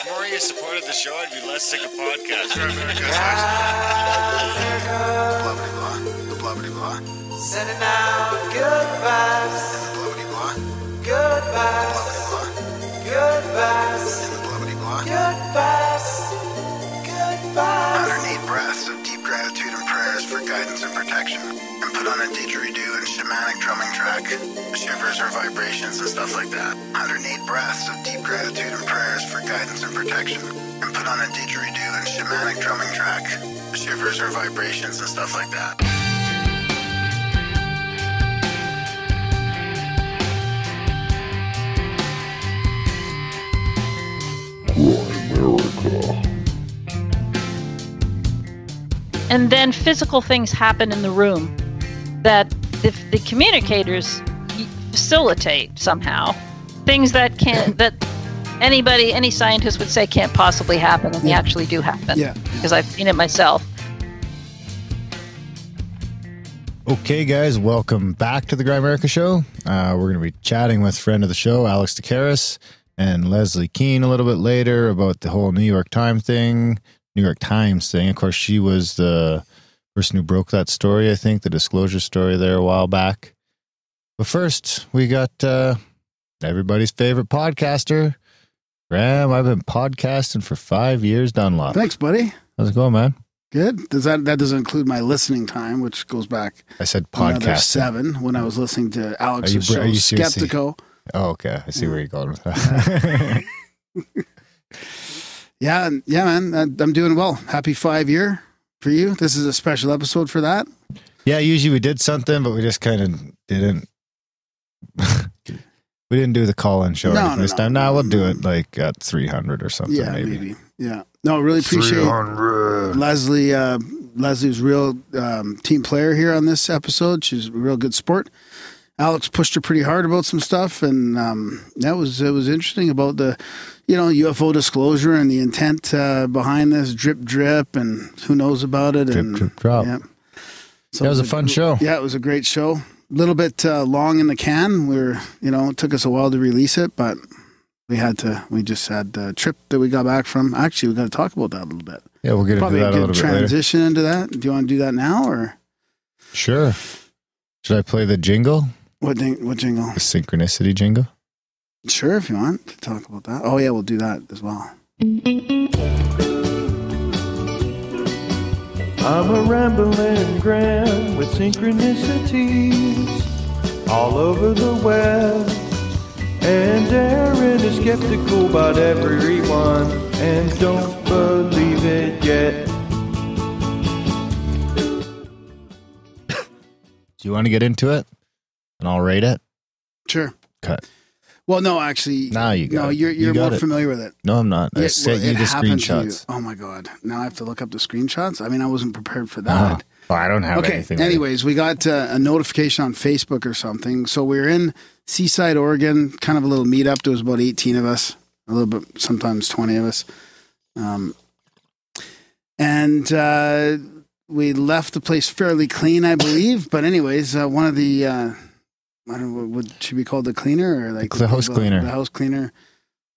If more you supported the show, I'd be less sick of podcasts. Blah blah blah, blah blah blah, Sending out good vibes, blah blah. Good vibes, protection. And put on a didgeridoo and shamanic drumming track. Shivers or vibrations and stuff like that. 108 breaths of deep gratitude and prayers for guidance and protection. And put on a didgeridoo and shamanic drumming track. Shivers or vibrations and stuff like that. And then physical things happen in the room that the, the communicators facilitate somehow things that can't that anybody any scientist would say can't possibly happen and they actually do happen Yeah. because i've seen it myself Okay, guys, welcome back to the Grimerica Show. Uh, we're going to be chatting with friend of the show, Alex Tsakiris, and Leslie Kean a little bit later about the whole New York Times thing, New York Times thing. Of course, she was the person who broke that story, I think, the disclosure story there a while back. But first, we got uh, everybody's favorite podcaster, Graham. I've been podcasting for five years, Dunlop. Thanks, buddy. How's it going, man? Good. Does that that doesn't include my listening time, which goes back I said podcasting. seven when I was listening to Alex's Are you- show, seriously- Oh, okay. I see where you're going with that. Yeah, yeah, man. I- I'm doing well. Happy five year for you. This is a special episode for that. Yeah, usually we did something, but we just kind of didn't. we didn't do the call-in show No, no, this no, time. Now no, we'll do it like at 300 or something, yeah, maybe. maybe. Yeah. No, really appreciate Leslie. Uh, Leslie's real um, team player here on this episode. She's a real good sport. Alex pushed her pretty hard about some stuff, and um, that was it was interesting about the, you know, UFO disclosure and the intent uh, behind this drip drip, and who knows about it. Drip, and, drip, drop. Yeah. So That it was a fun show. Yeah, it was a great show. A little bit uh, long in the can. We are you know, it took us a while to release it, but we had to. We just had the trip that we got back from. Actually, we got to talk about that a little bit. Yeah, we'll get into Probably that a a good little bit later. transition into that. Do you want to do that now, or Sure. Should I play the jingle, what? Ding, what jingle? the synchronicity jingle? Sure, if you want to talk about that. Oh yeah, we'll do that as well. I'm a rambling Graham with synchronicities all over the web. And Aaron is skeptical about everyone and don't believe it yet. Do you want to get into it? And I'll rate it? Sure. Cut. Well, no, actually, Now you no. You're You you're got more it. familiar with it. No, I'm not. I Yeah, sent well, you the to you. screenshots. Oh my god! Now I have to look up the screenshots. I mean, I wasn't prepared for that. Uh-huh. Well, I don't have okay. anything. Anyways, we got uh, a notification on Facebook or something. So we were in Seaside, Oregon, kind of a little meetup. There was about 18 of us, a little bit, sometimes 20 of us. Um, and uh, we left the place fairly clean, I believe. But anyways, uh, one of the, uh, I don't know, what should be called the cleaner or like The house cleaner. The house cleaner.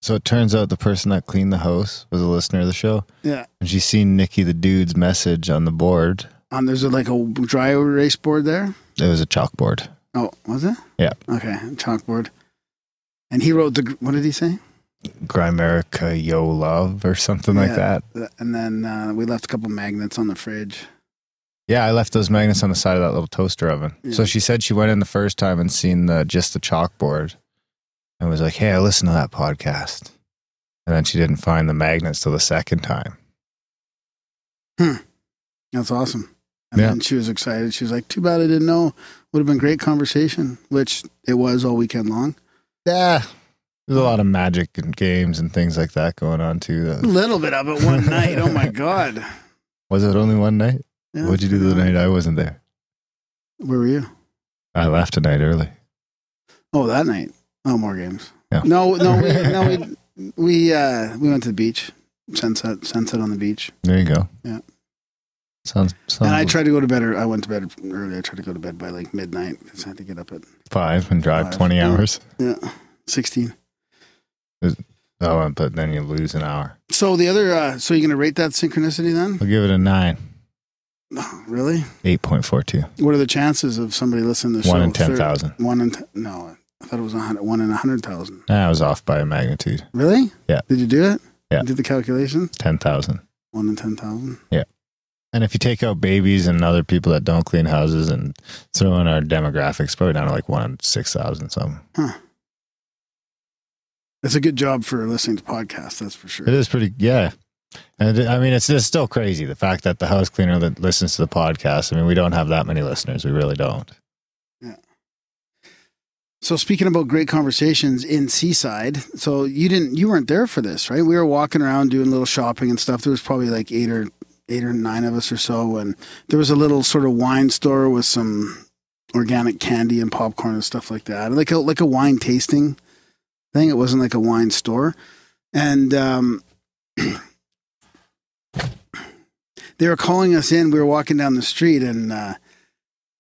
So it turns out the person that cleaned the house was a listener of the show. Yeah. And she's seen Nikki the dude's message on the board. Um, there's a, like a dry erase board there. It was a chalkboard. Oh, was it? Yeah. Okay, chalkboard. And he wrote the. What did he say? Grimerica Yo Love or something like Yeah. that. And then uh, we left a couple magnets on the fridge. Yeah, I left those magnets on the side of that little toaster oven. Yeah. So she said she went in the first time and seen the just the chalkboard and was like, Hey, I listened to that podcast. And then she didn't find the magnets till the second time. That's awesome. And Yeah. then she was excited. She was like, "Too bad I didn't know. Would have been great conversation." Which it was all weekend long. Yeah. There's a lot of magic and games and things like that going on too. A little bit of it one night. Oh my god! Was it only one night? Yeah, What'd you do the night I wasn't there? Where were you? I left a night early. Oh, that night. Oh, more games. Yeah. No, no, we, no. We we uh, we went to the beach. Sunset, sunset on the beach. There you go. Yeah. Sounds, sounds And I tried to go to bed. I went to bed early. I tried to go to bed by like midnight because I had to get up at five and drive Five. 20 Yeah. hours. yeah sixteen. Is Oh, but then you lose an hour. So the other, uh, so you're gonna rate that synchronicity then? I'll give it a nine. Really? Eight point four two. What are the chances of somebody listening to the One show? in ten Thir- thousand. One in ten, no, I thought it was a hundred. One in a hundred thousand. I was off by a magnitude. Really? Yeah. Did you do it? Yeah. You did the calculation? Ten thousand. One in ten thousand. Yeah. And if you take out babies and other people that don't clean houses and throw in our demographics, probably down to like one in six thousand something. Huh. It's a good job for listening to podcasts. That's for sure. It is pretty, yeah. And I mean, it's, it's still crazy the fact that the house cleaner that listens to the podcast. I mean, we don't have that many listeners. We really don't. Yeah. So speaking about great conversations in Seaside, so you didn't you weren't there for this, right? We were walking around doing little shopping and stuff. There was probably like eight or eight or nine of us or so, and there was a little sort of wine store with some organic candy and popcorn and stuff like that, like a like a wine tasting thing. It wasn't like a wine store, and um, they were calling us in. We were walking down the street, and uh,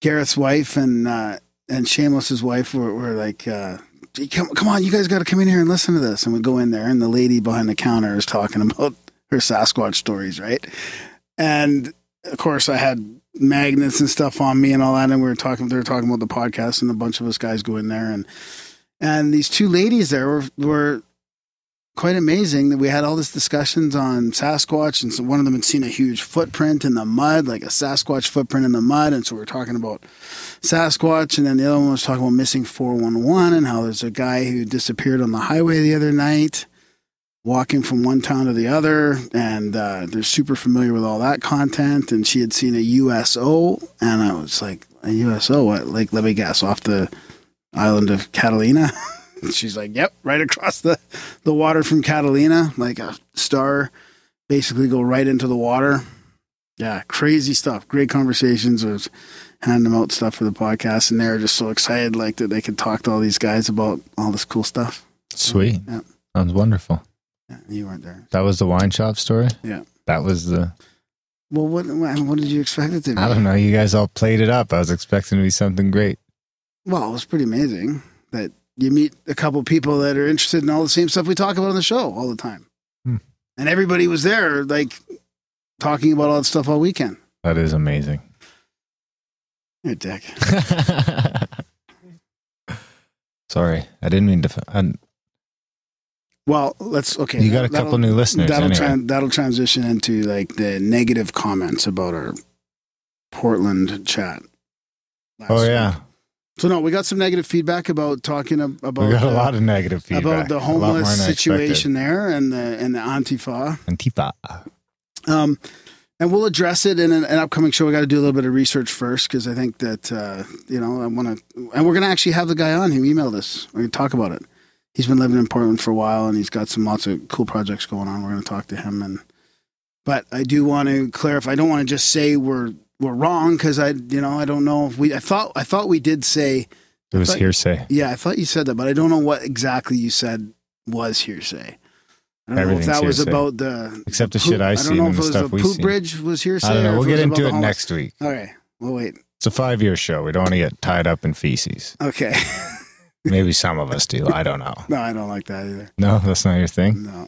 Gareth's wife and uh, and Shameless's wife were, were like, uh, come, come on, you guys got to come in here and listen to this. And we go in there, and the lady behind the counter is talking about her Sasquatch stories, right? And of course, I had magnets and stuff on me and all that, and we were talking. They were talking about the podcast, and a bunch of us guys go in there, and and these two ladies there were were quite amazing that we had all this discussions on Sasquatch, and so one of them had seen a huge footprint in the mud, like a Sasquatch footprint in the mud, and so we are talking about Sasquatch, and then the other one was talking about missing 411 and how there's a guy who disappeared on the highway the other night, walking from one town to the other, and uh, they're super familiar with all that content. And she had seen a USO, and I was like, a USO? What? Like, let me guess, off the island of Catalina. And She's like, "Yep, right across the the water from Catalina, like a star, basically go right into the water." Yeah, crazy stuff. Great conversations. I was handing them out stuff for the podcast, and they're just so excited, like that they could talk to all these guys about all this cool stuff. Sweet. Yeah. Sounds wonderful. Yeah, you weren't there. That was the wine shop story? Yeah. That was the, Well, what what what did you expect it to be? I don't know. You guys all played it up. I was expecting to be something great. Well, it was pretty amazing that you meet a couple people that are interested in all the same stuff we talk about on the show all the time. Hmm. And everybody was there, like talking about all that stuff all weekend. That is amazing. You're a dick. Sorry. I didn't mean to. I, Well, let's okay. you got a couple new listeners That'll anyway. tran- that'll transition into like the negative comments about our Portland chat. last oh, week. So no, we got some negative feedback about talking about We got a uh, lot of negative feedback. about the A lot more homeless than I expected. situation there and the and the Antifa. Antifa. Um, and we'll address it in an, an upcoming show. We got to do a little bit of research first because I think that uh, you know I want to, and we're gonna actually have the guy on who emailed us. We're gonna talk about it. He's been living in Portland for a while, and he's got some lots of cool projects going on. We're gonna talk to him, and but I do want to clarify. I don't want to just say we're we're wrong because I you know I don't know if we. I thought I thought we did say It was thought- hearsay. yeah. I thought you said that, but I don't know what exactly you said was hearsay. I don't know if that was about the Except the poop- shit I I don't know and if the it was the we poop seen. bridge was hearsay. I don't know. We'll get into it next week. Okay, well wait. It's a five year show. We don't want to get tied up in feces. Okay, Maybe some of us do. I don't know. no, I don't like that either. No, that's not your thing. No.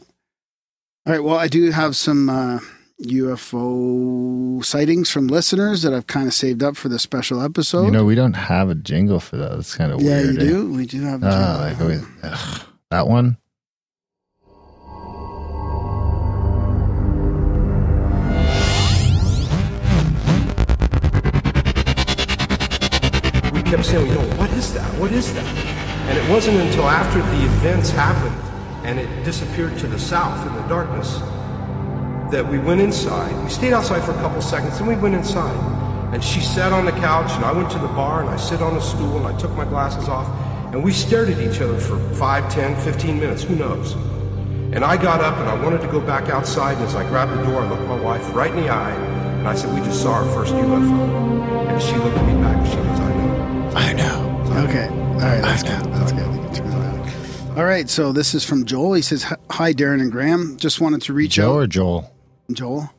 All right. Well, I do have some uh, UFO sightings from listeners that I've kind of saved up for the special episode. You know, we don't have a jingle for that. It's kind of yeah, weird. you eh? do. We do have. a Ah, jingle. like, we- ugh, that one. we kept saying, you know, what is that? What is that? And it wasn't until after the events happened and it disappeared to the south in the darkness that we went inside. We stayed outside for a couple seconds, then we went inside. And she sat on the couch, and I went to the bar, and I sit on a stool, and I took my glasses off, and we stared at each other for 5, 10, 15 minutes, who knows? And I got up, and I wanted to go back outside, and as I grabbed the door, I looked my wife right in the eye, and I said, we just saw our first UFO. And she looked at me back, and she goes, I know. I know. Okay. All right. That's good. That's good. We can turn it on. All right. So this is from Joel. He says, "Hi, Darren and Graham. Just wanted to reach Joe out." or Joel? Joel.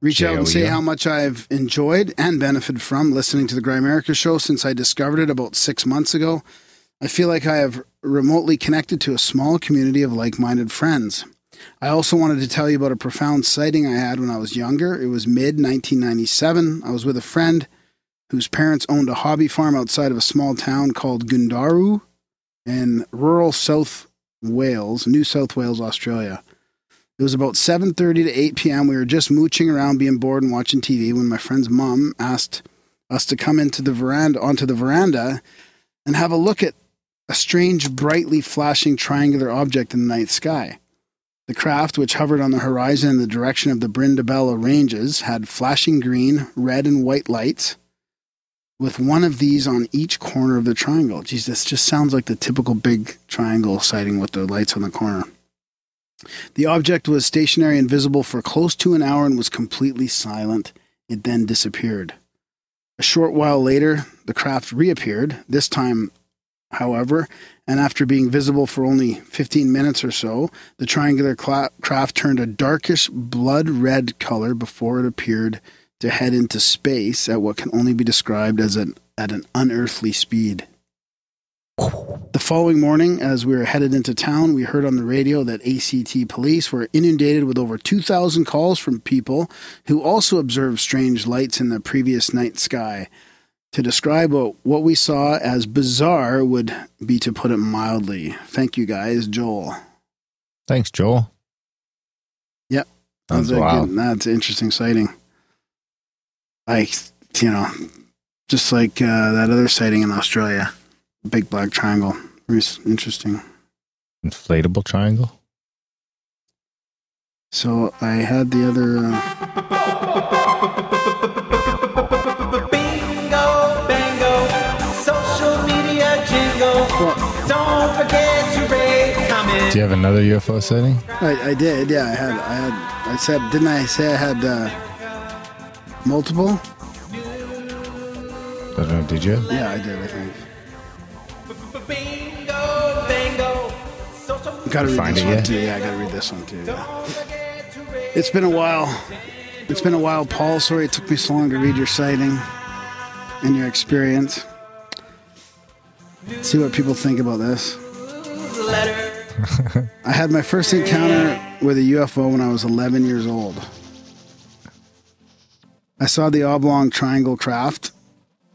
Reach out and say how much I've enjoyed and benefited from listening to the Grimerica show since I discovered it about six months ago. I feel like I have remotely connected to a small community of like minded friends. I also wanted to tell you about a profound sighting I had when I was younger. It was mid 1997. I was with a friend whose parents owned a hobby farm outside of a small town called Gundaroo in rural South Wales, New South Wales, Australia. It was about 7:30 to 8 p.m. We were just mooching around being bored and watching TV when my friend's mom asked us to come into the veranda onto the veranda and have a look at a strange brightly flashing triangular object in the night sky. The craft, which hovered on the horizon in the direction of the Brindabella Ranges, had flashing green, red, and white lights, with one of these on each corner of the triangle. Geez, this just sounds like the typical big triangle sighting with the lights on the corner. The object was stationary and visible for close to an hour and was completely silent. It then disappeared. A short while later, the craft reappeared, this time, however, and after being visible for only 15 minutes or so, the triangular craft turned a darkish blood red color before it appeared to head into space at what can only be described as an, at an unearthly speed. The following morning, as we were headed into town, we heard on the radio that ACT police were inundated with over 2,000 calls from people who also observed strange lights in the previous night sky. To describe what, what we saw as bizarre would be to put it mildly. Thank you guys, Joel. Thanks, Joel. Yep. That's a wild. good- that's interesting sighting. Like, you know, just like uh, that other sighting in Australia, big black triangle. Very interesting. Inflatable triangle. So I had the other. Uh, Bingo, bango, social media jingle. Don't forget to rate, comment. Do you have another UFO sighting? I, I did, yeah. I had, I had, I said, didn't I say I had uh, multiple? I don't know. Did you? Yeah, I did. I think. Bingo, bango, social Got to read Find this it one yet? too. Yeah, I got to read this one too. Yeah. It's been a while. It's been a while, Paul. Sorry it took me so long to read your sighting and your experience. See what people think about this. I had my first encounter with a UFO when I was 11 years old. I saw the oblong triangle craft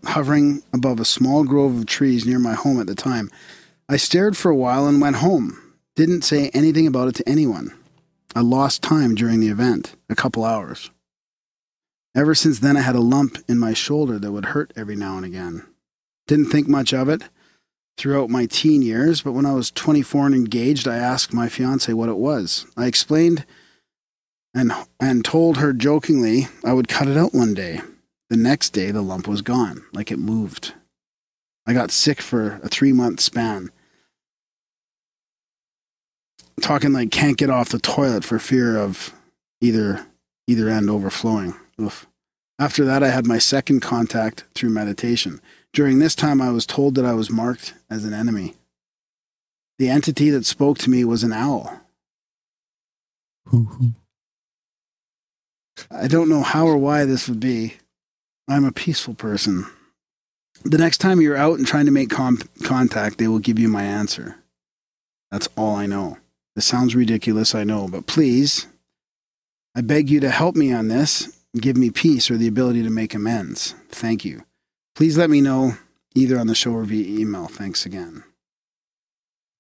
hovering above a small grove of trees near my home at the time. I stared for a while and went home. Didn't say anything about it to anyone. I lost time during the event, a couple hours. Ever since then, I had a lump in my shoulder that would hurt every now and again. Didn't think much of it throughout my teen years, but when I was 24 and engaged, I asked my fiance what it was. I explained and and told her jokingly I would cut it out one day. The next day, the lump was gone, like it moved. I got sick for a three month span. Talking like can't get off the toilet for fear of either either end overflowing. Oof. After that, I had my second contact through meditation. During this time, I was told that I was marked as an enemy. The entity that spoke to me was an owl. I don't know how or why this would be. I'm a peaceful person. The next time you're out and trying to make contact, they will give you my answer. That's all I know. This sounds ridiculous, I know, but please, I beg you to help me on this give me peace or the ability to make amends. Thank you. Please let me know either on the show or via email. Thanks again.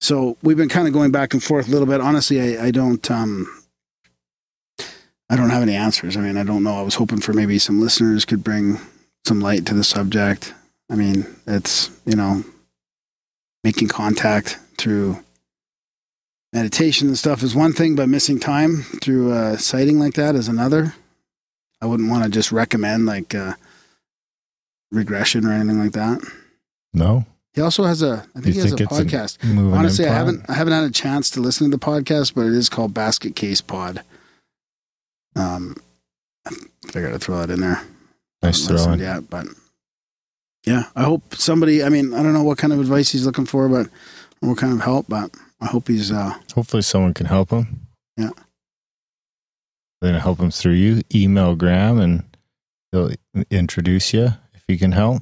So we've been kind of going back and forth a little bit. Honestly, I, I don't um I don't have any answers. I mean, I don't know. I was hoping for maybe some listeners could bring some light to the subject. I mean, it's, you know, making contact through meditation and stuff is one thing, but missing time through a sighting like that is another. I wouldn't want to just recommend like uh, regression or anything like that. No. He also has a, I think he has a a podcast. Honestly, I haven't I haven't had a chance to listen to the podcast, but it is called Basket Case Pod. Um, I figured I'd throw that in there. Nice Haven't listened but yeah, I hope somebody. I mean, I don't know what kind of advice he's looking for, but or what kind of help, but I hope he's. uh Hopefully, someone can help him. Yeah. They're gonna help him through you. Email Graham, and he'll introduce you if he can help.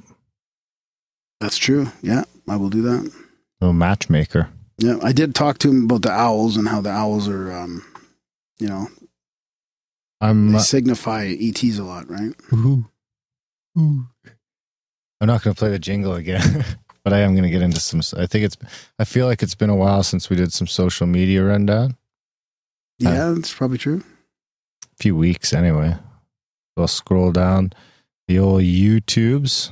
That's true. Yeah, I will do that. Little matchmaker. Yeah, I did talk to him about the owls and how the owls are, um, you know, I'm. they uh, signify ETs a lot, right? Ooh. Ooh. I'm not going to play the jingle again, but I am going to get into some. I think it's. I feel like it's been a while since we did some social media rundown. Yeah, that's probably true. A few weeks anyway. We'll scroll down the old YouTubes.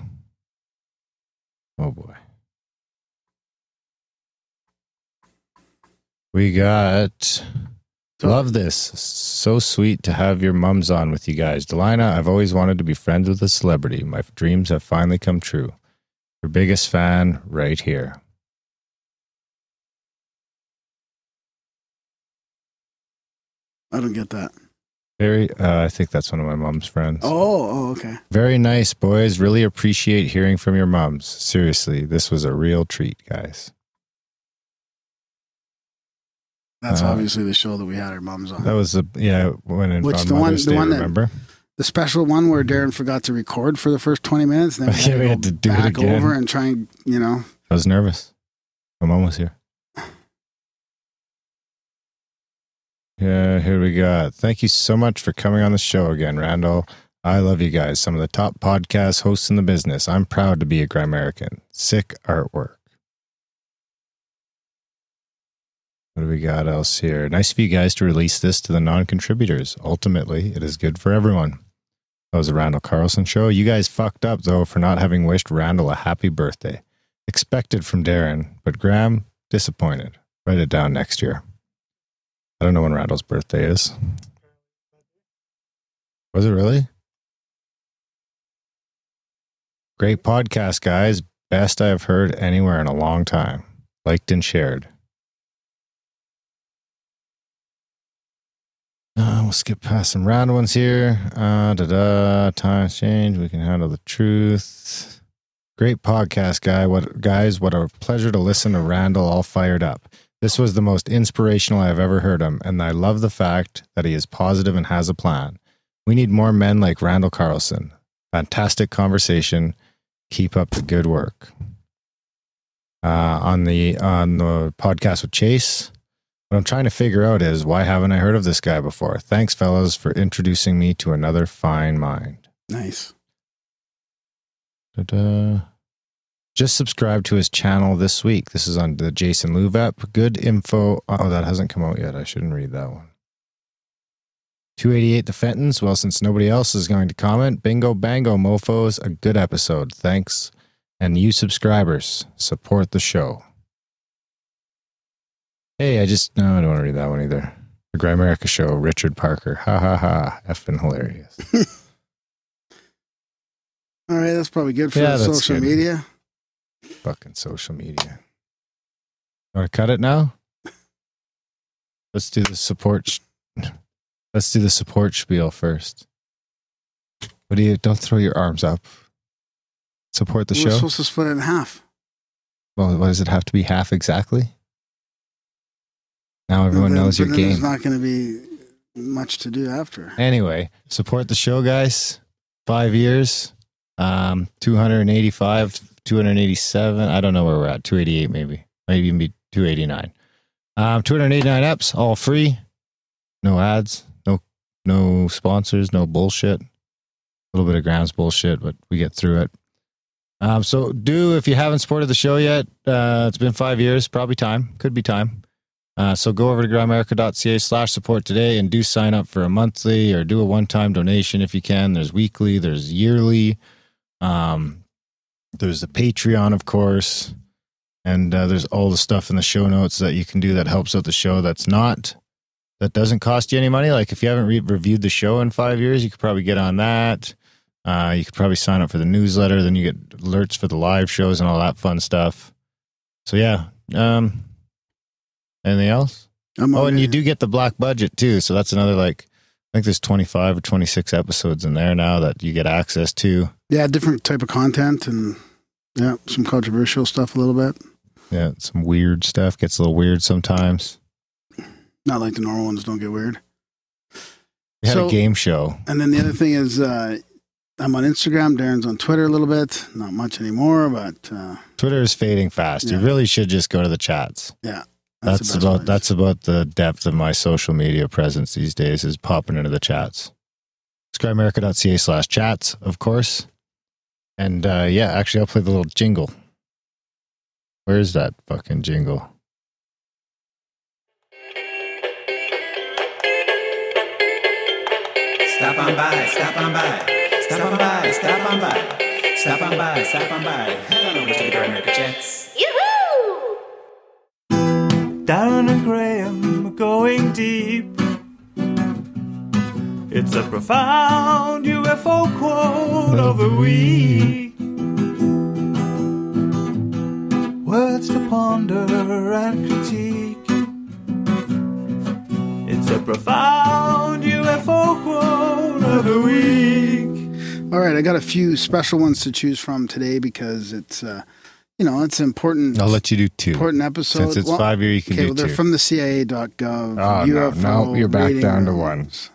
Oh boy. We got Love this. So sweet to have your mums on with you guys. Delina, I've always wanted to be friends with a celebrity. My dreams have finally come true. Your biggest fan right here. I don't get that. Very, uh, I think that's one of my mom's friends. Oh, oh, okay. Very nice, boys. Really appreciate hearing from your mums. Seriously, this was a real treat, guys. That's Uh, obviously the show that we had our mums on. That was a yeah. When in Which the one- Mother's the Day, one that- remember? the special one where Darren forgot to record for the first 20 minutes. And then we Yeah, had we to, had to do it again. over and try and, you know, I was nervous. My mom was here. Yeah, here we go. Thank you so much for coming on the show again, Randall. I love you guys. Some of the top podcast hosts in the business. I'm proud to be a Grimerican. Sick artwork. What do we got else here? Nice of you guys to release this to the non contributors. Ultimately, it is good for everyone. That was a Randall Carlson show. You guys fucked up, though, for not having wished Randall a happy birthday. Expected from Darren, but Graham, disappointed. Write it down next year. I don't know when Randall's birthday is. Was it really? Great podcast, guys. Best I have heard anywhere in a long time. Liked and shared. Uh, we'll skip past some round ones here. Uh, da da. Times change. We can handle the truth. Great podcast, guy. What guys? What a pleasure to listen to Randall all fired up. This was the most inspirational I have ever heard him, and I love the fact that he is positive and has a plan. We need more men like Randall Carlson. Fantastic conversation. Keep up the good work. Uh, on the on the podcast with Chase, what I'm trying to figure out is why haven't I heard of this guy before? Thanks, fellas, for introducing me to another fine mind. nice. Da-da. Just subscribe to his channel this week. This is on the Jason Louv app. Good info. Oh, that hasn't come out yet. I shouldn't read that one. 288 The Fentons. Well, since nobody else is going to comment, bingo, bango, mofos. A good episode. Thanks. And you subscribers, support the show. Hey, I just, no, I don't want to read that one either. The Grimerica Show, Richard Parker. Ha ha ha. Effing hilarious. All right, that's probably good for Yeah, the social good. media. Fucking social media. Want to cut it now? Let's do the support. Sh- Let's do the support spiel first. What do you? Don't throw your arms up. Support the We're show. supposed to split it in half. Well, what does it have to be? Half exactly. Now everyone then- knows your then There's not going to be much to do after. Anyway, support the show, guys. Five years, um, 285, 287. I don't know where we're at. 288, maybe. Maybe even be 289. Um, 289 apps, all free. No ads, no no sponsors, no bullshit. A little bit of Graham's bullshit, but we get through it. Um, so do if you haven't supported the show yet, uh, it's been five years, probably time. Could be time. Uh, so go over to grimerica.ca slash support today and do sign up for a monthly or do a one-time donation if you can. There's weekly, there's yearly, um, there's the Patreon, of course, and uh, there's all the stuff in the show notes that you can do that helps out the show. That's not that doesn't cost you any money. Like if you haven't re- reviewed the show in five years, you could probably get on that. Uh, you could probably sign up for the newsletter. Then you get alerts for the live shows and all that fun stuff. So yeah. Um, anything else? I'm Oh, and you do get the black budget too. So that's another like I think there's 25 or 26 episodes in there now that you get access to. Yeah, different type of content and yeah, some controversial stuff a little bit. Yeah, some weird stuff gets a little weird sometimes. Not like the normal ones don't get weird. We had So- a game show. And then the other thing is, uh, I'm on Instagram. Darren's on Twitter a little bit. Not much anymore, but uh, Twitter is fading fast. You really should just go to the chats. yeah. That's, the best about place. that's about the depth of my social media presence these days is popping into the chats. Grimerica.ca slash chats, of course. And uh, yeah, actually I'll play the little jingle. Where's that fucking jingle? Stop on by, stop on by, stop on by, stop on by, stop on by, stop on by. Head on over to the Darren and Graham going deep. It's a profound UFO quote of the week. Words to ponder and critique. It's a profound UFO quote of the week. All right, I got a few special ones to choose from today because it's, uh, you know, it's important, I'll let you do two. important episode. Since it's five year, you can okay, do well, they're two. from the CIA.gov. Oh, no, UFO no, you're back down to ones.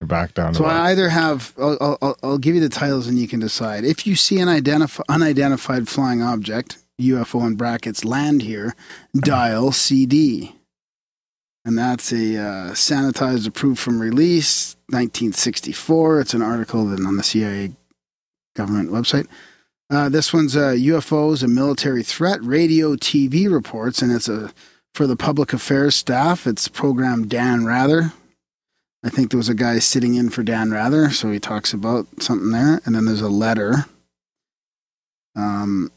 You're back down to So one. I either have, I'll, I'll- I'll, give you the titles and you can decide. If you see an identif- unidentified flying object, UFO in brackets, land here, dial CD. And that's a uh, sanitized approved from release, 1964. It's an article on the CIA government website. Uh, this one's uh, UFOs, a military threat, radio, TV reports, and it's a for the public affairs staff. It's program Dan Rather. I think there was a guy sitting in for Dan Rather, so he talks about something there. And then there's a letter. Um,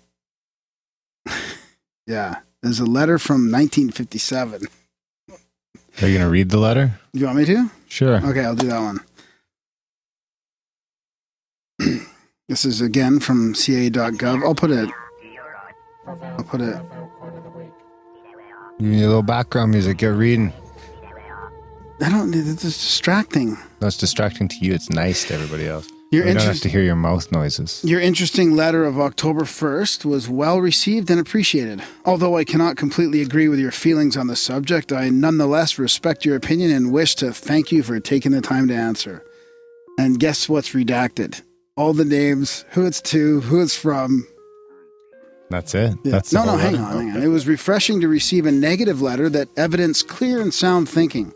yeah, there's a letter from 1957. Are you going to read the letter? You want me to? Sure. Okay, I'll do that one. This is again from CIA.gov. I'll put it. I'll put it. You need a little background music. Get reading. I don't. It's distracting. That's distracting to you. It's nice to everybody else. Your we don't have to hear your mouth noises. your interesting letter of October 1st was well received and appreciated. Although I cannot completely agree with your feelings on the subject, I nonetheless respect your opinion and wish to thank you for taking the time to answer. And guess what's redacted? All the names, who it's to, who it's from, That's it. Yeah. That's no, no, hang letter? on, hang on. It was refreshing to receive a negative letter that evidenced clear and sound thinking.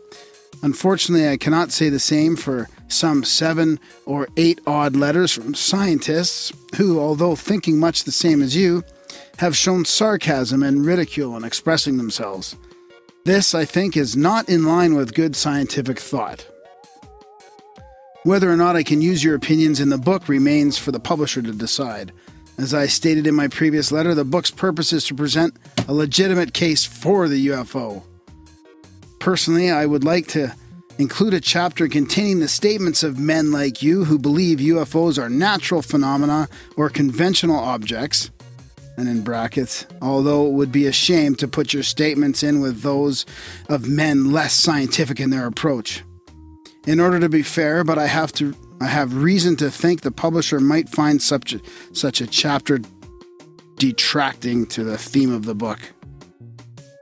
Unfortunately, I cannot say the same for some seven or eight odd letters from scientists who, although thinking much the same as you, have shown sarcasm and ridicule in expressing themselves. This, I think, is not in line with good scientific thought. Whether or not I can use your opinions in the book remains for the publisher to decide. As I stated in my previous letter, the book's purpose is to present a legitimate case for the UFO. Personally, I would like to include a chapter containing the statements of men like you who believe UFOs are natural phenomena or conventional objects. And in brackets, although it would be a shame to put your statements in with those of men less scientific in their approach. In order to be fair, but I have to I have reason to think the publisher might find such a, such a chapter detracting to the theme of the book.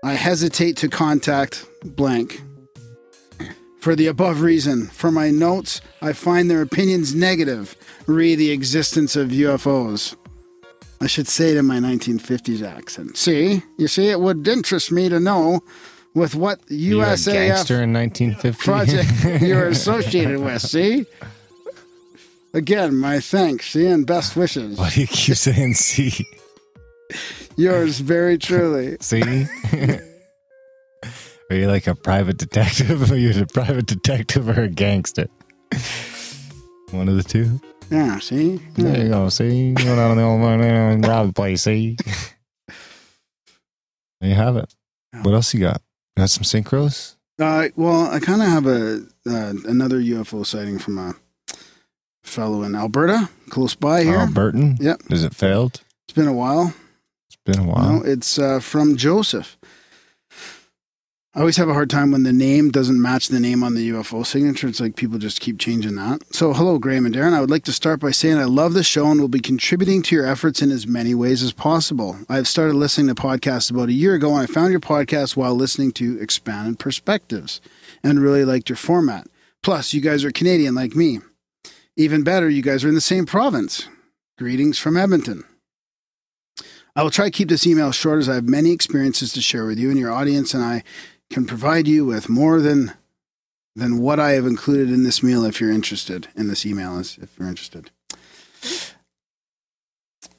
I hesitate to contact blank. For the above reason, for my notes, I find their opinions negative re the existence of UFOs. I should say it in my 1950s accent. See, you see, it would interest me to know with what You're USAF in 1950. project you're associated with. See? Again, my thanks, see, and best wishes. Why do you keep saying see? Yours very truly. See? Are you like a private detective? Are you a private detective or a gangster? One of the two. Yeah, see? There you go. See, going out on the old one and rob the place. See, there you have it. What else you got? Got some synchros? Uh, well, I kind of have a uh, another UFO sighting from a fellow in Alberta, close by here. Oh, Burton. Yep. Has it failed? It's been a while. It's been a while. No, it's uh, from Joseph. I always have a hard time when the name doesn't match the name on the UFO signature. It's like people just keep changing that. So, hello, Graham and Darren. I would like to start by saying I love the show and will be contributing to your efforts in as many ways as possible. I've started listening to podcasts about a year ago, and I found your podcast while listening to Expanded Perspectives and really liked your format. Plus, you guys are Canadian like me. Even better, you guys are in the same province. Greetings from Edmonton. I will try to keep this email short as I have many experiences to share with you and your audience, and I can provide you with more than than what I have included in this meal if you're interested in this email is if you're interested.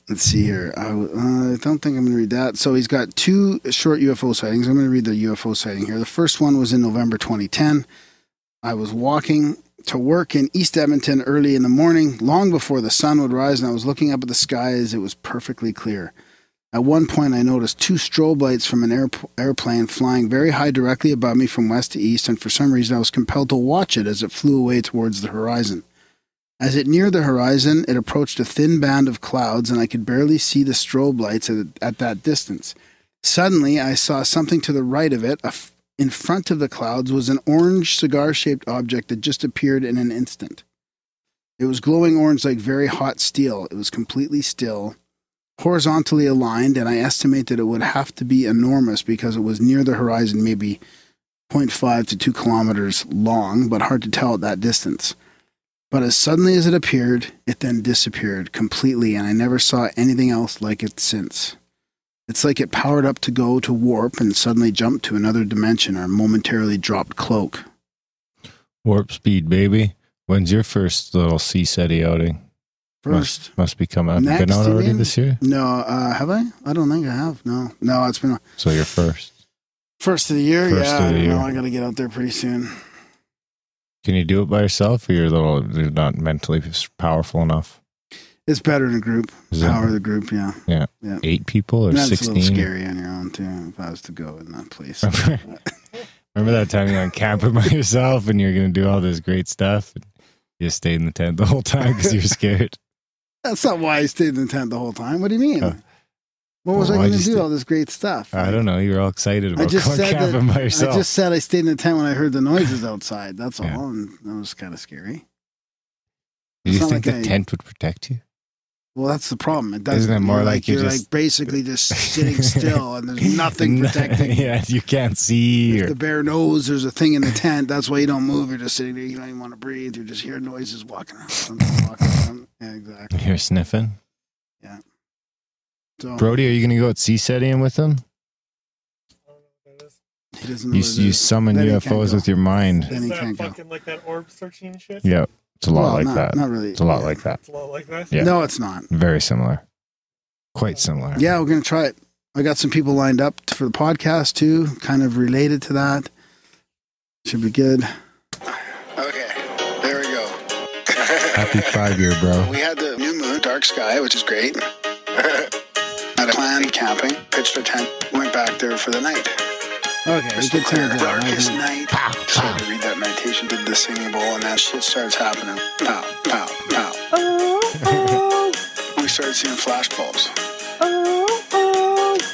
Let's see here. I, uh, I don't think I'm going to read that. So he's got two short UFO sightings. I'm going to read the UFO sighting here. The first one was in November 2010. I was walking to work in East Edmonton early in the morning, long before the sun would rise, and I was looking up at the sky as it was perfectly clear. At one point, I noticed two strobe lights from an air, airplane flying very high directly above me from west to east, and for some reason, I was compelled to watch it as it flew away towards the horizon. As it neared the horizon, it approached a thin band of clouds, and I could barely see the strobe lights at, at that distance. Suddenly, I saw something to the right of it. In front of the clouds was an orange cigar shaped object that just appeared in an instant. It was glowing orange like very hot steel. It was completely still, horizontally aligned, and I estimate that it would have to be enormous because it was near the horizon, maybe 0.5 to 2 kilometers long, but hard to tell at that distance. But as suddenly as it appeared, it then disappeared completely, and I never saw anything else like it since. It's like it powered up to go to warp and suddenly jumped to another dimension or momentarily dropped cloak. Warp speed, baby. When's your first little sea SETI outing? First, Must, must be coming. Have you Next, been out already this year? no, uh, have I? I don't think I have. No, no, it's been So you're first. first of the year. First yeah, of the I year. I got to get out there pretty soon. Can you do it by yourself or you're a little you're not mentally powerful enough? It's better in a group. Is Power the group, yeah. Yeah. eight people or That's a little sixteen? scary on your own too. If I was to go in that place, Remember that time you went camping by yourself and you're going to do all this great stuff? And you just stayed in the tent the whole time because you were scared. That's not why I stayed in the tent the whole time. What do you mean? Oh. what was Well, I going to do? stay- All this great stuff. I don't know. You were all excited I about just going said camping that, by yourself. I just said I stayed in the tent when I heard the noises outside. That's all, Yeah. and that was kind of scary. Did you it's think like the I- tent would protect you? Well, that's the problem. It doesn't. Isn't it more You're like you're you're just- like basically just sitting still, and there's nothing protecting. yeah, you can't see. If Or, the bear knows there's a thing in the tent, that's why you don't move. You're just sitting there. You don't even want to breathe. You're just hearing noises walking around. walking around. Yeah, exactly. you're sniffing. So Brody, are you going to go at sea setting with them? he doesn't know You, you summon Then UFOs with your mind. Then he Is can't go. like that orb searching shit? Yeah, it's a lot Well, like not, that. Not really. It's a lot Yeah. like that. It's a lot like that. Yeah. No, it's not. Very similar. Quite similar. Yeah, we're gonna try it. I got some people lined up for the podcast too, kind of related to that. Should be good. Okay, there we go. Happy five year, bro. We had the new moon, dark sky, which is great. had a plan camping, pitched a tent, went back there for the night. Okay, we can turn it down. I Darkest think- night. Started to read that meditation, did the singing bowl, and that shit starts happening. Pow, pow, pow. we started seeing flash bulbs.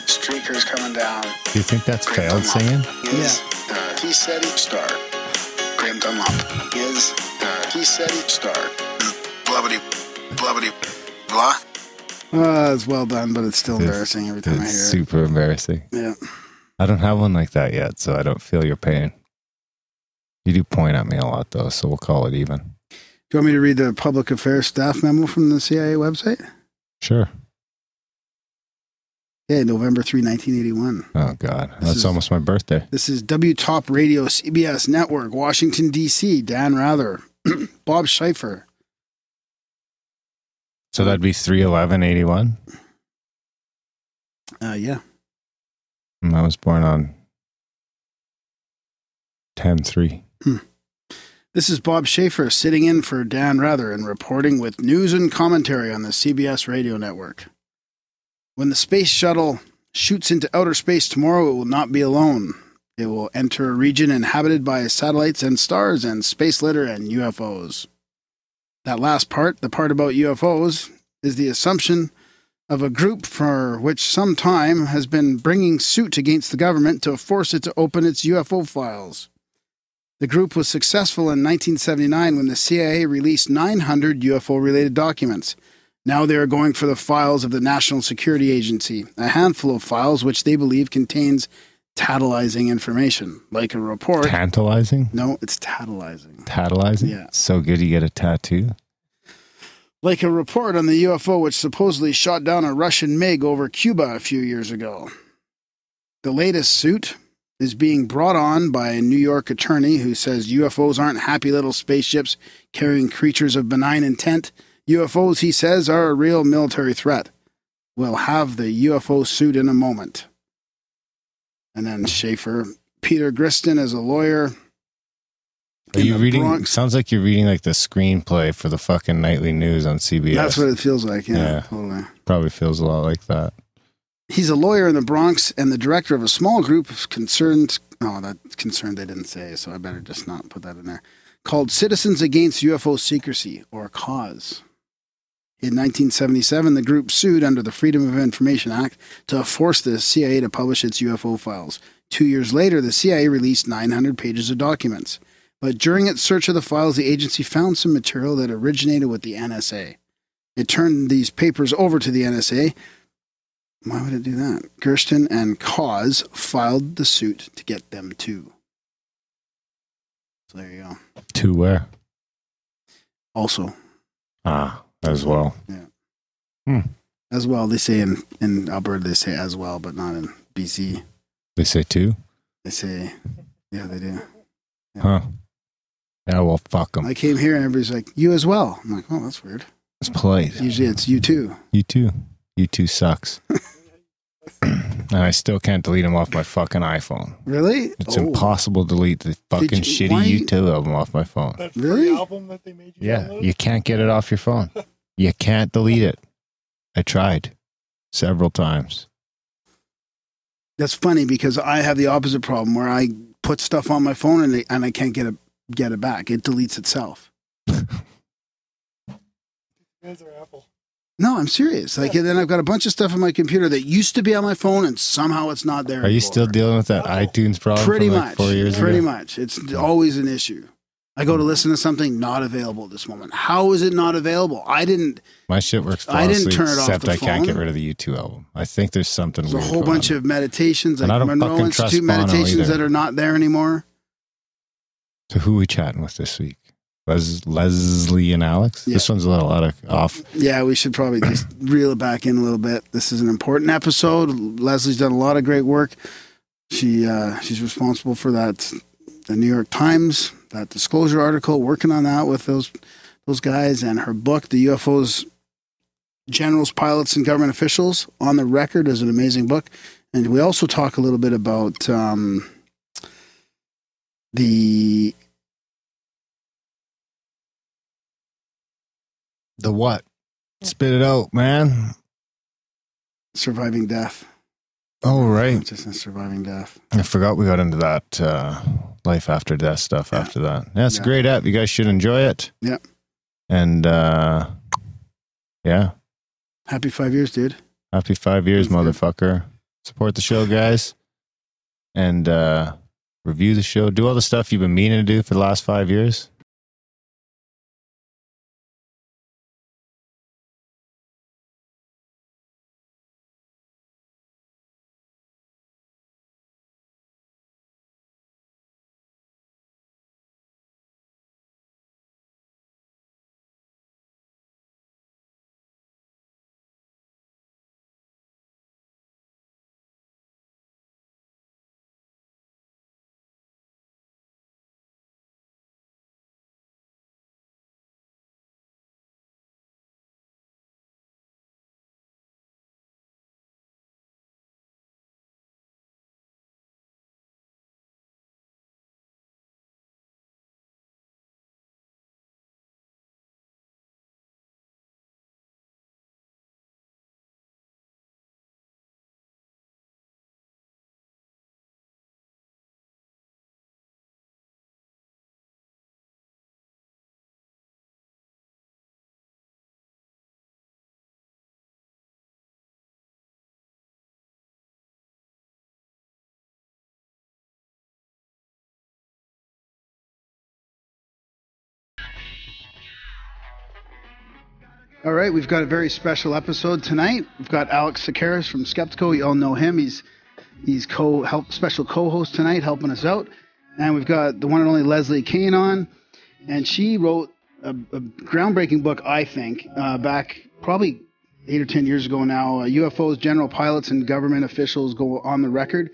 Streakers coming down. Do you think that's failed singing? Is the he said it star. Graham Dunlop is the he said it star. Blubbity, blubbity, blah. Uh, it's well done, but it's still It's- embarrassing every time I It's hear super embarrassing. Yeah. I don't have one like that yet, so I don't feel your pain. You do point at me a lot, though, so we'll call it even. Do you want me to read the public affairs staff memo from the CIA website? Sure. Yeah, November 3, 1981. Oh, God. This That's is- almost my birthday. This is WTOP Radio, CBS Network, Washington, D.C. Dan Rather, Bob Schieffer. So that'd be 31181. Uh, yeah. I was born on 10 3. Hmm. This is Bob Schieffer sitting in for Dan Rather and reporting with news and commentary on the CBS radio network. When the space shuttle shoots into outer space tomorrow, it will not be alone. It will enter a region inhabited by satellites and stars and space litter and UFOs. That last part, the part about UFOs, is the assumption of a group for which some time has been bringing suit against the government to force it to open its UFO files. The group was successful in 1979 when the CIA released 900 UFO related documents. Now they are going for the files of the National Security Agency, a handful of files which they believe contains tantalizing information, like a report. Tantalizing? no, it's tantalizing. Tantalizing? Yeah. So good you get a tattoo? Like a report on the UFO which supposedly shot down a Russian MiG over Cuba a few years ago. The latest suit is being brought on by a New York attorney who says UFOs aren't happy little spaceships carrying creatures of benign intent. UFOs, he says, are a real military threat. We'll have the UFO suit in a moment. And then Schieffer, Peter Gersten is a lawyer. Are you reading? Bronx. Sounds like you're reading like the screenplay for the fucking nightly news on CBS. That's what it feels like. Yeah, Yeah. totally. Probably feels a lot like that. He's a lawyer in the Bronx and the director of a small group of concerned. Oh, that concerned they didn't say, so I better just not put that in there. Called Citizens Against UFO Secrecy or CAUSE. In 1977, the group sued under the Freedom of Information Act to force the CIA to publish its UFO files. Two years later, the CIA released 900 pages of documents. But during its search of the files, the agency found some material that originated with the NSA. It turned these papers over to the NSA. Why would it do that? Gersten and Cause filed the suit to get them too. So there you go. To where? Also, Ah, as well. Yeah. Hmm. As well, they say in, in Alberta, they say as well, but not in BC. They say two? They say, yeah, they do. Huh. Yeah, well, fuck them. I came here and everybody's like, you as well. I'm like, oh, that's weird. It's polite. Usually it's you too. You too. You too sucks. and I still can't delete them off my fucking iPhone. Really? It's Oh. impossible to delete the fucking you- shitty why you- U2 album off my phone. That free Really? album that they made you Yeah, download? you can't get it off your phone. You can't delete it. I tried several times. That's funny because I have the opposite problem where I put stuff on my phone and, it, and I can't get it get it back. It deletes itself. Guys are Apple. No, I'm serious. Like, and then I've got a bunch of stuff on my computer that used to be on my phone, and somehow it's not there. Are you still dealing with that Oh. iTunes problem Pretty from like much. four years Pretty ago? much. It's always an issue. I go to listen to something not available at this moment. How is it not available? I didn't. My shit works I didn't turn it off except the I can't get rid of the U2 album. I think there's something There's a whole going bunch on. of meditations, And like I don't Monroe fucking trust Institute Bono meditations either. that are not there anymore. So who we chatting with this week? Les- Leslie and Alex. Yeah. This one's a little out of off. Yeah, we should probably just reel it back in a little bit. This is an important episode. Leslie's done a lot of great work. She uh, she's responsible for that, the New York Times, that disclosure article, working on that with those those guys, and her book, The UFOs, Generals, Pilots, and Government Officials on the Record, is an amazing book. And we also talk a little bit about um, the The what? Spit it out, man. surviving death. Oh right. Consciousness, surviving death. I forgot we got into that uh, life after death stuff Yeah. after that. Yeah, Yeah. a great app. You guys should enjoy it. Yeah. And uh, yeah, Happy five years, dude. happy five years, That's good. motherfucker. Support the show, guys, and uh, review the show. Do all the stuff you've been meaning to do for the last five years. All right, we've got a very special episode tonight. We've got Alex Tsakiris from Skeptiko. You all know him. He's he's co help special co-host tonight, helping us out. And we've got the one and only Leslie Kean on, and she wrote a, a groundbreaking book, I think, uh, back probably eight or ten years ago now. Uh, UFOs, general pilots, and government officials go on the record.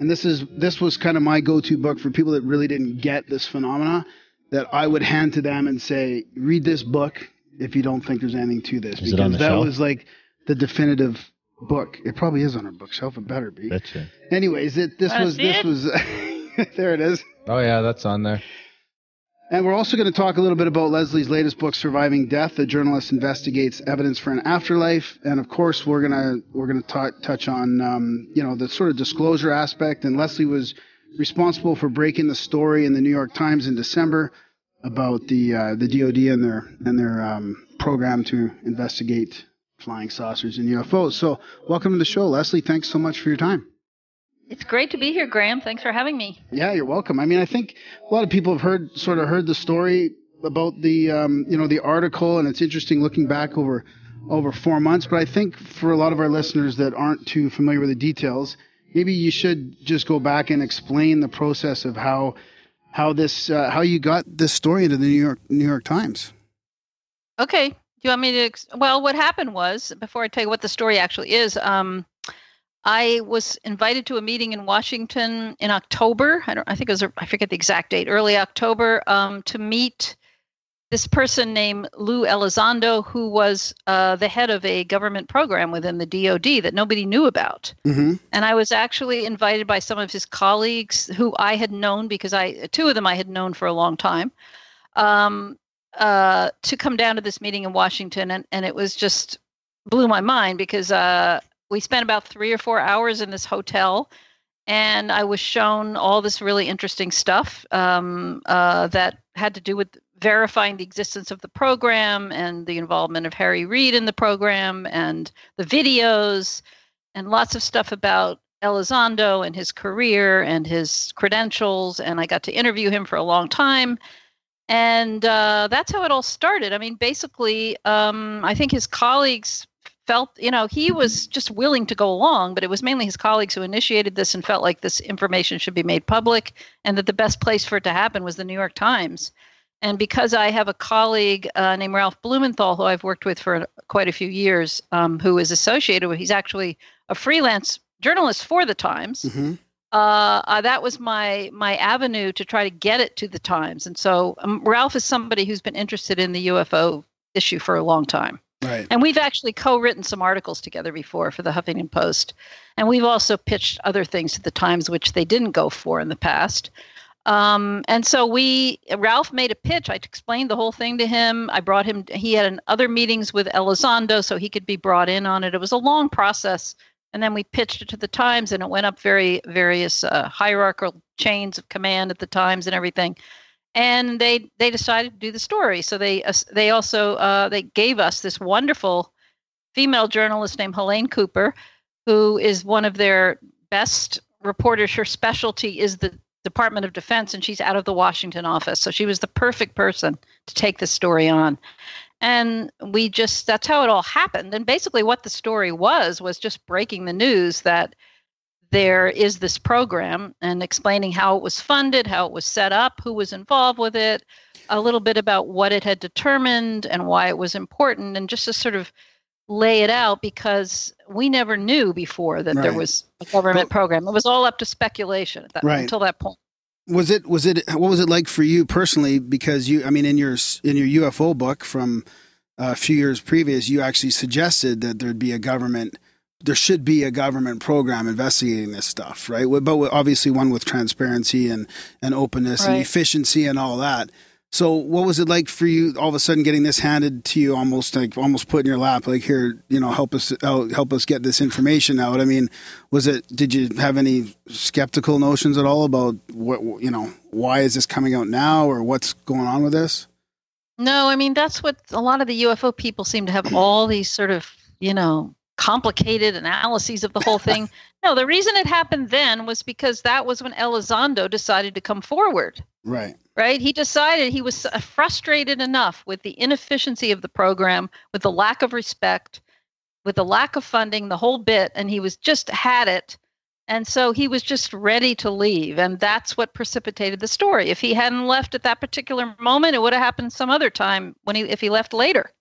And this is this was kind of my go-to book for people that really didn't get this phenomena. That I would hand to them and say, read this book if you don't think there's anything to this, Is it on because the that shelf? was like the definitive book. It probably is on our bookshelf. It better be. Betcha. Anyways, it, this Wanna was see this it? was there. It is. Oh yeah, that's on there. And we're also going to talk a little bit about Leslie's latest book, Surviving Death. The journalist investigates evidence for an afterlife, and of course, we're gonna we're gonna ta- touch on um, you know the sort of disclosure aspect. And Leslie was responsible for breaking the story in the New York Times in December about the uh, the DoD and their and their um, program to investigate flying saucers and UFOs. So, welcome to the show, Leslie. Thanks so much for your time. It's great to be here, Graham. Thanks for having me. Yeah, you're welcome. I mean, I think a lot of people have heard, sort of heard the story about the, um, you know, the article, and it's interesting looking back over, over four months. But I think for a lot of our listeners that aren't too familiar with the details, maybe you should just go back and explain the process of how, how this, uh, how you got this story into the New York, New York Times. Okay. Do you want me to? Ex- well, what happened was before I tell you what the story actually is. Um, I was invited to a meeting in Washington in October. I don't. I think it was. I forget the exact date. Early October. Um, to meet this person named Lou Elizondo, who was uh, the head of a government program within the DoD that nobody knew about. Mm-hmm. And I was actually invited by some of his colleagues who I had known because I two of them I had known for a long time. Um, uh, to come down to this meeting in Washington, and, and it was just blew my mind because uh, we spent about three or four hours in this hotel, and I was shown all this really interesting stuff um, uh, that had to do with verifying the existence of the program and the involvement of Harry Reid in the program and the videos and lots of stuff about Elizondo and his career and his credentials. And I got to interview him for a long time and uh, that's how it all started. I mean, basically, um, I think his colleagues felt, you know, he was just willing to go along, but it was mainly his colleagues who initiated this and felt like this information should be made public, and that the best place for it to happen was the New York Times. And because I have a colleague uh, named Ralph Blumenthal, who I've worked with for quite a few years, um, who is associated with, he's actually a freelance journalist for the Times Mm-hmm. uh, uh, that was my my avenue to try to get it to the Times. And so um, Ralph is somebody who's been interested in the UFO issue for a long time. Right. And we've actually co-written some articles together before for the Huffington Post, and we've also pitched other things to the Times which they didn't go for in the past. Um, and so we, Ralph made a pitch. I explained the whole thing to him. I brought him. He had an, other meetings with Elizondo, so he could be brought in on it. It was a long process, and then we pitched it to the Times, and it went up very various uh, hierarchical chains of command at the Times and everything. And they they decided to do the story. So they uh, they also uh, they gave us this wonderful female journalist named Helene Cooper, who is one of their best reporters. Her specialty is the Department of Defense, and she's out of the Washington office. So she was the perfect person to take the story on. And we just, that's how it all happened. And basically, what the story was, was just breaking the news that there is this program and explaining how it was funded, how it was set up, who was involved with it, a little bit about what it had determined and why it was important, and just to sort of lay it out because we never knew before that there was a government But- program. It was all up to speculation at that, Right. until that point. was it was it what was it like for you personally because you i mean in your in your ufo book from uh, a few years previous you actually suggested that there'd be a government there should be a government program investigating this stuff right but obviously one with transparency and and openness and efficiency and all that so what was it like for you all of a sudden getting this handed to you almost like almost put in your lap like here you know help us out help us get this information out i mean was it did you have any skeptical notions at all about what you know why is this coming out now or what's going on with this No, I mean that's what a lot of the UFO people seem to have all these sort of, you know, complicated analyses of the whole thing. no, the reason it happened then was because that was when Elizondo decided to come forward. Right Right? He decided he was uh, frustrated enough with the inefficiency of the program, with the lack of respect, with the lack of funding, the whole bit, and he was just had it. And so he was just ready to leave. And that's what precipitated the story. If he hadn't left at that particular moment, it would have happened some other time when he if he left later.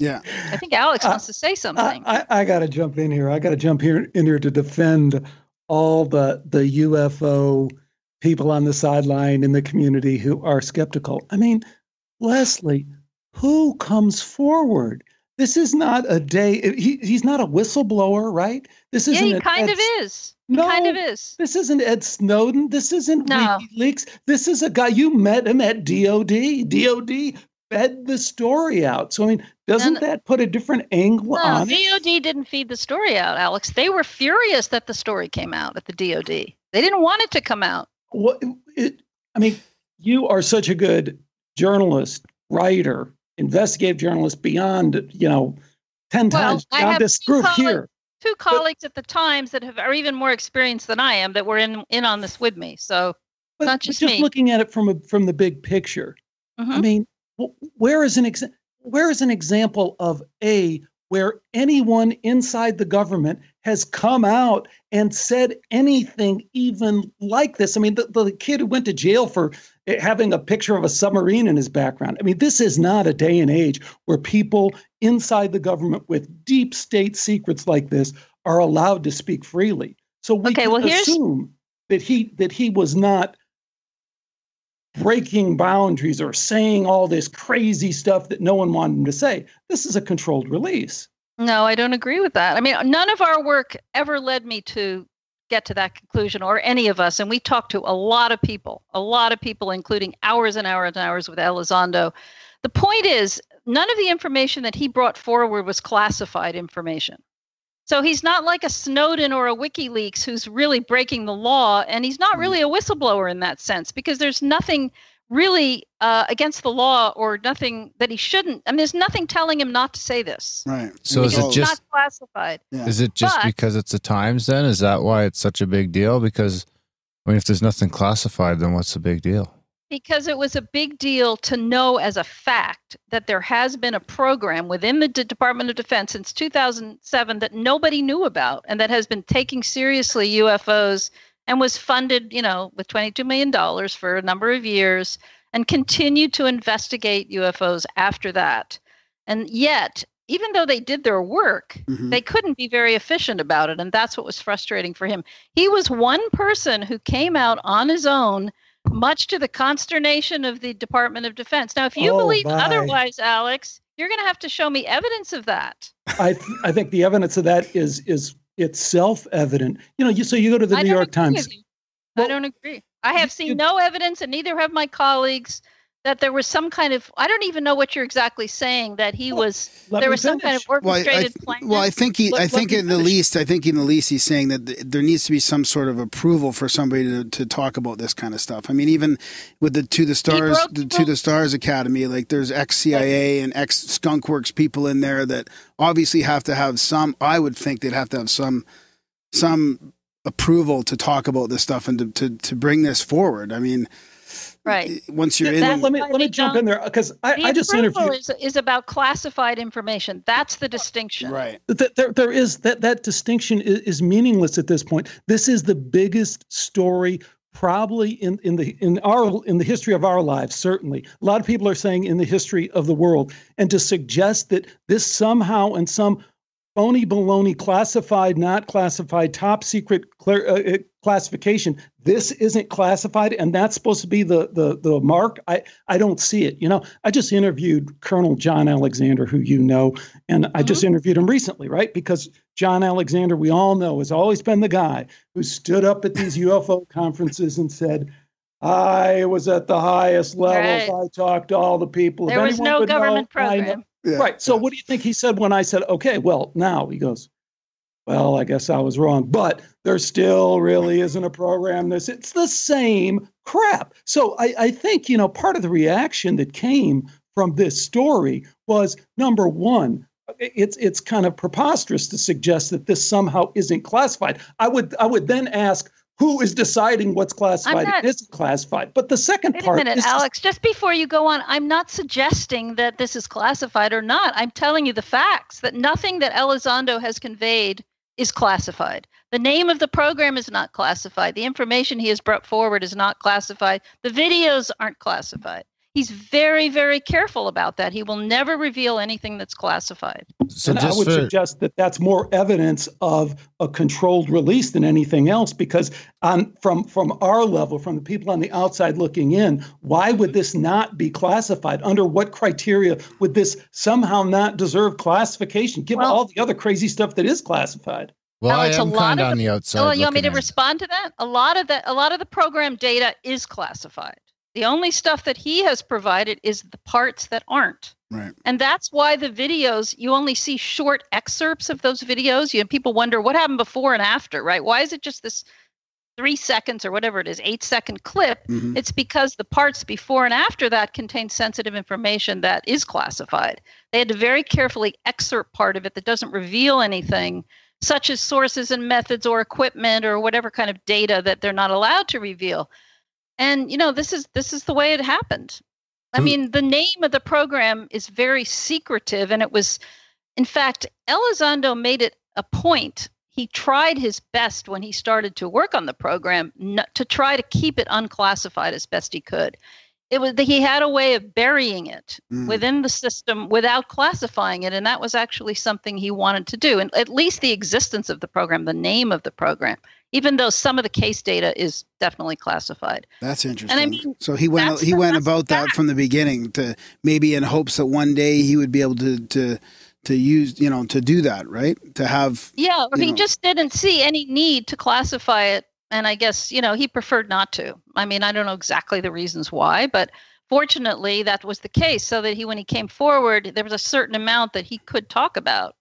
Yeah. I think Alex Uh, wants to say something. I, I, I got to jump in here. I got to jump here in here to defend all the the UFO people on the sideline in the community who are skeptical. I mean, Leslie, who comes forward? This is not a day. Eh, he, he's not a whistleblower, right? This isn't. he kind Ed- of is. He No, kind of is. This isn't Ed Snowden. This isn't No. WikiLeaks. This is a guy you met him at DOD. DOD fed the story out. So I mean, doesn't no. that put a different angle No, on it? DOD didn't feed the story out, Alex. They were furious that the story came out at the DOD. They didn't want it to come out. What it, I mean, you are such a good journalist, writer, investigative journalist beyond you know ten Well, times I have this group colleagues- here. Two colleagues at the Times that have are even more experienced than I am that were in in on this with me. So But, not just just me. looking at it from a, from the big picture, I Mhm. mean, where is an ex- where is an example of a where anyone inside the government has come out and said anything even like this? I mean, the, the kid who went to jail for having a picture of a submarine in his background. I mean, this is not a day and age where people inside the government with deep state secrets like this are allowed to speak freely. So we Okay, can well, assume that he that he was not breaking boundaries or saying all this crazy stuff that no one wanted him to say. This is a controlled release. No, I don't agree with that. I mean, none of our work ever led me to get to that conclusion, or any of us. And we talked to a lot of people, a lot of people, including hours and hours and hours with Elizondo. The point is, none of the information that he brought forward was classified information. So he's not like a Snowden or a WikiLeaks who's really breaking the law, and he's not mm. really a whistleblower in that sense because there's nothing really uh, against the law or nothing that he shouldn't. I mean, there's nothing telling him not to say this. Right. So is it just not classified? Yeah. is it just But- because it's the Times then? Is that why it's such a big deal? Because I mean, if there's nothing classified, then what's the big deal? Because it was a big deal to know as a fact that there has been a program within the D- Department of Defense since 2007 that nobody knew about and that has been taking seriously UFOs and was funded, you know, with $22 million for a number of years and continued to investigate UFOs after that. And yet, even though they did their work, Mhm. they couldn't be very efficient about it. And that's what was frustrating for him. He was one person who came out on his own, much to the consternation of the Department of Defense. Now, if you Oh, believe my. otherwise, Alex, you're going to have to show me evidence of that. I th- I think the evidence of that is is it's self evident. You know, you so you go to the I New York Times. I don't agree. I have seen you- no evidence, and neither have my colleagues, that there was some kind of. I don't even know what you're exactly saying. That he was. let There was some kind of finish. Well, I, I, orchestrated plan. well, I think he, Let- I think in the least, I think in the least, he's saying that th- there needs to be some sort of approval for somebody to, to talk about this kind of stuff. I mean, even with the To the Stars, broke the the To the Stars Academy, like there's ex CIA and ex Skunkworks people in there that obviously have to have some. I would think they'd have to have some, some approval to talk about this stuff and to to, to bring this forward. I mean, right. once you're Yeah, in, that- let me let me jump in there because The I, I just approval interviewed. is, is about classified information. That's the distinction. right. Th- there, there is that that distinction is, is meaningless at this point. This is the biggest story probably in, in the in our in the history of our lives certainly a lot of people are saying in the history of the world and to suggest that this somehow and some phony baloney classified not classified top secret clear, uh, uh, classification this isn't classified and that's supposed to be the the the mark i i don't see it you know i just interviewed colonel john alexander who you know and i just mm-hmm. interviewed him recently right because john alexander we all know has always been the guy who stood up at these ufo conferences and said I was at the highest levels. Right. I talked to all the people. If There was no government know." program. Yeah. Right. So what do you think he said when I said, okay, well, now he goes, well, I guess I was wrong, but there still really isn't a program. This it's the same crap. So I, I think, you know, part of the reaction that came from this story was number one, it's it's kind of preposterous to suggest that this somehow isn't classified. I would I would then ask who is deciding what's classified not- and isn't classified. But the second Wait a minute, is just- Alex. Just before you go on, I'm not suggesting that this is classified or not. I'm telling you the facts that nothing that Elizondo has conveyed is classified. The name of the program is not classified. The information he has brought forward is not classified. The videos aren't classified. He's very, very careful about that. He will never reveal anything that's classified. So and I would for suggest that that's more evidence of a controlled release than anything else, because on from from our level, from the people on the outside looking in, why would this not be classified? Under what criteria would this somehow not deserve classification, given Well- all the other crazy stuff that is classified? well, I Alex, a am lot kind of of on the- the outside. Oh, you want me to looking in. respond to that? A lot of the a lot of the program data is classified. The only stuff that he has provided is the parts that aren't. Right. And that's why the videos, you only see short excerpts of those videos. You know, people wonder what happened before and after, right? Why is it just this three seconds or whatever it is, eight second clip? Mhm. It's because the parts before and after that contain sensitive information that is classified. They had to very carefully excerpt part of it that doesn't reveal anything, such as sources and methods or equipment or whatever kind of data that they're not allowed to reveal. And you know, this is this is the way it happened. I mean, the name of the program is very secretive, and it was, in fact, Elizondo made it a point. He tried his best when he started to work on the program to try to keep it unclassified as best he could. It was he had a way of burying it Mm. within the system without classifying it, and that was actually something he wanted to do. And at least the existence of the program, the name of the program, even though some of the case data is definitely classified. That's interesting. And I mean, so he went he went about that fact. from the beginning to maybe in hopes that one day he would be able to to to use you know to do that right to have Yeah, or he know. just didn't see any need to classify it. And I guess, you know, he preferred not to. I mean, I don't know exactly the reasons why, but fortunately that was the case so that he, when he came forward, there was a certain amount that he could talk about.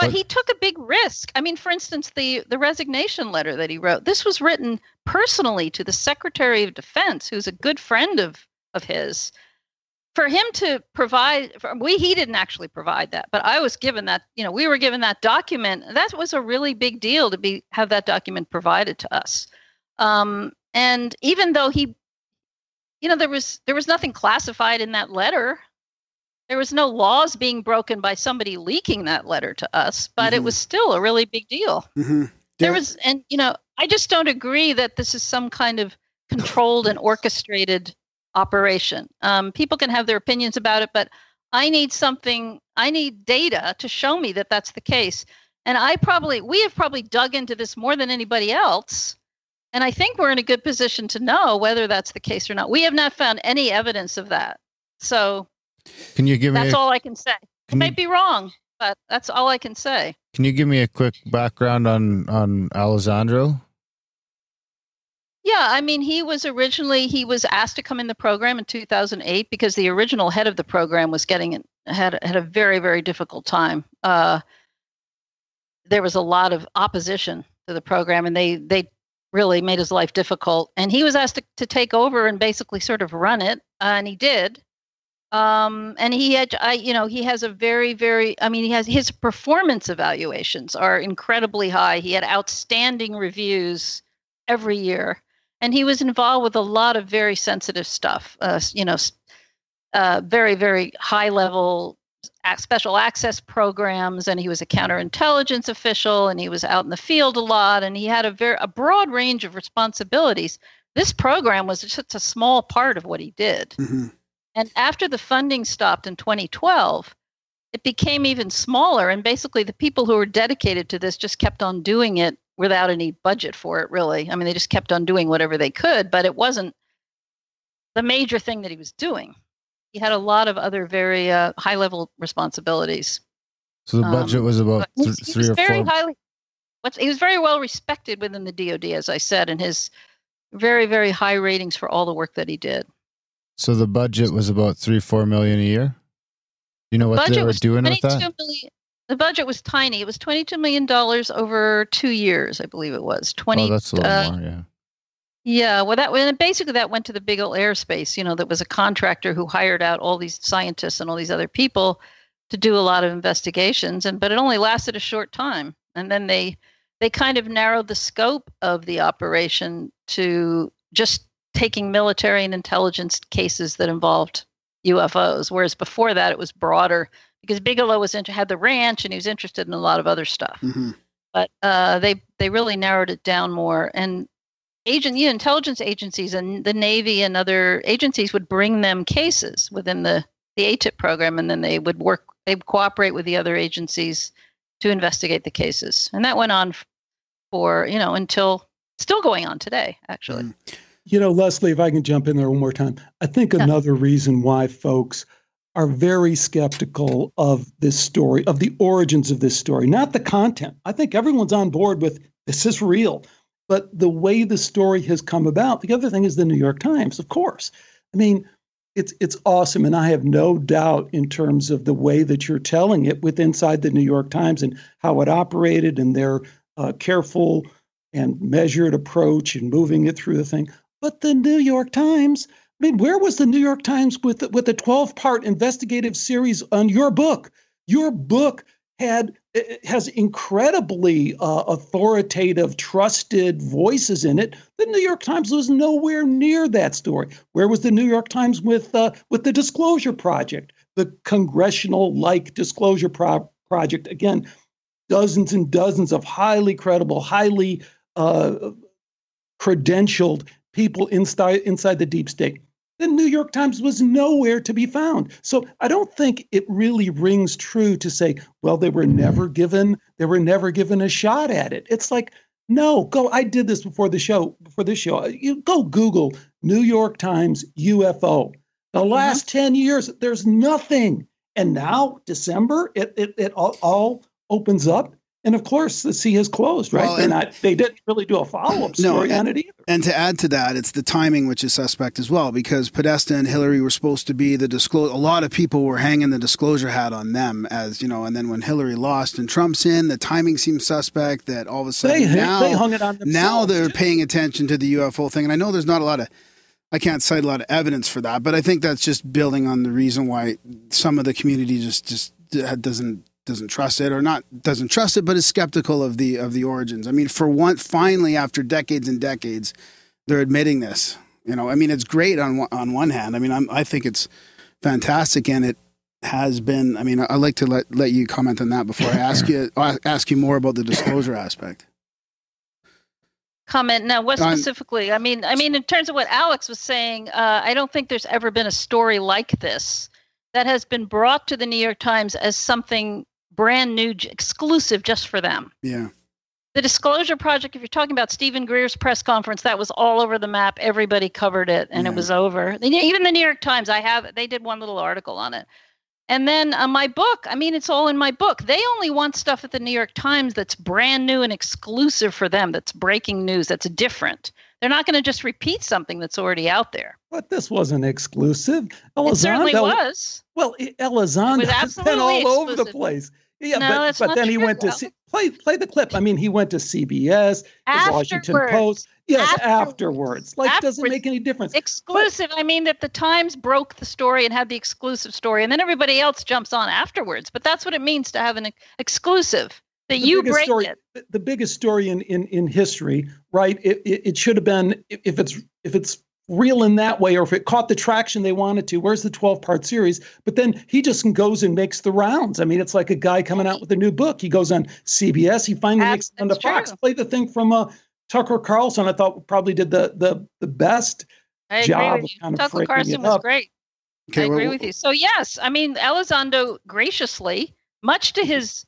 But But- he took a big risk. I mean, for instance, the, the resignation letter that he wrote, this was written personally to the Secretary of Defense, who's a good friend of, of his. For him to provide for, we he didn't actually provide that but i was given that you know we were given that document. That was a really big deal to be have that document provided to us. Um, and even though he you know there was there was nothing classified in that letter there was no laws being broken by somebody leaking that letter to us but it Mhm. was still a really big deal. Mhm. there was and you know i just don't agree that this is some kind of controlled and orchestrated operation. Um, people can have their opinions about it but i need something i need data to show me that that's the case. And i probably we have probably dug into this more than anybody else and i think we're in a good position to know whether that's the case or not. We have not found any evidence of that. So Can you give me that's a, all i can say can may you, be wrong but that's all i can say can you give me a quick background on on Elizondo? Yeah, I mean, he was originally he was asked to come in the program in 2008 because the original head of the program was getting it- had had a very very difficult time. Uh, there was a lot of opposition to the program, and they they really made his life difficult. And he was asked to, to take over and basically sort of run it, uh, and he did. Um, and he had, I, you know, he has a very, very, I mean, he has his performance evaluations are incredibly high. He had outstanding reviews every year. And he was involved with a lot of very sensitive stuff uh, you know uh, very very high level special access programs. And he was a counterintelligence official and he was out in the field a lot. And he had a very a broad range of responsibilities. This program was just a small part of what he did. Mhm. And after the funding stopped in 2012 it became even smaller and basically the people who were dedicated to this just kept on doing it without any budget for it really. I mean they just kept on doing whatever they could but it wasn't the major thing that he was doing. He had a lot of other very uh, high level responsibilities. So the budget Um, was about th- he three was or very four. highly what's, he was very well respected within the dod as i said and his very very high ratings for all the work that he did So the budget was about three four million a year. You know what they were doing with that? million- the budget was tiny. It was twenty-two million dollars over two years, I believe it was. Twenty. Oh, that's a little uh, more. Yeah. Yeah, well, that and basically that went to the Bigelow Aerospace. You know, that was a contractor who hired out all these scientists and all these other people to do a lot of investigations, and but it only lasted a short time, and then they they kind of narrowed the scope of the operation to just taking military and intelligence cases that involved UFOs, whereas before that it was broader because Bigelow was into, had the ranch and he was interested in a lot of other stuff. Mhm. but uh, they they really narrowed it down more. And agent, you intelligence agencies and the Navy and other agencies would bring them cases within the the ATIP program, and then they would work. They would cooperate with the other agencies to investigate the cases, and that went on for you know until still going on today, actually. Mm. You know, Leslie, if I can jump in there one more time, I think Yeah. another reason why folks are very skeptical of this story, of the origins of this story, not the content. I think everyone's on board with this is real, but the way the story has come about. The other thing is the New York Times, of course. I mean, it's it's awesome, and I have no doubt in terms of the way that you're telling it with inside the New York Times and how it operated and their uh, careful and measured approach and moving it through the thing. But the New York Times, I mean, where was the New York Times with with the 12 part investigative series on your book? Your book had has incredibly uh, authoritative, trusted voices in it. The New York Times was nowhere near that story. Where was the New York Times with uh, with the Disclosure Project, the congressional-like Disclosure Pro- Project? Again, dozens and dozens of highly credible, highly uh, credentialed people inside inside the deep state. The New York Times was nowhere to be found. So I don't think it really rings true to say, well, they were never given they were never given a shot at it. It's like, no, go. I did this before the show. Before this show, you go Google New York Times UFO. The mm-hmm. last ten years, there's nothing, and now December, it it, it all, all opens up. And of course, the sea has closed, right? Well, They're and- not. They didn't really do a follow up No, story and- on it either. And to add to that, it's the timing which is suspect as well, because Podesta and Hillary were supposed to be the disclose. A lot of people were hanging the disclosure hat on them, as you know. And then when Hillary lost and Trump's in, the timing seems suspect. That all of a sudden They, now they hung it on themselves. now they're too. paying attention to the UFO thing. And I know there's not a lot of, I can't cite a lot of evidence for that, but I think that's just building on the reason why some of the community just just doesn't doesn't trust it or not doesn't trust it, but is skeptical of the of the origins. I mean, for one, finally after decades and decades, they're admitting this. You know, I mean, it's great on one- on one hand. I mean, I'm, I think it's fantastic, and it has been. I mean, I- I'd like to let let you comment on that before I ask you ask you more about the disclosure aspect. comment now what specifically i mean i mean in terms of what alex was saying uh, i don't think there's ever been a story like this that has been brought to the new york times as something brand new exclusive just for them Yeah. the disclosure project if you're talking about steven greer's press conference that was all over the map everybody covered it and Yeah. it was over even the new york times i have they did one little article on it and then uh, my book, I mean, it's all in my book. They only want stuff at the New York Times that's brand new and exclusive for them, that's breaking news, that's different. They're not going to just repeat something that's already out there. But this wasn't exclusive. It certainly Elizondo- was. Well, Elizondo was has been all over the place. Yeah, No, but, but then he true, went to C- play play the clip. I mean, he went to CBS, the Washington Post. Yes, Afterwards. afterwards. Like, doesn't make any difference. Exclusive. I mean, that the Times broke the story and had the exclusive story, and then everybody else jumps on afterwards. But that's what it means to have an exclusive, that you break story, it. the- biggest story in, in, in history, right? It, it, it should have been if it's if it's real in that way, or if it caught the traction they wanted to. Where's the twelve part series? But then he just goes and makes the rounds. I mean, it's like a guy coming out with a new book. He goes on CBS. He finally Ab- makes it on the that's Fox. true. Play the thing from uh, Tucker Carlson. I thought probably did the the the best. I job agree of with you. kind of Tucker framing Carlson was great. Okay. I agree well, with you. So yes, I mean Elizondo graciously, much to his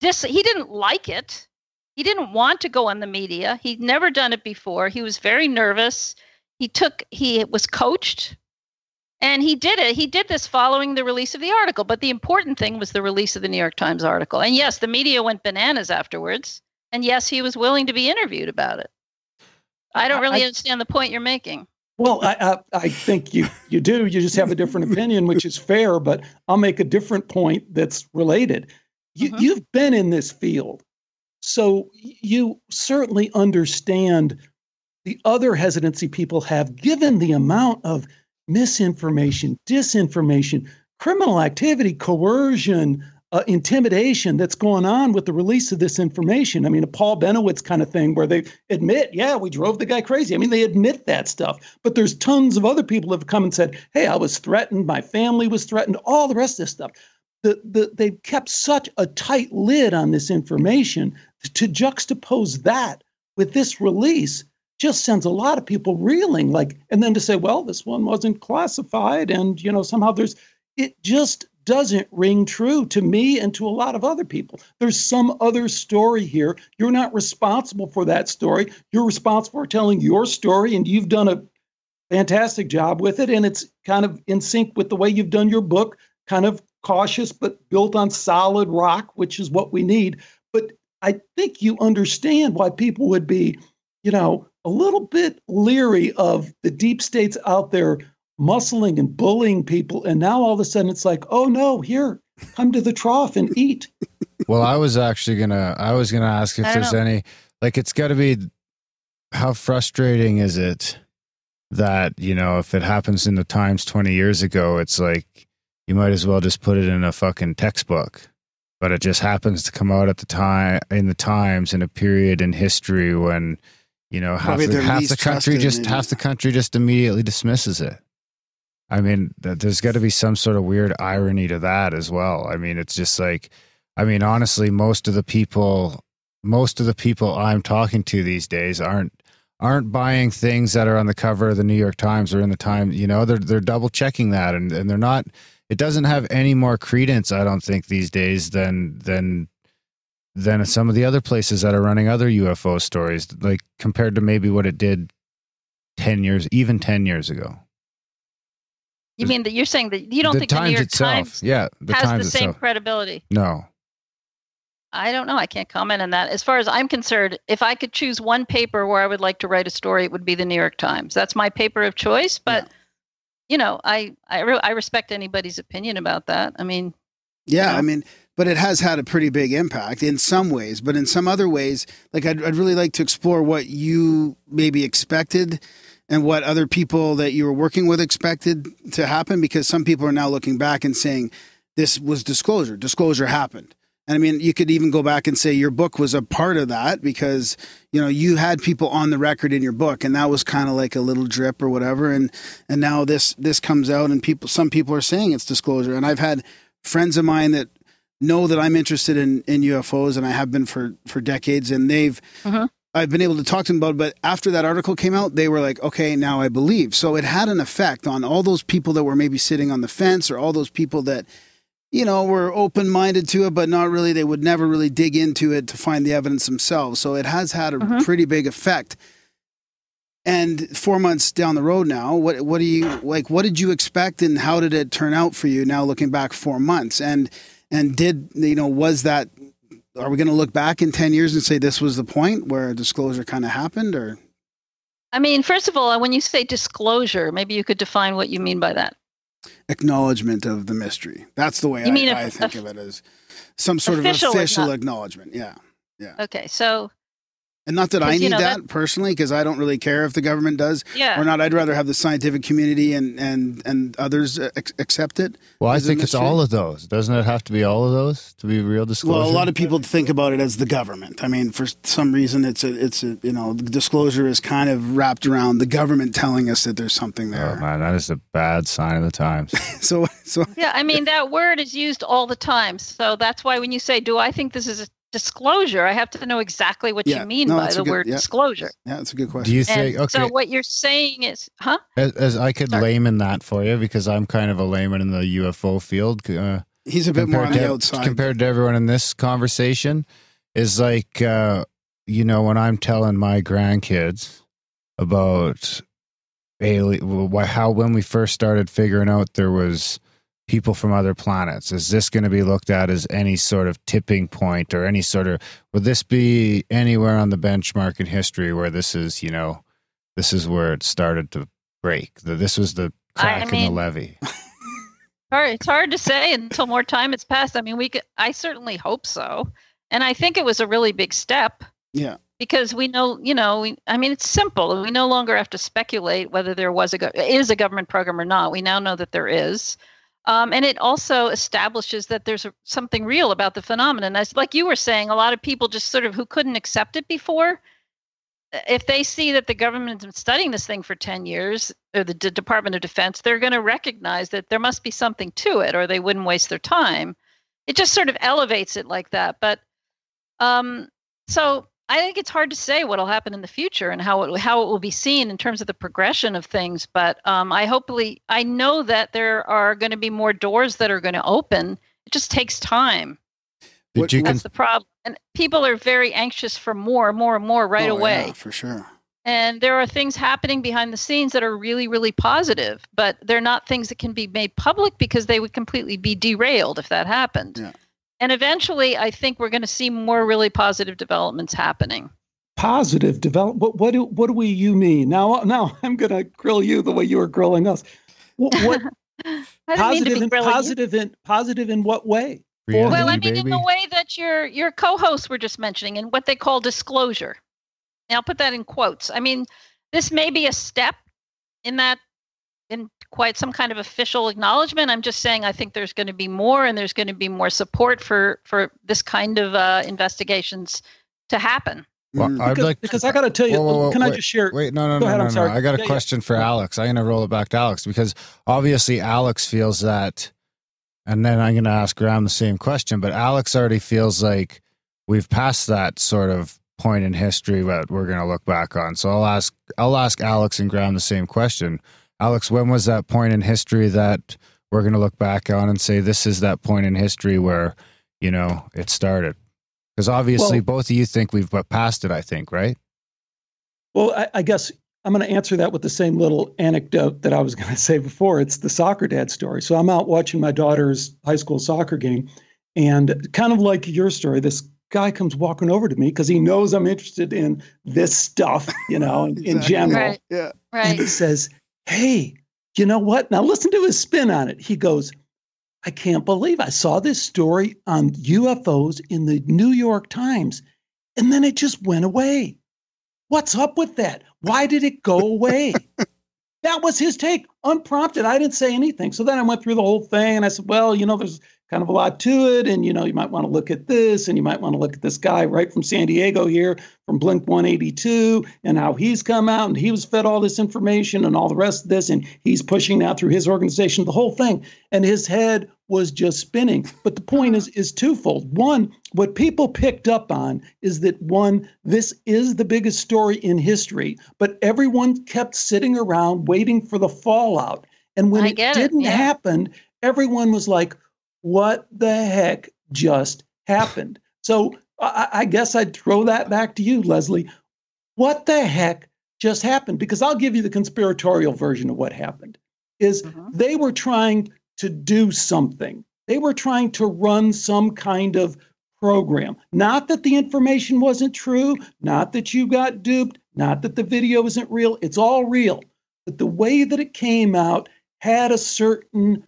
dis, he didn't like it. He didn't want to go on the media. He'd never done it before. He was very nervous. He took he was coached and he did it. He did this following the release of the article, but the important thing was the release of the New York Times article. And yes, the media went bananas afterwards. And yes, he was willing to be interviewed about it. I don't really I- understand the point you're making. Well, I, I I think you you do. You just have a different opinion, which is fair. But I'll make a different point that's related. You, Mhm. You've been in this field, so you certainly understand the other hesitancy people have, given the amount of misinformation, disinformation, criminal activity, coercion, uh, intimidation that's going on with the release of this information. I mean, a Paul Bennewitz kind of thing where they admit, yeah, we drove the guy crazy. I mean, they admit that stuff. But there's tons of other people have come and said, hey, I was threatened. My family was threatened, all the rest of this stuff. the, the they've kept such a tight lid on this information to juxtapose that with this release just sends a lot of people reeling like and then to say well this one wasn't classified and you know somehow there's it just doesn't ring true to me and to a lot of other people. There's some other story here. You're not responsible for that story. You're responsible for telling your story and you've done a fantastic job with it. And it's kind of in sync with the way you've done your book kind of cautious but built on solid rock which is what we need. But i think you understand why people would be you know a little bit leery of the deep states out there muscling and bullying people and now all of a sudden it's like oh no here come to the trough and eat Well, I was actually gonna. I was gonna ask if there's know. any. Like, it's got to be. How frustrating is it that you know if it happens in the Times twenty years ago, it's like you might as well just put it in a fucking textbook. But it just happens to come out at the time in the Times in a period in history when you know half the, half the country just maybe. half the country just immediately dismisses it. I mean, th- there's got to be some sort of weird irony to that as well. I mean, it's just like, I mean, honestly, most of the people, most of the people I'm talking to these days aren't aren't buying things that are on the cover of the New York Times or in the Times. You know, they're they're double checking that, and and they're not. It doesn't have any more credence, I don't think, these days than than than some of the other places that are running other UFO stories, like compared to maybe what it did ten years, even ten years ago. You mean that you're saying that you don't the think the New York itself, Times yeah, the has Times the same itself. credibility? No, I don't know. I can't comment on that. As far as I'm concerned, if I could choose one paper where I would like to write a story, it would be the New York Times. That's my paper of choice. But you know, I I, re- I respect anybody's opinion about that. I mean, Yeah, know? I mean, but it has had a pretty big impact in some ways, but in some other ways, like I'd, I'd really like to explore what you maybe expected and what other people that you were working with expected to happen because some people are now looking back and saying this was disclosure. Disclosure happened. And I mean, you could even go back and say your book was a part of that because, you know, you had people on the record in your book and that was kind of like a little drip or whatever. And, and now this, this comes out and people, some people are saying it's disclosure. And I've had friends of mine that know that I'm interested in, in UFOs and I have been for, for decades and they've, Mhm. I've been able to talk to them about it, but after that article came out, they were like, okay, now I believe. So it had an effect on all those people that were maybe sitting on the fence or all those people that, you know, were open minded to it, but not really, they would never really dig into it to find the evidence themselves. So it has had a Mhm. pretty big effect. And four months down the road now, what what do you like? What did you expect, and how did it turn out for you? Now looking back four months, and and did you know was that? Are we going to look back in ten years and say this was the point where a disclosure kind of happened, or I mean, first of all, when you say disclosure, maybe you could define what you mean by that. acknowledgement of the mystery? That's the way I, mean a- I think a- of it as some sort official of official acknow- acknowledgement. Yeah, Okay, so and not that I 'Cause, you need know, that, personally, because I don't really care if the government does yeah, or not. I'd rather have the scientific community and and and others uh, ac- accept it. well, I think it's all of those. Doesn't it have to be all of those to be real disclosure? Well, a lot of people think about it as the government. I mean, for some reason, it's a it's a you know disclosure is kind of wrapped around the government telling us that there's something there. Oh man, that is a bad sign of the times. so so yeah. I mean, that word is used all the time. So that's why when you say, "Do I think this is a disclosure?" I have to know exactly what Yeah, you mean no, by the good- word yeah. disclosure. yeah, that's a good question. Do question. you And okay? so what you're saying is, huh? as, as I could Sorry. layman that for you because I'm kind of a layman in the UFO field. Uh, He's a bit more on compared the to- outside. compared to everyone in this conversation is like uh you know when i'm telling my grandkids about alien wh- how when we first started figuring out there was people from other planets is this going to be looked at as any sort of tipping point or any sort of would this be anywhere on the benchmark in history where this is you know this is where it started to break the, this was the I crack in the levee Hard, it's hard to say until more time has passed. I mean, we could, I certainly hope so, and I think it was a really big step. Yeah. Because we know, you know, we, I mean, it's simple. We no longer have to speculate whether there was a go- is a government program or not. We now know that there is, um, and it also establishes that there's a, something real about the phenomenon. As like you were saying, a lot of people just sort of who couldn't accept it before, if they see that the government has been studying this thing for 10 years or the D- department of defense they're going to recognize that there must be something to it or they wouldn't waste their time it just sort of elevates it like that. But um, so I think it's hard to say what'll happen in the future and how it how it will be seen in terms of the progression of things. But um, I hopefully I know that there are going to be more doors that are going to open. It just takes time. Did What- you That's con- the problem, and people are very anxious for more, more, and more right Oh, away. yeah, for sure. And there are things happening behind the scenes that are really, really positive, but they're not things that can be made public because they would completely be derailed if that happened. Yeah. And eventually, I think we're going to see more really positive developments happening. Positive develop. What what do what do we you mean? Now now I'm going to grill you the way you were grilling us. What, what I didn't mean to positive in positive in positive in what way? Reality, Well, I mean, in the way that your your co-hosts were just mentioning, and what they call disclosure. And I'll put that in quotes. I mean, this may be a step in that, in quite some kind of official acknowledgement. I'm just saying, I think there's going to be more, and there's going to be more support for for this kind of uh, investigations to happen. Well, Mm. I'd Because, like because I got to tell you, Whoa, whoa, whoa, can I just share? Wait, no, no, Go no, ahead, no, I'm no. I got a Yeah, yeah. question for Alex. I'm gonna roll it back to Alex because obviously Alex feels that, and then I'm gonna ask Graham the same question. But Alex already feels like we've passed that sort of point in history that we're gonna look back on. So I'll ask, I'll ask Alex and Graham the same question. Alex, when was that point in history that we're gonna look back on and say this is that point in history where you know it started? Because obviously Well- both of you think we've passed it. I think, right? Well, I, I guess I'm going to answer that with the same little anecdote that I was going to say before. It's the soccer dad story. So I'm out watching my daughter's high school soccer game, and kind of like your story, this guy comes walking over to me because he knows I'm interested in this stuff, you know, in, in general. Right. Yeah. And he says, Hey, you know what? Now listen to his spin on it. He goes, I can't believe I saw this story on UFOs in the New York Times, and then it just went away. What's up with that? Why did it go away? that was his take, unprompted. I didn't say anything. So then I went through the whole thing and I said, well, you know, there's kind of a lot to it. And, you know, you might want to look at this and you might want to look at this guy right from San Diego here from Blink 182 and how he's come out and he was fed all this information and all the rest of this. And he's pushing that through his organization, the whole thing. And his head was just spinning. But the point is, is twofold. One, what people picked up on is that one, this is the biggest story in history, but everyone kept sitting around waiting for the fallout. And when I it it, didn't yeah. happen, everyone was like, what the heck just happened? So I, I guess I'd throw that back to you, Leslie. What the heck just happened? Because I'll give you the conspiratorial version of what happened. Is Mhm. they were trying to do something. They were trying to run some kind of program. Not that the information wasn't true, not that you got duped, not that the video isn't real. It's all real. But the way that it came out had a certain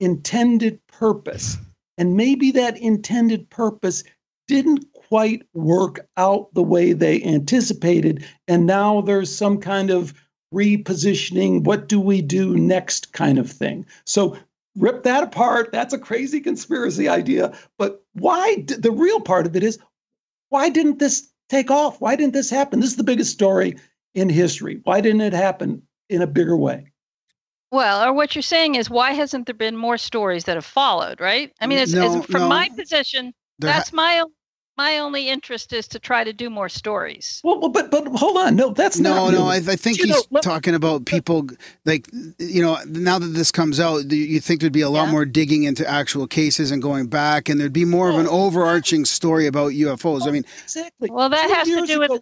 intended purpose. And maybe that intended purpose didn't quite work out the way they anticipated. And now there's some kind of repositioning, what do we do next kind of thing. So rip that apart. That's a crazy conspiracy idea. But why? The real part of it is why didn't this take off? Why didn't this happen? This is the biggest story in history. Why didn't it happen in a bigger way? Well, or what you're saying is, why hasn't there been more stories that have followed? Right? I mean, it's, No, it's, from no. my position, There ha- that's my my only interest is to try to do more stories. Well, well, but but hold on. No, that's no, not. no. I, I think You he's know, let- talking about people like you know. Now that this comes out, do you think there'd be a lot Yeah. more digging into actual cases and going back, and there'd be more of an overarching story about UFOs. I mean, exactly. Well, that Two has to years do with ago-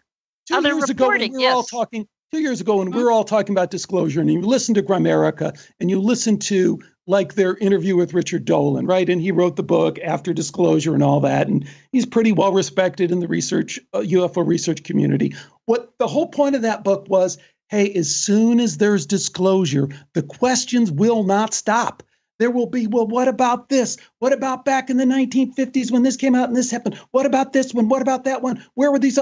two other years ago we were all talking two years ago when we were all talking about disclosure and you listen to Grimerica and you listen to like their interview with Richard Dolan, right? And he wrote the book after disclosure and all that. And he's pretty well respected in the research uh, UFO research community. What the whole point of that book was, hey, as soon as there's disclosure, the questions will not stop. There will be, well, what about this? What about back in the 1950s when this came out and this happened? What about this one? What about that one? Where were these?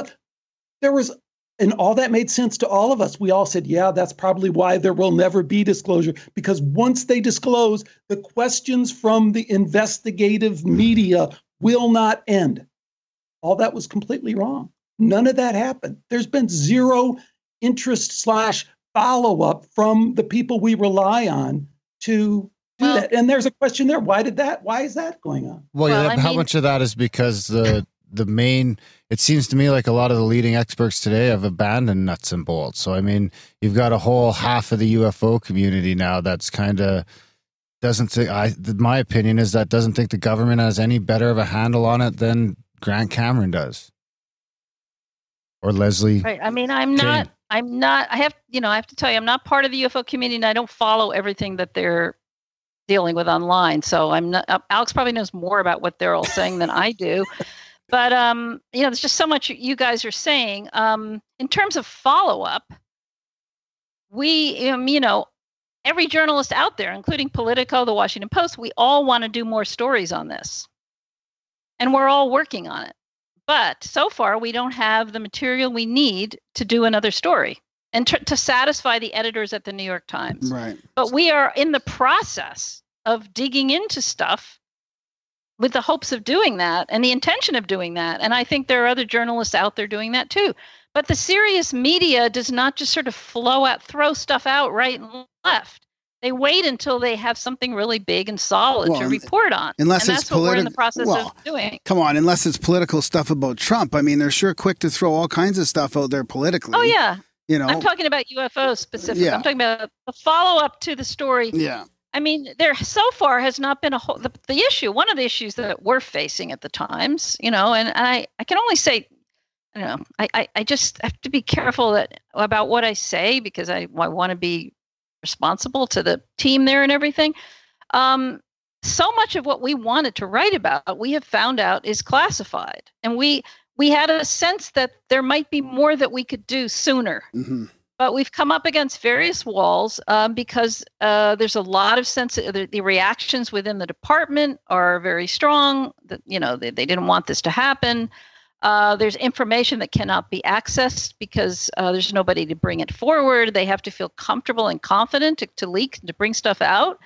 There was, and all that made sense to all of us. We all said, yeah, that's probably why there will never be disclosure. Because once they disclose, the questions from the investigative media will not end. All that was completely wrong. None of that happened. There's been zero interest slash follow up from the people we rely on to do Well- that. And there's a question there. Why did that? Why is that going on? Well, Well, yeah, I how mean- much of that is because the the main? It seems to me like a lot of the leading experts today have abandoned nuts and bolts. So I mean, you've got a whole half of the UFO community now that's kind of doesn't think. I my opinion is that doesn't think the government has any better of a handle on it than Grant Cameron does, or Leslie. Right. I mean, I'm not. I'm not. I have. You know, I have to tell you, I'm not part of the UFO community, and I don't follow everything that they're dealing with online. So I'm not. Uh, Alex probably knows more about what they're all saying than I do. But um, you know, there's just so much you guys are saying. Um, in terms of follow up, we, um, you know, every journalist out there, including Politico, the Washington Post, we all want to do more stories on this, and we're all working on it. But so far, we don't have the material we need to do another story and to to satisfy the editors at the New York Times. Right. But we are in the process of digging into stuff with the hopes of doing that and the intention of doing that. And I think there are other journalists out there doing that too. But the serious media does not just sort of flow out, throw stuff out right and left. They wait until they have something really big and solid Well, to report on. unless and it's that's what we're in the process well, of doing. Come on, unless it's political stuff about Trump. I mean, they're sure quick to throw all kinds of stuff out there politically. Oh yeah, You know. I'm talking about UFOs specifically. Yeah. I'm talking about the follow up to the story. yeah. I mean, there so far has not been a whole, the, the issue. One of the issues that we're facing at the times, you know, and, and I, I can only say, I don't know, I, I, I just have to be careful that about what I say because I, I want to be responsible to the team there and everything. Um, so much of what we wanted to write about, we have found out is classified, and we we had a sense that there might be more that we could do sooner hmm but we've come up against various walls um, because uh, there's a lot of sense the, the reactions within the department are very strong that you know they, they didn't want this to happen. Uh, there's information that cannot be accessed because uh, there's nobody to bring it forward. They have to feel comfortable and confident to, to leak to bring stuff out.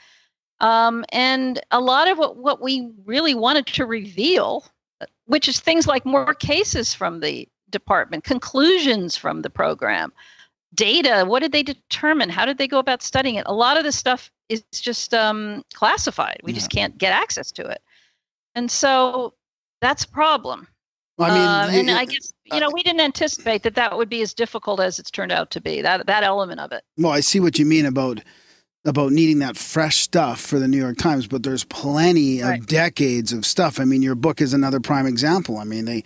Um, and a lot of what, what we really wanted to reveal uh, which is things like more cases from the department conclusions from the program data what did they determine? How did they go about studying it? A lot of this stuff is just um, classified. We just can't get access to it. And so that's a problem. Well, I mean, Uh, you- and i guess you know we didn't anticipate that that would be as difficult as it's turned out to be that that element of it. Well, I see what you mean about about needing that fresh stuff for the New York Times, but there's plenty of decades of stuff. I mean, your book is another prime example. I mean, they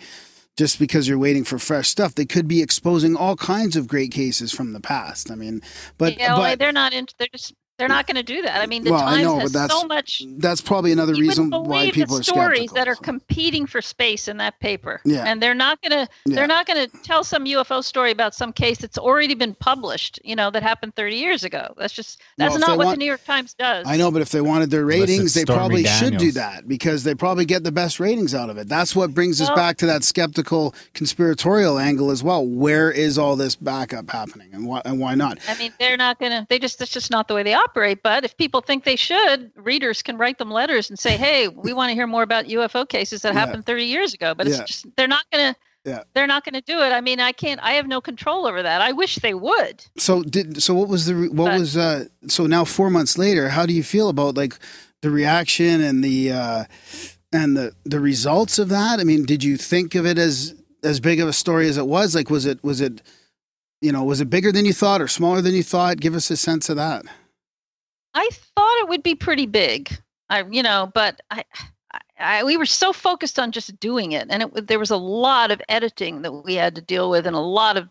just because you're waiting for fresh stuff, they could be exposing all kinds of great cases from the past. I mean, but yeah, but they're not in, they're just they're not going to do that i mean the Well, I times know, has but that's- so much that's probably another reason wouldn't why believe people the are stories skeptical. that are competing for space in that paper Yeah. and they're not going to Yeah. they're not going to tell some ufo story about some case that's already been published you know that happened 30 years ago that's just that's Well, not what want- the new york times does I know, but if they wanted their ratings, they Stormy probably should do that because they probably get the best ratings out of it. That's what brings us back to that skeptical conspiratorial angle as well. Where is all this backup happening, and why and why not? I mean, they're not going to, they just, that's just not the way they operate. But if people think they should, readers can write them letters and say, hey, we want to hear more about UFO cases that Yeah. happened 30 years ago. But it's Yeah. just, they're not going to, Yeah. they're not going to do it. I mean, I can't, I have no control over that. I wish they would. So did so what was the what But- was uh so now 4 months later, how do you feel about like the reaction and the uh and the the results of that? I mean, did you think of it as as big of a story as it was? Like was it was it you know, was it bigger than you thought or smaller than you thought? Give us a sense of that. I thought it would be pretty big. I, you know, but I, I, we were so focused on just doing it, and it, there was a lot of editing that we had to deal with, and a lot of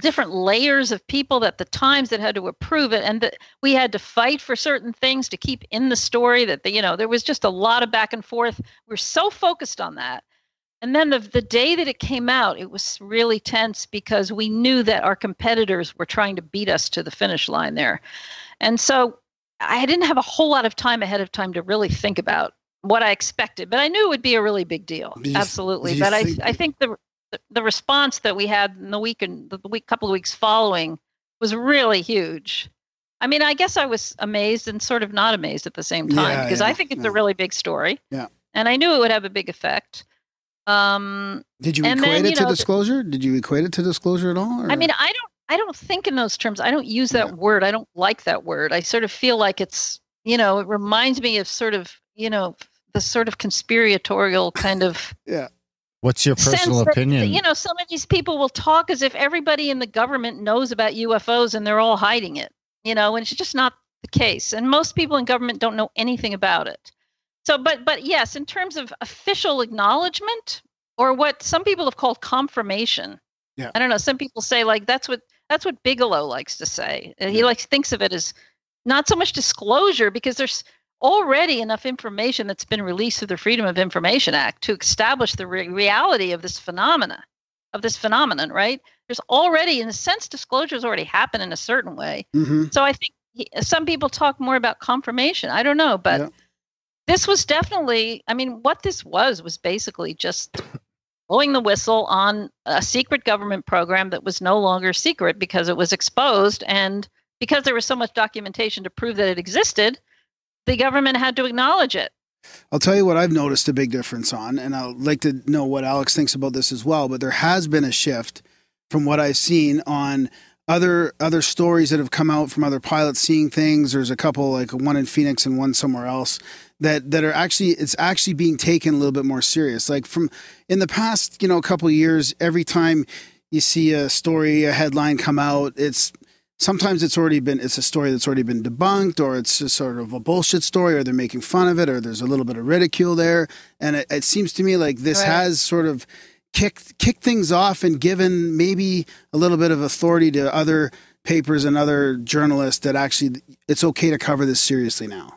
different layers of people at the times that had to approve it, and that we had to fight for certain things to keep in the story. That the, you know, there was just a lot of back and forth. We we're so focused on that. And then the, the day that it came out, it was really tense because we knew that our competitors were trying to beat us to the finish line there. And so I didn't have a whole lot of time ahead of time to really think about what I expected, but I knew it would be a really big deal. You- Absolutely. But I, think- I think the, the response that we had in the week and the week couple of weeks following was really huge. I mean, I guess I was amazed and sort of not amazed at the same time Yeah, because yeah, I think it's yeah. a really big story. Yeah. And I knew it would have a big effect. Um, Did you equate then, it you to know, the- disclosure? Did you equate it to disclosure at all? I mean, I don't I don't think in those terms. I don't use that Yeah. word. I don't like that word. I sort of feel like it's you know, it reminds me of sort of, you know, the sort of conspiratorial kind of Yeah. What's your sense personal that, opinion? You know, some of these people will talk as if everybody in the government knows about UFOs and they're all hiding it. You know, and it's just not the case. And most people in government don't know anything about it. So, but but yes, in terms of official acknowledgement or what some people have called confirmation. Yeah. I don't know. Some people say like that's what that's what Bigelow likes to say. Uh, He likes thinks of it as not so much disclosure because there's already enough information that's been released through the Freedom of Information Act to establish the re- reality of this phenomena, of this phenomenon, right? There's already, in a sense, disclosures already happen in a certain way. hmm So I think he, some people talk more about confirmation. I don't know, but Yeah. this was definitely, I mean, what this was was basically just blowing the whistle on a secret government program that was no longer secret because it was exposed and because there was so much documentation to prove that it existed, the government had to acknowledge it. I'll tell you what I've noticed a big difference on, and I'd like to know what Alex thinks about this as well. But there has been a shift from what I've seen on other other stories that have come out from other pilots seeing things. There's a couple, like one in Phoenix and one somewhere else, that that are actually it's actually being taken a little bit more serious. Like from in the past, you know, a couple of years, every time you see a story, a headline come out, it's sometimes it's already been it's a story that's already been debunked or it's just sort of a bullshit story or they're making fun of it or there's a little bit of ridicule there and it, it seems to me like this Right. has sort of kicked kicked things off and given maybe a little bit of authority to other papers and other journalists that actually it's okay to cover this seriously now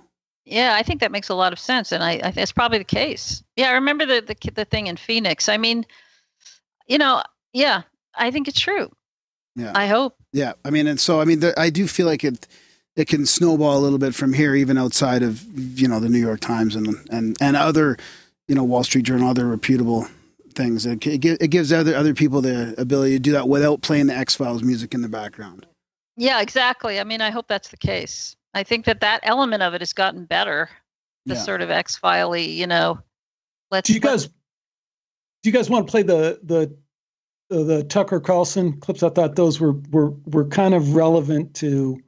Yeah, I think that makes a lot of sense, and I, I think it's probably the case. Yeah, I remember the, the the thing in Phoenix. I mean, you know, yeah, I think it's true. Yeah. I hope. Yeah, I mean, and so I mean, the, I do feel like it it can snowball a little bit from here, even outside of you know the New York Times and and and other you know Wall Street Journal, other reputable things. It, it, it gives other other people the ability to do that without playing the X Files music in the background. Yeah, exactly. I mean, I hope that's the case. I think that that element of it has gotten better. The Yeah. sort of X filey, you know. Let's. Do you guys do you guys want to play the the the, the Tucker Carlson clips? I thought those were were were kind of relevant to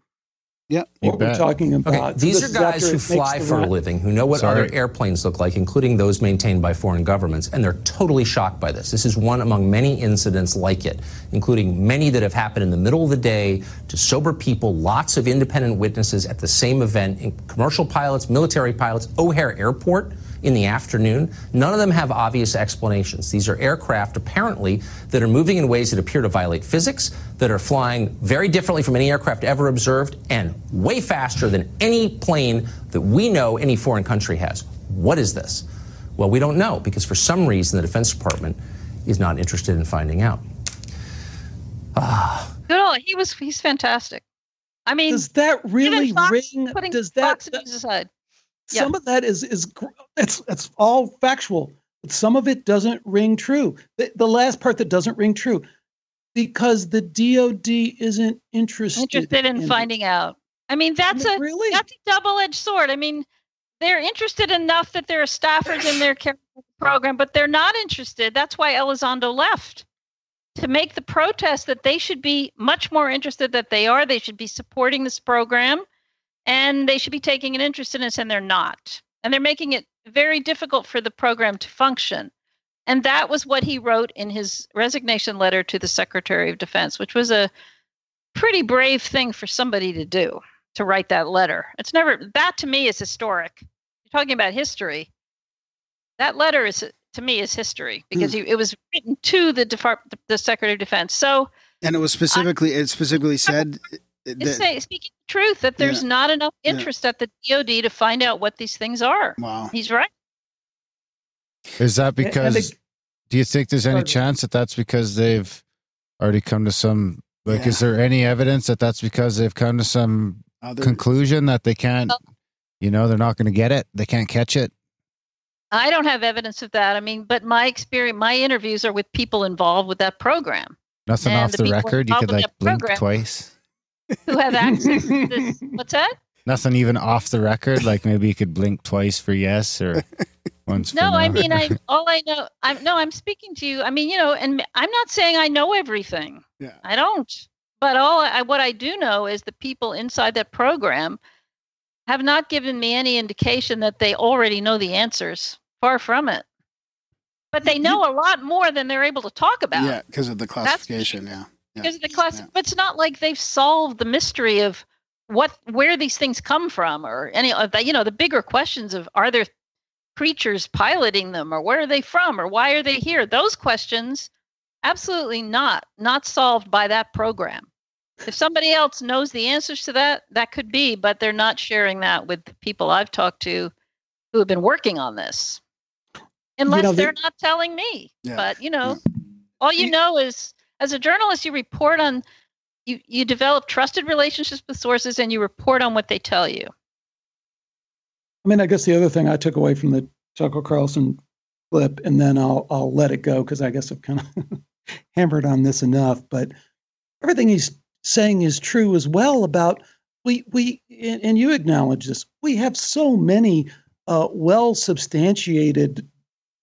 Yeah, You what we're talking about. Okay, So these this are guys who fly the for a living, who know what Sorry. other airplanes look like, including those maintained by foreign governments, and they're totally shocked by this. This is one among many incidents like it, including many that have happened in the middle of the day to sober people, lots of independent witnesses at the same event, in commercial pilots, military pilots, O'Hare Airport in the afternoon. None of them have obvious explanations. These are aircraft, apparently, that are moving in ways that appear to violate physics, that are flying very differently from any aircraft ever observed, and way faster than any plane that we know any foreign country has. What is this? Well, we don't know because for some reason the Defense Department is not interested in finding out. Ah, Good old, he was. He's fantastic. I mean, Does that really Fox, ring? putting Does that, Fox Yeah. some of that is is that's that's all factual, but some of it doesn't ring true. The, the last part that doesn't ring true because the DoD isn't interested interested in it. finding out. I mean, that's mean, a really? that's a double-edged sword. I mean, they're interested enough that there are staffers in their care program, but they're not interested. That's why Elizondo left to make the protest that they should be much more interested that they are. They should be supporting this program, and they should be taking an interest in this, and they're not. And they're making it very difficult for the program to function. And that was what he wrote in his resignation letter to the Secretary of Defense, which was a pretty brave thing for somebody to do to write that letter. It's never that to me is historic. You're talking about history. That letter is to me is history hmm. because he, it was written to the Depart- the Secretary of Defense. So and it was specifically it specifically said it's that, say, speaking the truth that there's Yeah. not enough Yeah. interest at the DoD to find out what these things are. wow. He's right. Is that And- and because? it- do you think there's any chance that that's because they've already come to some? Like, Yeah. is there any evidence that that's because they've come to some Other- conclusion that they can't? You know, they're not going to get it. They can't catch it. I don't have evidence of that. I mean, but my experience, my interviews are with people involved with that program Nothing And off the the record. You involved could like blink program- twice. Who have access to this. What's that? Nothing even off the record. Like maybe you could blink twice for yes or once. No, for I no. I mean, I all I know. I'm no, I'm speaking to you. I mean, you know, and I'm not saying I know everything. Yeah. I don't. But all I, what I do know is the people inside that program have not given me any indication that they already know the answers. Far from it. But they know a lot more than they're able to talk about. Yeah, because of the classification. Yeah. yeah. Because of the class, but it's not like they've solved the mystery of what where these things come from or any of the you know the bigger questions of are there creatures piloting them or where are they from or why are they here? Those questions absolutely not not solved by that program. If somebody else knows the answers to that that could be but they're not sharing that with the people i've talked to who have been working on this. Unless know, they're the- not telling me Yeah. but you know all you know is as a journalist you report on you you develop trusted relationships with sources and you report on what they tell you I mean, I guess the other thing I took away from the Tucker Carlson clip, and then I'll I'll let it go because I guess I've kind of hammered on this enough. But everything he's saying is true as well about we we and you acknowledge this. We have so many uh, well substantiated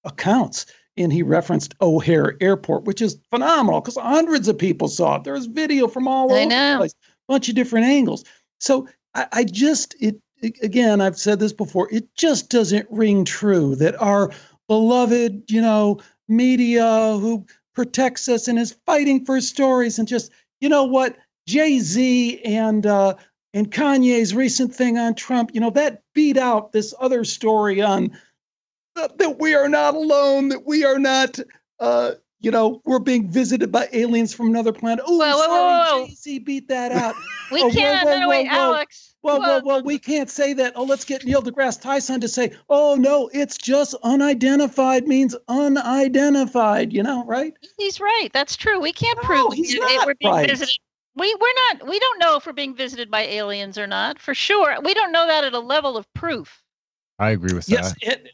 accounts. And he referenced O'Hare Airport, which is phenomenal because hundreds of people saw it. There was video from all I over know. the place, bunch of different angles. So I, I just it a- again, I've said this before, it just doesn't ring true that our beloved, you know, media who protects us and is fighting for stories and just, you know what, Jay-Z and uh and Kanye's recent thing on Trump, you know, that beat out this other story on that, that we are not alone, that we are not uh you know, we're being visited by aliens from another planet. Oh, Whoa, whoa, sorry, whoa, whoa. Jay-Z beat that out. we Oh, can't whoa, no, wait whoa, whoa. alex Well, well, well, we can't say that. Oh, let's get Neil deGrasse Tyson to say, "Oh no, it's just unidentified means unidentified." You know, right? He's right. That's true. We can't No, prove he's it- not we're being right. visited. We we're not. We don't know if we're being visited by aliens or not. For sure, we don't know that at a level of proof. I agree with Yes. that. It,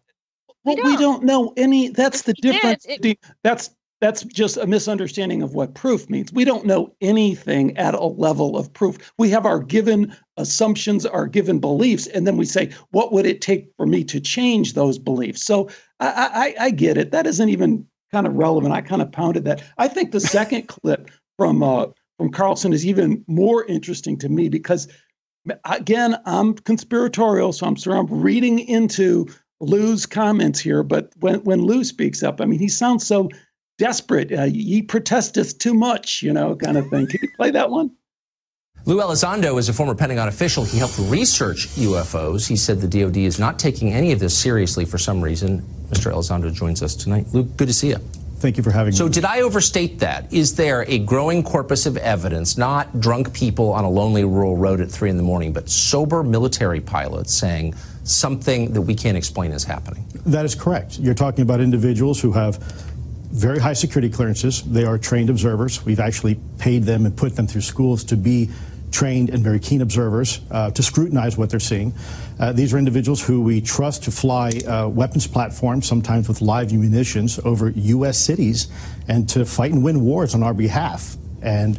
well, We we don't. don't know any. That's the we difference. it- that's that's just a misunderstanding of what proof means. We don't know anything at a level of proof. We have our given assumptions, our given beliefs, and then we say, "What would it take for me to change those beliefs?" So I, I, I get it. That isn't even kind of relevant. I kind of pounded that. I think the second clip from uh, from Carlson is even more interesting to me because again, I'm conspiratorial, so I'm sure I'm reading into Lou's comments here. But when when Lou speaks up, I mean, he sounds so desperate. Uh, ye protesteth too much, you know, kind of thing. Can you play that one? Lou Elizondo is a former Pentagon official. He helped research UFOs. He said the DoD is not taking any of this seriously for some reason. Mr. Elizondo joins us tonight. Lou, good to see you. Thank you for having So, me. So, did I overstate that? Is there a growing corpus of evidence, not drunk people on a lonely rural road at three in the morning, but sober military pilots saying something that we can't explain is happening? That is correct. You're talking about individuals who have very high security clearances. They are trained observers. We've actually paid them and put them through schools to be trained and very keen observers uh, to scrutinize what they're seeing. Uh, these are individuals who we trust to fly uh, weapons platforms, sometimes with live munitions, over U.S. cities and to fight and win wars on our behalf. And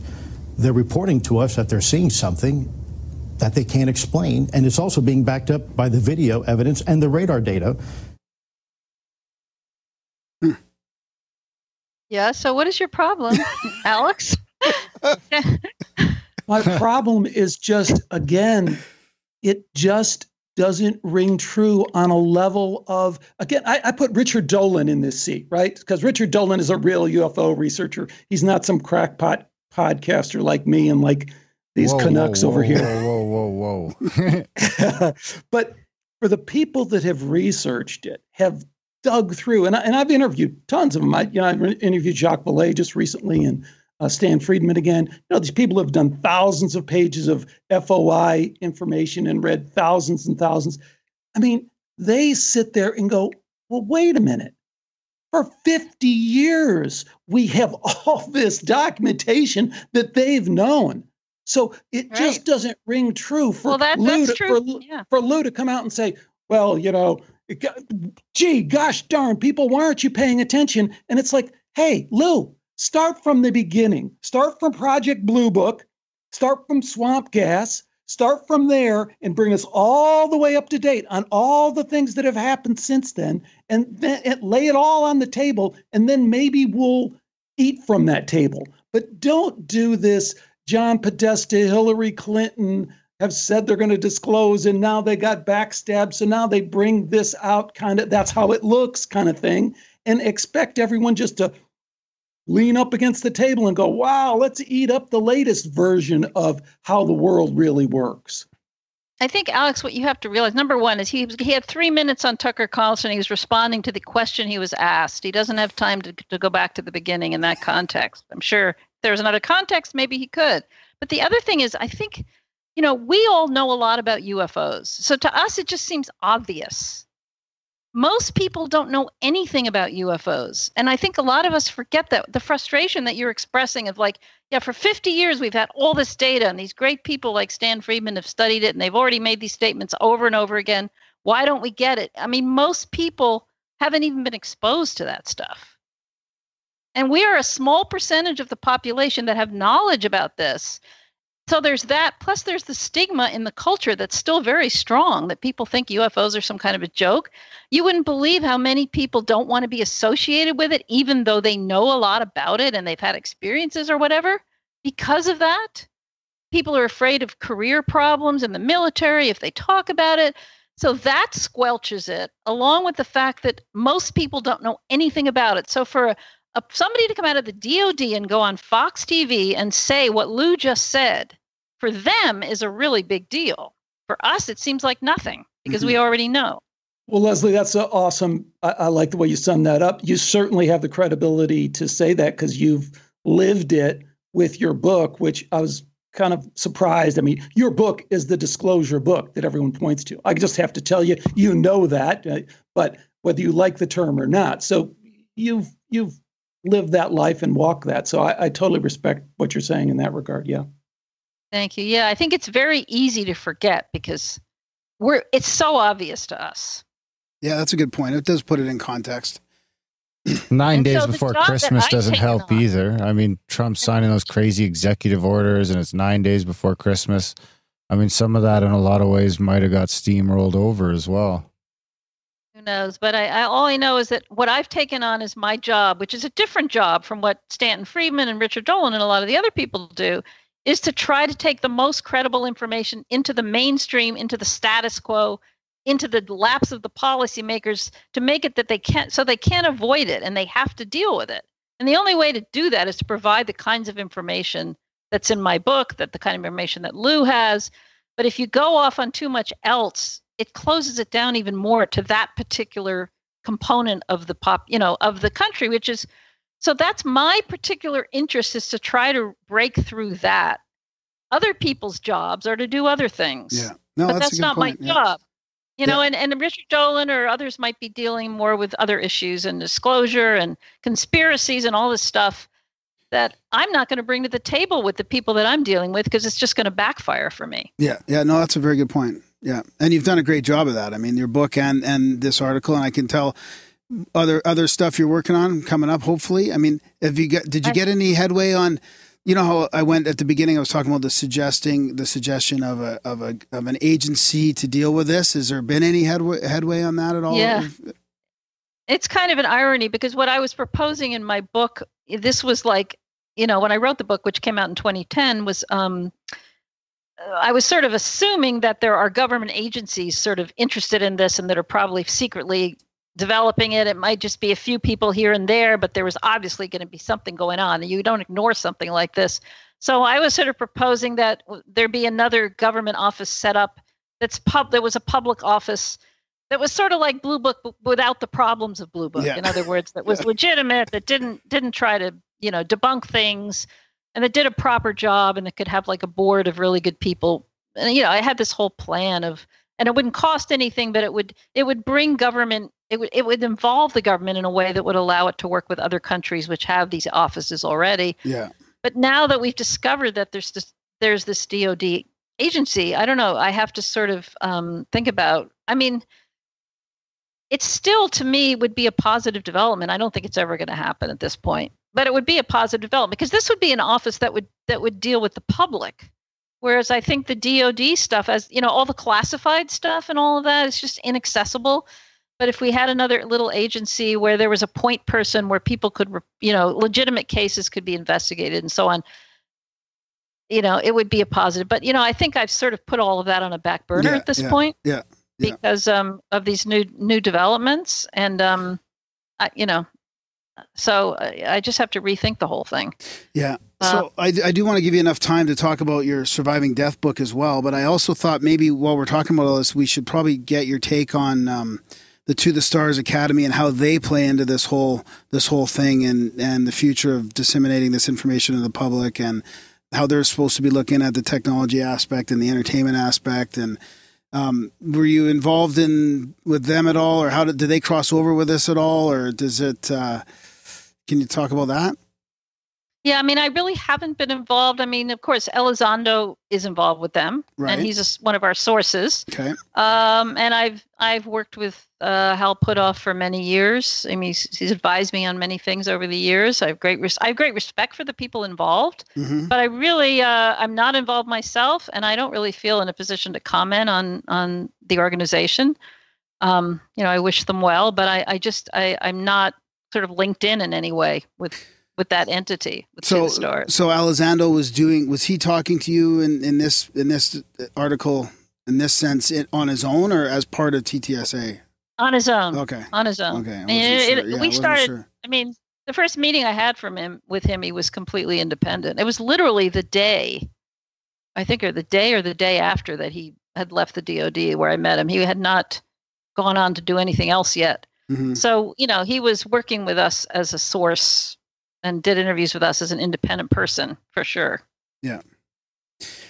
they're reporting to us that they're seeing something that they can't explain. And it's also being backed up by the video evidence and the radar data. Yeah. So what is your problem, Alex? My problem is just again, it just doesn't ring true on a level of again. I, I put Richard Dolan in this seat, right? Because Richard Dolan is a real UFO researcher. He's not some crackpot podcaster like me and like these Whoa, Canucks whoa, over whoa, here. Whoa, whoa, whoa, whoa. but for the people that have researched it, have dug through, and, I, and I've interviewed tons of them. I, you know, I interviewed Jacques Vallée just recently and uh, Stan Friedman again. You know, these people have done thousands of pages of FOI information and read thousands and thousands. I mean, they sit there and go, well, wait a minute. For 50 years, we have all this documentation that they've known. So it Right. just doesn't ring true for Well, that- Lou that's to, true. For, Yeah. for Lou to come out and say, well, you know, gee, gosh darn, people, why aren't you paying attention? And it's like, hey, Lou, start from the beginning. Start from Project Blue Book, start from Swamp Gas, start from there and bring us all the way up to date on all the things that have happened since then, and then and lay it all on the table, and then maybe we'll eat from that table. But don't do this John Podesta, Hillary Clinton have said they're going to disclose and now they got backstabbed. So now they bring this out kind of that's how it looks kind of thing and expect everyone just to lean up against the table and go, wow, let's eat up the latest version of how the world really works. I think Alex, what you have to realize, number one, is he he had three minutes on Tucker Carlson. He was responding to the question he was asked. He doesn't have time to to go back to the beginning in that context. I'm sure there was another context, maybe he could. But the other thing is, I think, you know, we all know a lot about UFOs. So to us, it just seems obvious most people don't know anything about UFOs. And I think a lot of us forget that the frustration that you're expressing of like, yeah, for 50 years we've had all this data and these great people like Stan Friedman have studied it and they've already made these statements over and over again. Why don't we get it? I mean, most people haven't even been exposed to that stuff. And we are a small percentage of the population that have knowledge about this. So there's that. Plus, there's the stigma in the culture that's still very strong that people think UFOs are some kind of a joke. You wouldn't believe how many people don't want to be associated with it, even though they know a lot about it and they've had experiences or whatever. Because of that, people are afraid of career problems in the military if they talk about it. So that squelches it, along with the fact that most people don't know anything about it. So for a, a, somebody to come out of the DOD and go on Fox TV and say what Lou just said, for them is a really big deal. For us, it seems like nothing because mm-hmm. we already know. Well, Leslie, that's awesome. I, I, like the way you sum that up. You certainly have the credibility to say that because you've lived it with your book, which I was kind of surprised. I mean, your book is the disclosure book that everyone points to. I just have to tell you, you know that, uh, but whether you like the term or not, so you've you've live that life and walk that. So I, I totally respect what you're saying in that regard. Yeah. Thank you. Yeah, I think it's very easy to forget because we're it's so obvious to us. Yeah, that's a good point. It does put it in context. Nine and days so before Christmas doesn't help on, either. I mean, Trump's signing those crazy executive orders, and it's nine days before Christmas. I mean, some of that in a lot of ways might have got steamrolled over as well knows? But I, I, all I know is that what I've taken on is my job, which is a different job from what Stanton Friedman and Richard Dolan and a lot of the other people do, is to try to take the most credible information into the mainstream, into the status quo, into the laps of the policymakers to make it that they can't so they can't avoid it and they have to deal with it. And the only way to do that is to provide the kinds of information that's in my book, that the kind of information that Lou has. But if you go off on too much else, it closes it down even more to that particular component of the pop, you know, of the country, which is so that's my particular interest is to try to break through that. Other people's jobs are to do other things. Yeah. No, but that's, that's not point. my yeah. job. You know, and, and Richard Dolan or others might be dealing more with other issues and disclosure and conspiracies and all this stuff that I'm not going to bring to the table with the people that I'm dealing with because it's just going to backfire for me. Yeah. Yeah. No, that's a very good point. Yeah, and you've done a great job of that. I mean, your book and and this article, and I can tell other other stuff you're working on coming up. Hopefully, I mean, have you got? Did you get any headway on? You know how I went at the beginning. I was talking about the suggesting the suggestion of a of a of an agency to deal with this. Has there been any headway headway on that at all? Yeah. It's kind of an irony because what I was proposing in my book, this was like, you know, when I wrote the book, which came out in 2010, was um, I was sort of assuming that there are government agencies sort of interested in this and that are probably secretly developing it. It might just be a few people here and there, but there was obviously going to be something going on. You don't ignore something like this. So I was sort of proposing that there be another government office set up that's pub that was a public office that was sort of like Blue Book without the problems of Blue Book. Yeah. In other words, that was legitimate, that didn't didn't try to, you know, debunk things and that did a proper job and it could have like a board of really good people. And you know i had this whole plan of and it wouldn't cost anything but it would it would bring government it would it would involve the government in a way that would allow it to work with other countries which have these offices already. Yeah. But now that we've discovered that there's this there's this dod agency i don't know i have to sort of um, think about i mean it still to me would be a positive development. I don't think it's ever going to happen at this point but it would be a positive development because this would be an office that would that would deal with the public whereas i think the dod stuff as you know all the classified stuff and all of that is just inaccessible but if we had another little agency where there was a point person where people could you know legitimate cases could be investigated and so on you know, it would be a positive. But you know, I think I've sort of put all of that on a back burner Yeah, at this yeah, point Yeah. yeah. because um, of these new new developments, and um, I, you know, so I, just have to rethink the whole thing. Yeah. Uh, So I, I do want to give you enough time to talk about your surviving death book as well. But I also thought maybe while we're talking about all this, we should probably get your take on um, the To the Stars Academy and how they play into this whole this whole thing and and the future of disseminating this information to the public and how they're supposed to be looking at the technology aspect and the entertainment aspect and. Um, were you involved in with them at all, or how did, did they cross over with us at all, or does it? Uh, can you talk about that? Yeah, I mean, I really haven't been involved. I mean, of course, Elizondo is involved with them, Right. and he's a one of our sources. Okay. Um, and I've I've worked with uh, Hal Puthoff for many years. I mean, he's, he's advised me on many things over the years. I have great res- I have great respect for the people involved, Mhm. but I really uh, I'm not involved myself, and I don't really feel in a position to comment on on the organization. Um, you know, I wish them well, but I, I just I, I'm not sort of linked in in any way with with that entity with so so Elizondo was doing was he talking to you in, in this in this article in this sense it, on his own or as part of TTSA? on his own. Okay. On his own. Okay, I I wasn't it- sure. Yeah, we started. sure. I mean, the first meeting I had from him with him, he was completely independent. It was literally the day, I think, or the day or the day after that he had left the DoD where I met him. He had not gone on to do anything else yet. Mhm. So you know, he was working with us as a source and did interviews with us as an independent person for sure. Yeah.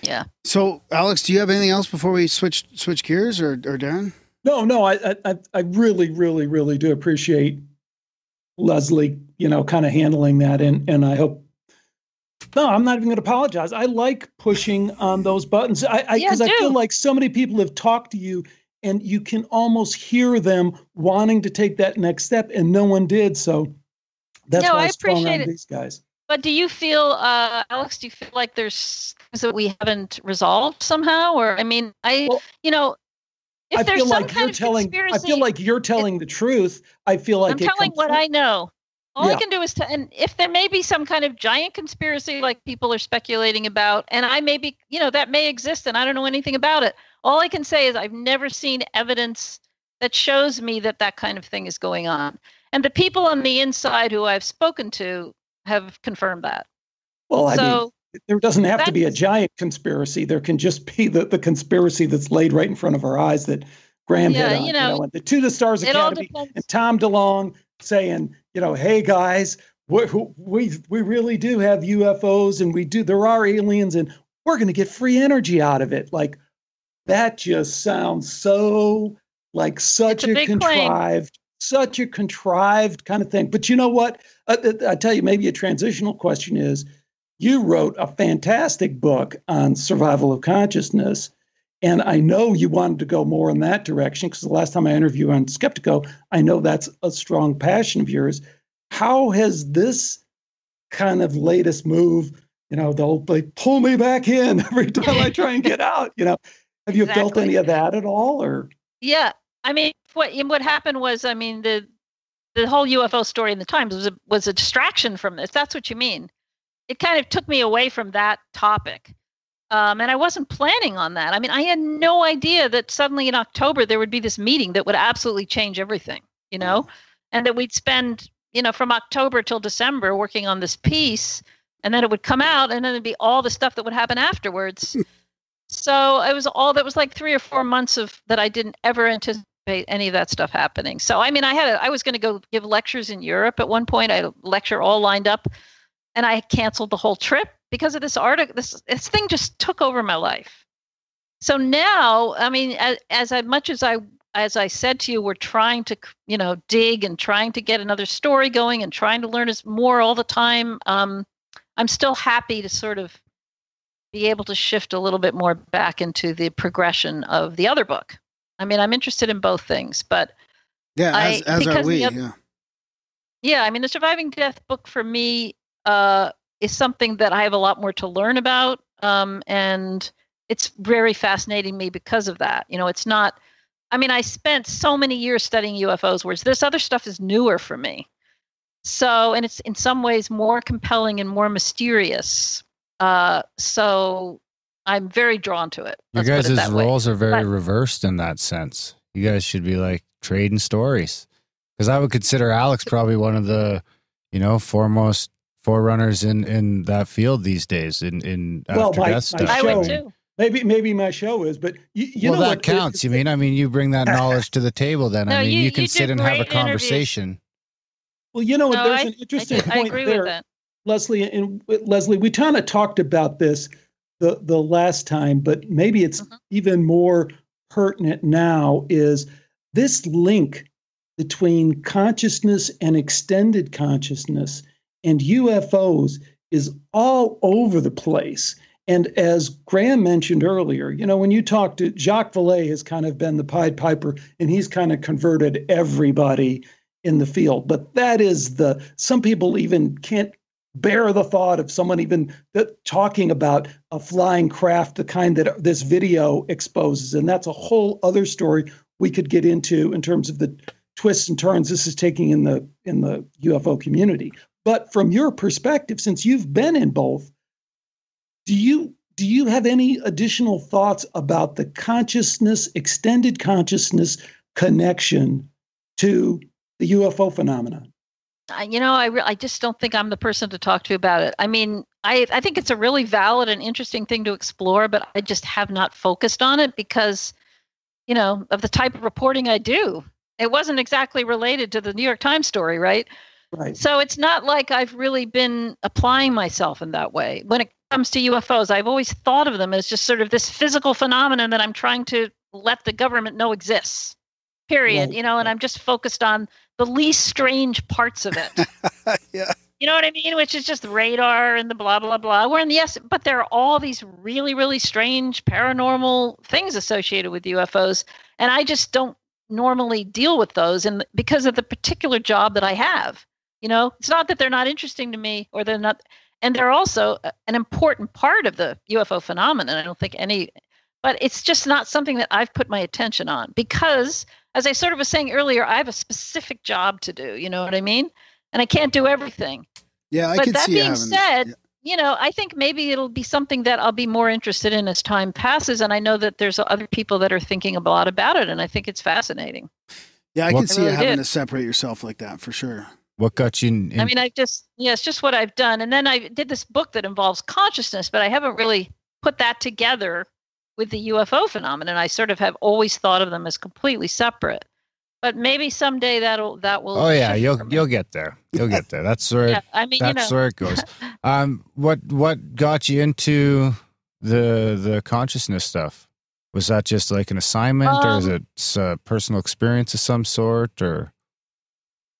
Yeah. So Alex, do you have anything else before we switch switch gears or or Darren? No, no, I, I- I, I really, really, really do appreciate Leslie, you know, kind of handling that, and and I hope. No, I'm not even going to apologize. I like pushing on those buttons. I Yeah, because I, feel like so many people have talked to you, and you can almost hear them wanting to take that next step, and no one did. So that's No, why I appreciate it. these guys. But do you feel, uh, Alex? Do you feel like there's things that we haven't resolved somehow, or I mean, I, you know, if I there's feel some like kind you're of telling. conspiracy, I feel like you're telling the truth. I feel like I'm it telling what I know. All Yeah. I can do is, to, and if there may be some kind of giant conspiracy like people are speculating about, and I may be, you know, that may exist, and I don't know anything about it. All I can say is I've never seen evidence that shows me that that kind of thing is going on, and the people on the inside who I've spoken to have confirmed that. Well, I so mean, there doesn't have to be a giant conspiracy. There can just be the, the conspiracy that's laid right in front of our eyes that Graham Yeah, hit on. you know, and the To the Stars Academy and Tom DeLonge saying, you know, hey guys, we, we we really do have UFOs and we do there are aliens and we're going to get free energy out of it. Like that just sounds so like such It's a a, big claim. contrived, such a contrived kind of thing. But you know what? I, I- tell you, maybe a transitional question is you wrote a fantastic book on survival of consciousness. And I know you wanted to go more in that direction because the last time I interviewed on Skeptiko, I know that's a strong passion of yours. How has this kind of latest move, you know, they'll they pull me back in every time I try and get out, you know? Have you felt any of that at all? Or Yeah, I mean, what what happened was, I mean, the the whole UFO story in the Times was a, was a distraction from this. That's what you mean. It kind of took me away from that topic, um, and I wasn't planning on that. I mean, I had no idea that suddenly in October there would be this meeting that would absolutely change everything, you know, and that we'd spend, you know, from October till December working on this piece, and then it would come out, and then it'd be all the stuff that would happen afterwards. So it was all that was like three or four months of that I didn't ever anticipate any of that stuff happening. So I mean, I had a, I was going to go give lectures in Europe at one point. I lecture all lined up, and I canceled the whole trip because of this article. This this thing just took over my life. So now, I mean, as, as much as I as I said to you, we're trying to you know dig and trying to get another story going and trying to learn as more all the time. Um, I'm still happy to sort of be able to shift a little bit more back into the progression of the other book. I mean, I'm interested in both things, but Yeah, I- as, as are we. the oth- yeah. yeah, I mean, the surviving death book for me uh, is something that I have a lot more to learn about, um, and it's very fascinating me because of that. You know, it's not. I mean, I spent so many years studying UFOs, whereas this other stuff is newer for me. So, and it's in some ways more compelling and more mysterious. Uh, so I'm very drawn to it. Your Let's put it guys' way. roles are very But- reversed in that sense. You guys should be like trading stories. Because I would consider Alex probably one of the, you know, foremost forerunners in in that field these days. In in after well, my, death my stuff. show, maybe maybe my show is, but you, you well, know that what? counts. You mean? I mean, you bring that knowledge to the table. Then No, I mean, you- you, can you sit and have a great interviews. conversation. Well, you know what? No, There's I- an interesting I, I point agree there, with that. Leslie. And Leslie, we kind of talked about this the the last time, but maybe it's Mm-hmm. even more pertinent now. Is this link between consciousness and extended consciousness and UFOs is all over the place. And as Graham mentioned earlier, you know, when you talk to Jacques Vallée has kind of been the Pied Piper, and he's kind of converted everybody in the field. But that is the some people even can't bear the thought of someone even that, talking about a flying craft, the kind that this video exposes, and that's a whole other story we could get into in terms of the twists and turns this is taking in the in the UFO community. But from your perspective, since you've been in both, do you do you have any additional thoughts about the consciousness, extended consciousness connection to the UFO phenomenon? I- you know, I re- I just don't think I'm the person to talk to about it. I mean, I I think it's a really valid and interesting thing to explore, but I just have not focused on it because, you know, of the type of reporting I do. It wasn't exactly related to the New York Times story, right? Right. So it's not like I've really been applying myself in that way. When it comes to UFOs, I've always thought of them as just sort of this physical phenomenon that I'm trying to let the government know exists. Period. Right, You know, and I'm just focused on the least strange parts of it. yeah. You know what I mean? Which is just the radar and the blah blah blah. We're in the yes, but there are all these really really strange paranormal things associated with UFOs, and I just don't normally deal with those, and because of the particular job that I have. You know, it's not that they're not interesting to me or they're not, and they're also uh, an important part of the UFO phenomenon. I don't think any, but it's just not something that I've put my attention on because, as I sort of was saying earlier, I have a specific job to do. You know what I mean? And I can't do everything. Yeah, I but could that see being having. said, you know, I think maybe it'll be something that I'll be more interested in as time passes. And I know that there's other people that are thinking a lot about it, and I think it's fascinating. yeah, I What- could see I you really having did. to separate yourself like that for sure. What got you? In, in- I mean, I just, yeah, it's just what I've done. And then I did this book that involves consciousness, but I haven't really put that together with the UFO phenomenon. I sort of have always thought of them as completely separate. But maybe someday that'll that will. oh yeah, you'll you'll get there. You'll get there. That's where Yeah, I mean, you that's know. where it goes. Um, what what got you into the the consciousness stuff? Was that just like an assignment, or is Um, it a personal experience of some sort, or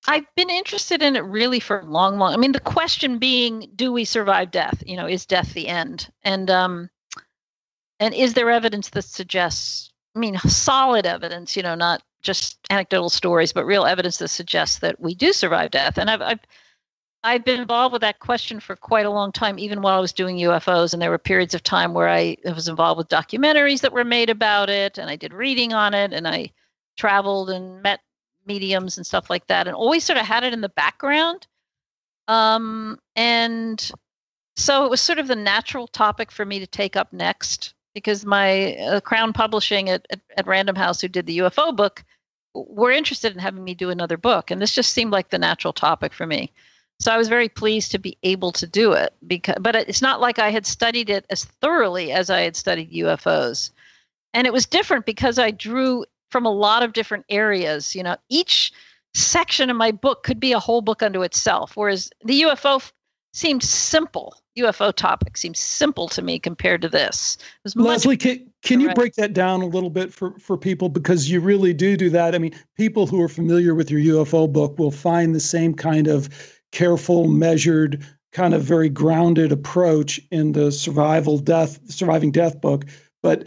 I've been interested in it really for a long, long. I mean, the question being, do we survive death? You know, is death the end? And um, and is there evidence that suggests? I mean, solid evidence. You know, not just anecdotal stories, but real evidence that suggests that we do survive death. And I've I've I've been involved with that question for quite a long time, even while I was doing UFOs. And there were periods of time where I was involved with documentaries that were made about it, and I did reading on it, and I traveled and met mediums and stuff like that, and always sort of had it in the background. Um, and so it was sort of the natural topic for me to take up next because my uh, Crown Publishing at, at, at Random House, who did the UFO book, were interested in having me do another book, and this just seemed like the natural topic for me. So I was very pleased to be able to do it because, but it's not like I had studied it as thoroughly as I had studied UFOs, and it was different because I drew from a lot of different areas. You know, each section of my book could be a whole book unto itself, whereas the UFO f- seemed simple. UFO topic seems simple to me compared to this. It was much Leslie, can, can you break that down a little bit for, for people? Because you really do do that. I mean, people who are familiar with your UFO book will find the same kind of careful, measured, kind of very grounded approach in the survival death, surviving death book. But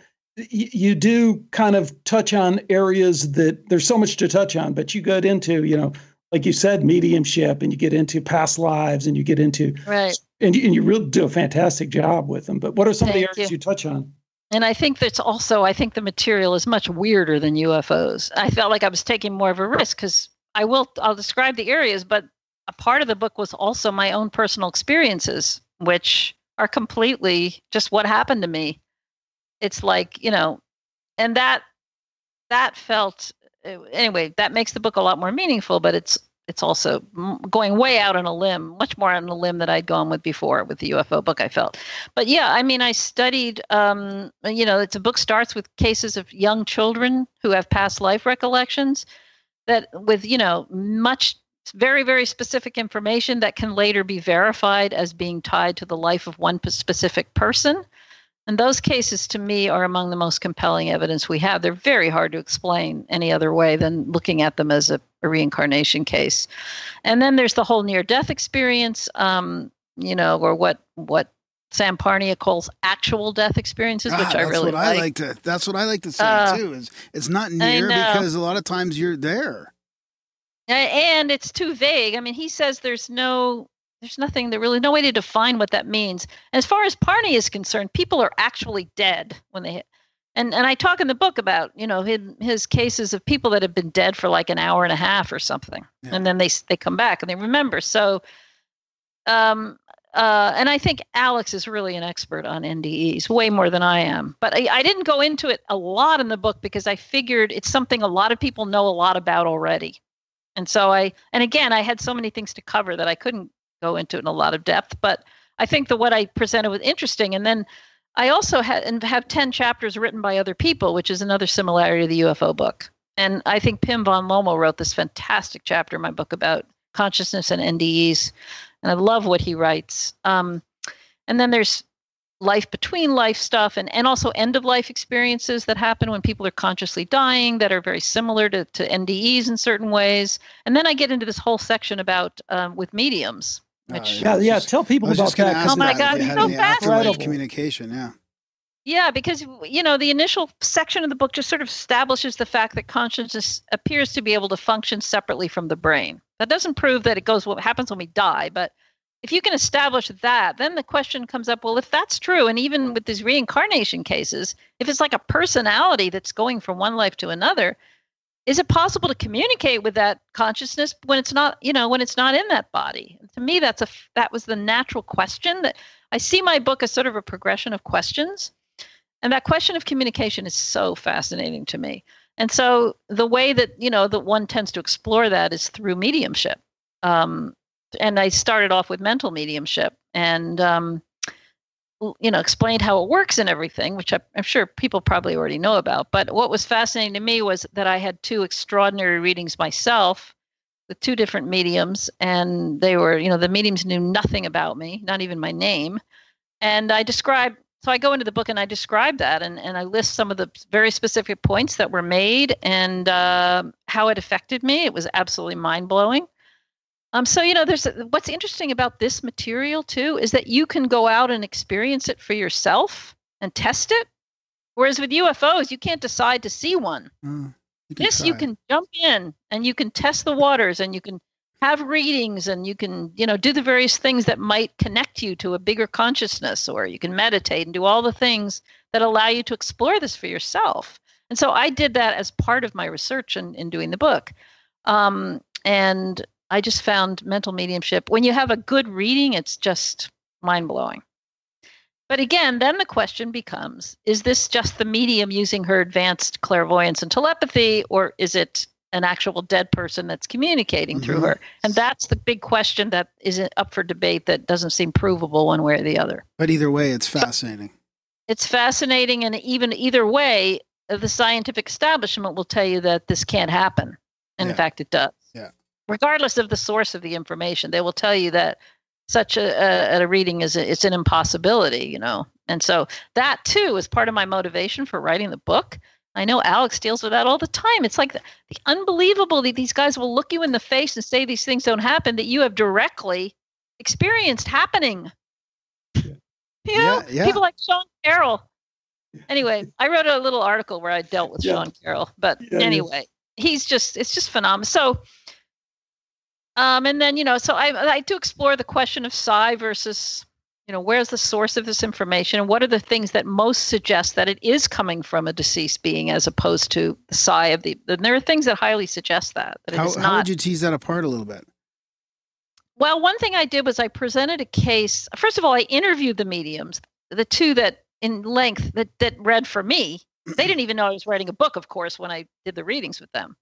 you do kind of touch on areas that there's so much to touch on, but you get into, you know, like you said, mediumship, and you get into past lives, and you get into, right. and you, and you really do a fantastic job with them. But what are some of the areas you. you touch on? And I think that's also, I think the material is much weirder than UFOs. I felt like I was taking more of a risk because I will, I'll describe the areas, but a part of the book was also my own personal experiences, which are completely just what happened to me. It's like, you know, and that that felt anyway, that makes the book a lot more meaningful, but it's it's also going way out on a limb, much more on a limb that I'd gone with before with the UFO book. I felt, but yeah, I mean, I studied. Um, you know, it's a book starts with cases of young children who have past life recollections that with you know much very very specific information that can later be verified as being tied to the life of one specific person and those cases to me are among the most compelling evidence we have they're very hard to explain any other way than looking at them as a, a reincarnation case and then there's the whole near death experience um, you know or what what Sam Parnia calls actual death experiences, Ah, which I really what I like. like to. That's what I like to say Uh, too. Is it's not near because a lot of times you're there. And it's too vague. I mean, he says there's no there's nothing there really no way to define what that means. As far as Parnia is concerned, people are actually dead when they hit. And and I talk in the book about, you know, his, his cases of people that have been dead for like an hour and a half or something. And then they they come back and they remember. So um uh, and I think Alex is really an expert on NDEs, way more than I am. But I, I didn't go into it a lot in the book because I figured it's something a lot of people know a lot about already. And so I, and again, I had so many things to cover that I couldn't go into in a lot of depth. But I think that what I presented was interesting. And then I also had and have 10 chapters written by other people, which is another similarity to the UFO book. And I think Pim van Lommel wrote this fantastic chapter in my book about consciousness and NDEs. And I love what he writes. Um, and then there's life between life stuff and, and also end of life experiences that happen when people are consciously dying that are very similar to, to NDEs in certain ways. And then I get into this whole section about um, with mediums. Which, Yeah, yeah. Tell people about just that. ask Oh my that, God, if you it's had so any afterlife fascinating. communication. Yeah. Yeah, because you know the initial section of the book just sort of establishes the fact that consciousness appears to be able to function separately from the brain. That doesn't prove that it goes what happens when we die, but if you can establish that, then the question comes up: Well, if that's true, and even with these reincarnation cases, if it's like a personality that's going from one life to another, is it possible to communicate with that consciousness when it's not, you know, when it's not in that body? To me, that's a that was the natural question that I see my book as sort of a progression of questions. And that question of communication is so fascinating to me. And so the way that, you know, that one tends to explore that is through mediumship. Um, and I started off with mental mediumship and, um, you know, explained how it works and everything, which I'm sure people probably already know about. But what was fascinating to me was that I had two extraordinary readings myself with two different mediums. And they were, you know, the mediums knew nothing about me, not even my name. And I describe so I go into the book and I describe that and, and I list some of the very specific points that were made and uh, how it affected me. It was absolutely mind blowing. Um, so you know, there's what's interesting about this material too is that you can go out and experience it for yourself and test it, whereas with UFOs you can't decide to see one. Mm, this you can jump in and you can test the waters and you can have readings and you can you know do the various things that might connect you to a bigger consciousness or you can meditate and do all the things that allow you to explore this for yourself. And so i did that as part of my research in, in doing the book. Um, and i just found mental mediumship when you have a good reading it's just mind-blowing but again then the question becomes is this just the medium using her advanced clairvoyance and telepathy or is it an actual dead person that's communicating through Mhm. her and that's the big question that isn't up for debate that doesn't seem provable one way or the other But either way, it's fascinating. it's fascinating and even either way uh, the scientific establishment will tell you that this can't happen and in fact it does Yeah. Regardless of the source of the information they will tell you that such a, a, a reading is a, it's an impossibility you know? And so that too is part of my motivation for writing the book. I know alex deals with that all the time. It's like the, the unbelievable that these guys will look you in the face and say these things don't happen that you have directly experienced happening. You know? Yeah, yeah. people like sean carroll. Anyway i wrote a little article where i dealt with Yeah. sean carroll but Yeah, yeah. anyway he's just it's just phenomenal. So um and then you know so i i to explore the question of psi versus you know where's the source of this information and what are the things that most suggest that it is coming from a deceased being as opposed to the psi of the and there are things that highly suggest that that How, it is how not would you tease that apart a little bit? well, one thing I did was I presented a case. First of all, I interviewed the mediums, the two that in length that that read for me. They didn't even know I was writing a book, of course, when I did the readings with them.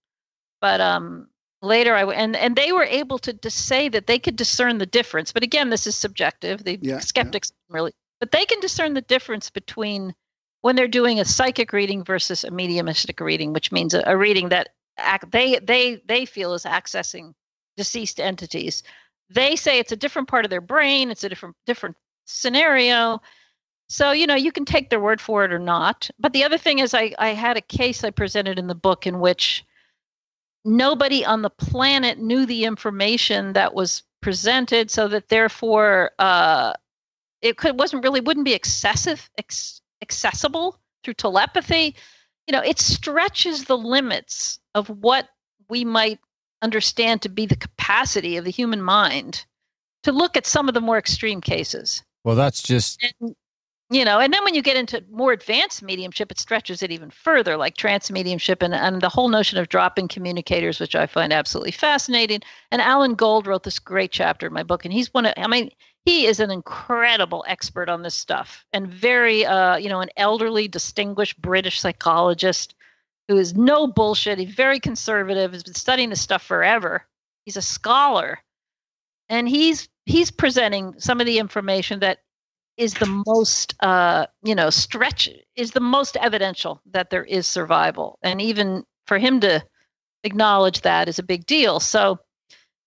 But um, later, I and and they were able to dis- say that they could discern the difference. But again, this is subjective. The Yeah, yeah. skeptics really, but they can discern the difference between when they're doing a psychic reading versus a mediumistic reading, which means a, a reading that act, they they they feel is accessing deceased entities. They say it's a different part of their brain. It's a different different scenario. So you know you can take their word for it or not. But the other thing is, I I had a case I presented in the book in which nobody on the planet knew the information that was presented, so that therefore uh, it could wasn't really wouldn't be excessive ex, accessible through telepathy. You know, it stretches the limits of what we might understand to be the capacity of the human mind to look at some of the more extreme cases. Well, that's just And, you know, and then when you get into more advanced mediumship, it stretches it even further, like trance mediumship and, and the whole notion of drop in communicators, which I find absolutely fascinating. And Alan Gauld wrote this great chapter in my book, and he's one of, I mean, he is an incredible expert on this stuff and very, uh, you know, an elderly, distinguished British psychologist who is no bullshit. He's very conservative, has been studying this stuff forever. He's a scholar. And he's he's presenting some of the information that is the most uh, you know stretch is the most evidential that there is survival and even for him to acknowledge that is a big deal so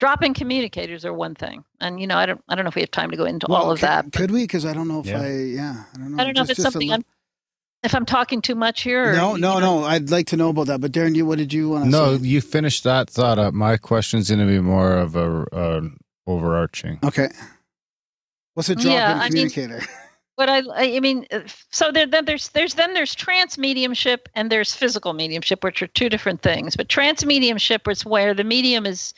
drop-in communicators are one thing and you know i don't i don't know if we have time to go into all of could, that Could we? Because I don't know if Yeah. I. Yeah, I don't know. i don't know if it's something li- i'm if i'm talking too much here or No, you no, know. no. I'd like to know about that. But Darren, you, what did you want to no. say? You finished that thought up. My question's going to be more of a uh, overarching. Okay. What's a drop-in Yeah, I mean- communicator? But I, I mean, uh, so there, then there's, there's, then there's trance mediumship and there's physical mediumship, which are two different things. But trance mediumship is where the medium is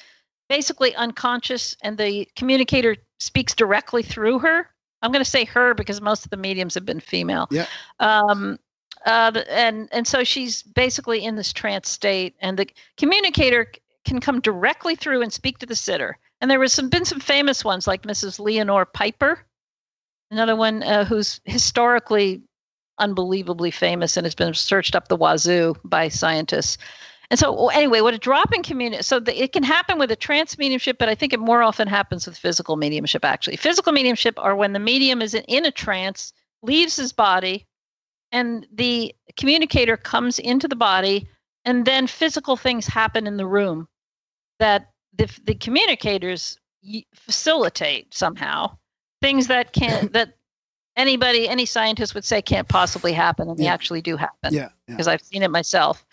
basically unconscious and the communicator speaks directly through her. I'm going to say her because most of the mediums have been female. Yeah. Um, uh, and and so she's basically in this trance state, and the communicator can come directly through and speak to the sitter. And there was some been some famous ones like Mrs. Leonora Piper another one uh, who's historically unbelievably famous and has been searched up the wazoo by scientists. And so, anyway, what a drop in community. So the, it can happen with a trance mediumship, but I think it more often happens with physical mediumship. Actually, physical mediumship are when the medium is in, in a trance, leaves his body, and the communicator comes into the body, and then physical things happen in the room that the the communicators facilitate somehow things that can't that anybody any scientist would say can't possibly happen and they actually do happen. Yeah, yeah. because i've seen it myself.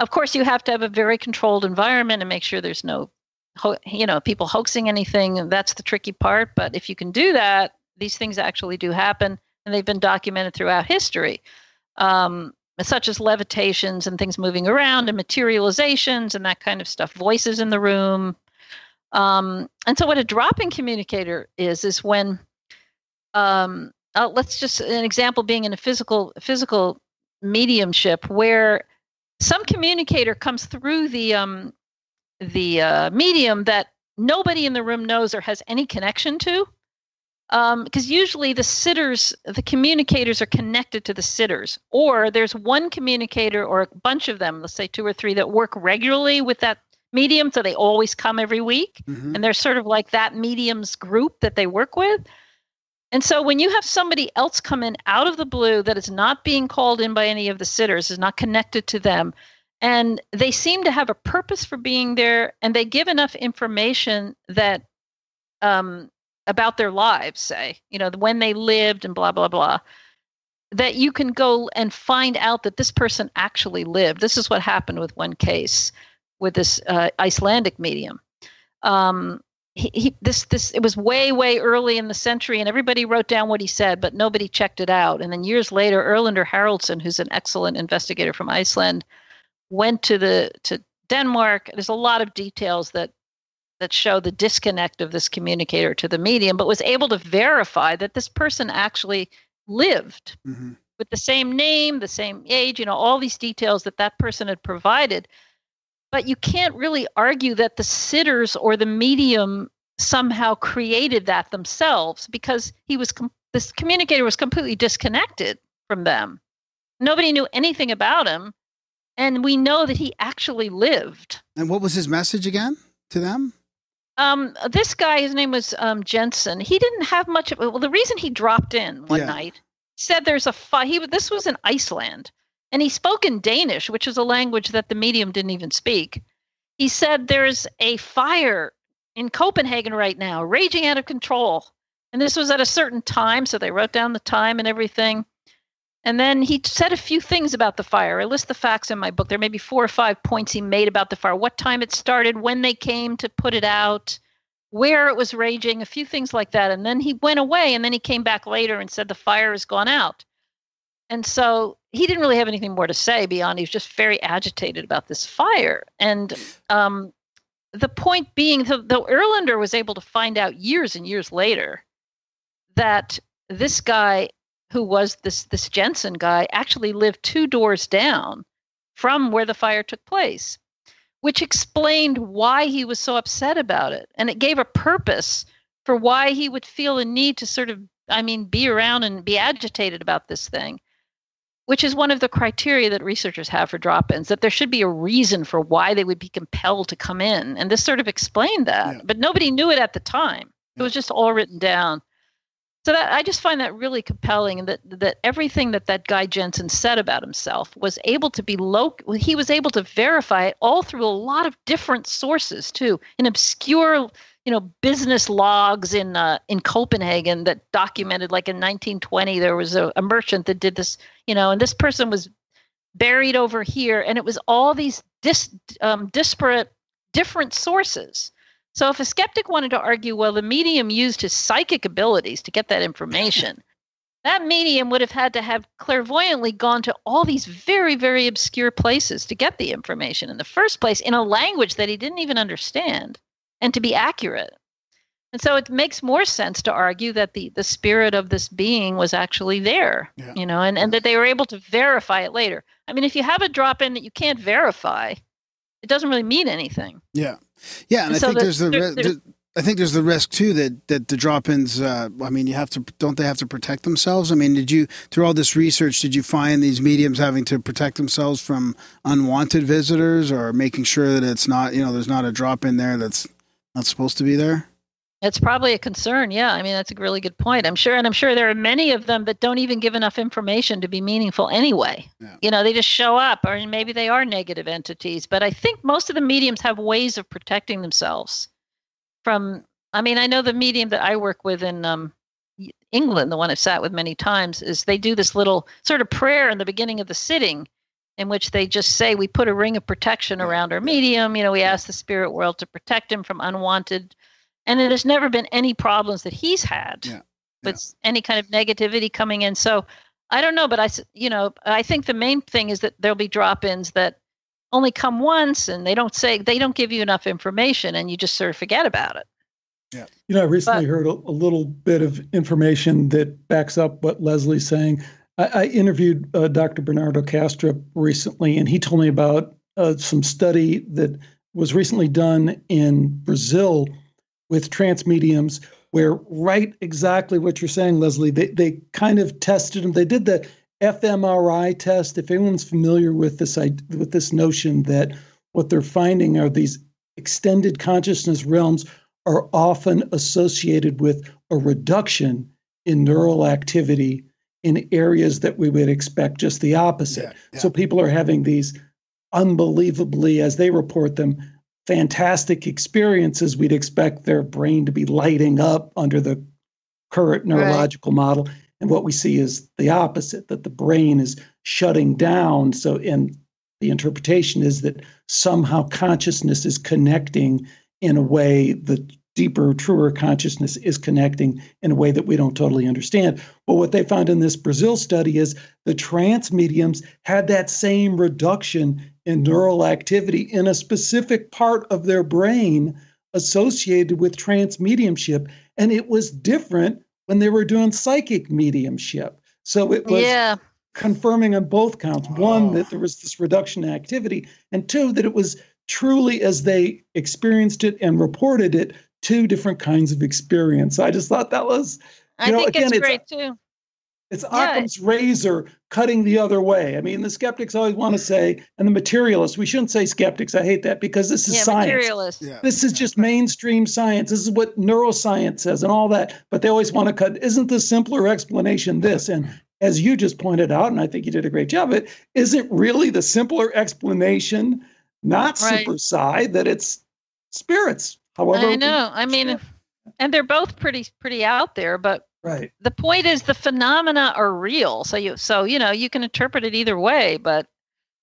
Of course you have to have a very controlled environment and make sure there's no you know people hoaxing anything that's the tricky part but if you can do that these things actually do happen and they've been documented throughout history. Um, such as levitations and things moving around and materializations and that kind of stuff voices in the room. Um, and so what a drop-in communicator is is when um, uh, let's just an example being in a physical physical mediumship where some communicator comes through the um, the uh, medium that nobody in the room knows or has any connection to because usually the sitters the communicators are connected to the sitters or there's one communicator or a bunch of them let's say two or three that work regularly with that medium so they always come every week Mhm. and they're sort of like that medium's group that they work with and so when you have somebody else come in out of the blue that is not being called in by any of the sitters is not connected to them and they seem to have a purpose for being there and they give enough information that um, about their lives say you know when they lived and blah blah blah that you can go and find out that this person actually lived. This is what happened with one case with this uh, icelandic medium. Um, he, he this this it was way way early in the century and everybody wrote down what he said but nobody checked it out. And then years later erlendur haraldsson who's an excellent investigator from iceland went to the to denmark. There's a lot of details that that show the disconnect of this communicator to the medium but was able to verify that this person actually lived Mhm. with the same name the same age you know all these details that that person had provided but you can't really argue that the sitters or the medium somehow created that themselves because he was com- this communicator was completely disconnected from them. Nobody knew anything about him, and we know that he actually lived. And what was his message again to them? Um, this guy, his name was um, Jensen. He didn't have much. Of, well, the reason he dropped in one Yeah. night said there's a fi- he. This was in Iceland, and he spoke in Danish, which is a language that the medium didn't even speak. He said there's a fire in Copenhagen right now, raging out of control, and this was at a certain time, so they wrote down the time and everything. And then he said a few things about the fire. I list the facts in my book. There may be four or five points he made about the fire, what time it started, when they came to put it out, where it was raging, a few things like that. And then he went away and then he came back later and said the fire has gone out. And so he didn't really have anything more to say beyond he was just very agitated about this fire. And um, the point being, though, Erlendur was able to find out years and years later that this guy who was this this Jensen guy actually lived two doors down from where the fire took place, which explained why he was so upset about it, and it gave a purpose for why he would feel a need to sort of, I mean, be around and be agitated about this thing. Which is one of the criteria that researchers have for drop ins, that there should be a reason for why they would be compelled to come in. And this sort of explained that, but nobody knew it at the time. It was just all written down. So that I just find that really compelling, and that that everything that that guy Jensen said about himself was able to be low. He was able to verify it all through a lot of different sources too, in obscure, you know, business logs in uh, in Copenhagen that documented, like in 1920, there was a, a merchant that did this, you know, and this person was buried over here, and it was all these dis, um, disparate, different sources. So if a skeptic wanted to argue, well, the medium used his psychic abilities to get that information, that medium would have had to have clairvoyantly gone to all these very, very obscure places to get the information in the first place in a language that he didn't even understand and to be accurate. And so it makes more sense to argue that the, the spirit of this being was actually there, you know, and, and that they were able to verify it later. I mean, if you have a drop in that you can't verify, it doesn't really mean anything. Yeah, yeah, and, And I so think the- there's the, there- ri- there's- I think there's the risk too that that the drop-ins. Uh, I mean, you have to don't they have to protect themselves? I mean, did you through all this research did you find these mediums having to protect themselves from unwanted visitors or making sure that it's not you know there's not a drop in there that's not supposed to be there? It's probably a concern. Yeah. I mean, that's a really good point. I'm sure. And I'm sure there are many of them that don't even give enough information to be meaningful anyway. You know, they just show up, or maybe they are negative entities. But I think most of the mediums have ways of protecting themselves from. I mean, I know the medium that I work with in um, England, the one I've sat with many times, is they do this little sort of prayer in the beginning of the sitting in which they just say, We put a ring of protection around our medium. You know, we ask the spirit world to protect him from unwanted. And there's never been any problems that he's had with any kind of negativity coming in. So I don't know, but I you know, I think the main thing is that there'll be drop ins that only come once and they don't say, they don't give you enough information and you just sort of forget about it. Yeah. You know, I recently heard a, a little bit of information that backs up what Leslie's saying. I, I interviewed uh, Dr. Bernardo Kastrup recently, and he told me about uh, some study that was recently done in Brazil with trance mediums, where right exactly what you're saying, Leslie. They they kind of tested them. They did the fMRI test. If anyone's familiar with this with this notion that what they're finding are these extended consciousness realms are often associated with a reduction in neural activity in areas that we would expect just the opposite. So people are having these unbelievably, as they report them, fantastic experiences. We'd expect their brain to be lighting up under the current neurological model. And what we see is the opposite, that the brain is shutting down. So, and the interpretation is that somehow consciousness is connecting in a way that deeper, truer consciousness is connecting in a way that we don't totally understand. But what they found in this Brazil study is the trance mediums had that same reduction in neural activity in a specific part of their brain associated with trance mediumship. And it was different when they were doing psychic mediumship. So it was Yeah. confirming on both counts one, oh. that there was this reduction in activity, and two, that it was truly as they experienced it and reported it, two different kinds of experience. I just thought that was, I you know, think again, it's it's great too. It's Yeah. Occam's razor cutting the other way. I mean, the skeptics always want to say, and the materialists, we shouldn't say skeptics. I hate that because this is Yeah, science. materialist. This is just mainstream science. This is what neuroscience says and all that. But they always want to cut, isn't the simpler explanation this? And as you just pointed out, and I think you did a great job, it isn't really the simpler explanation, not Right. super psi, that it's spirits. However, I know. I mean, and they're both pretty pretty out there, but right. the point is the phenomena are real. So you so you know you can interpret it either way, but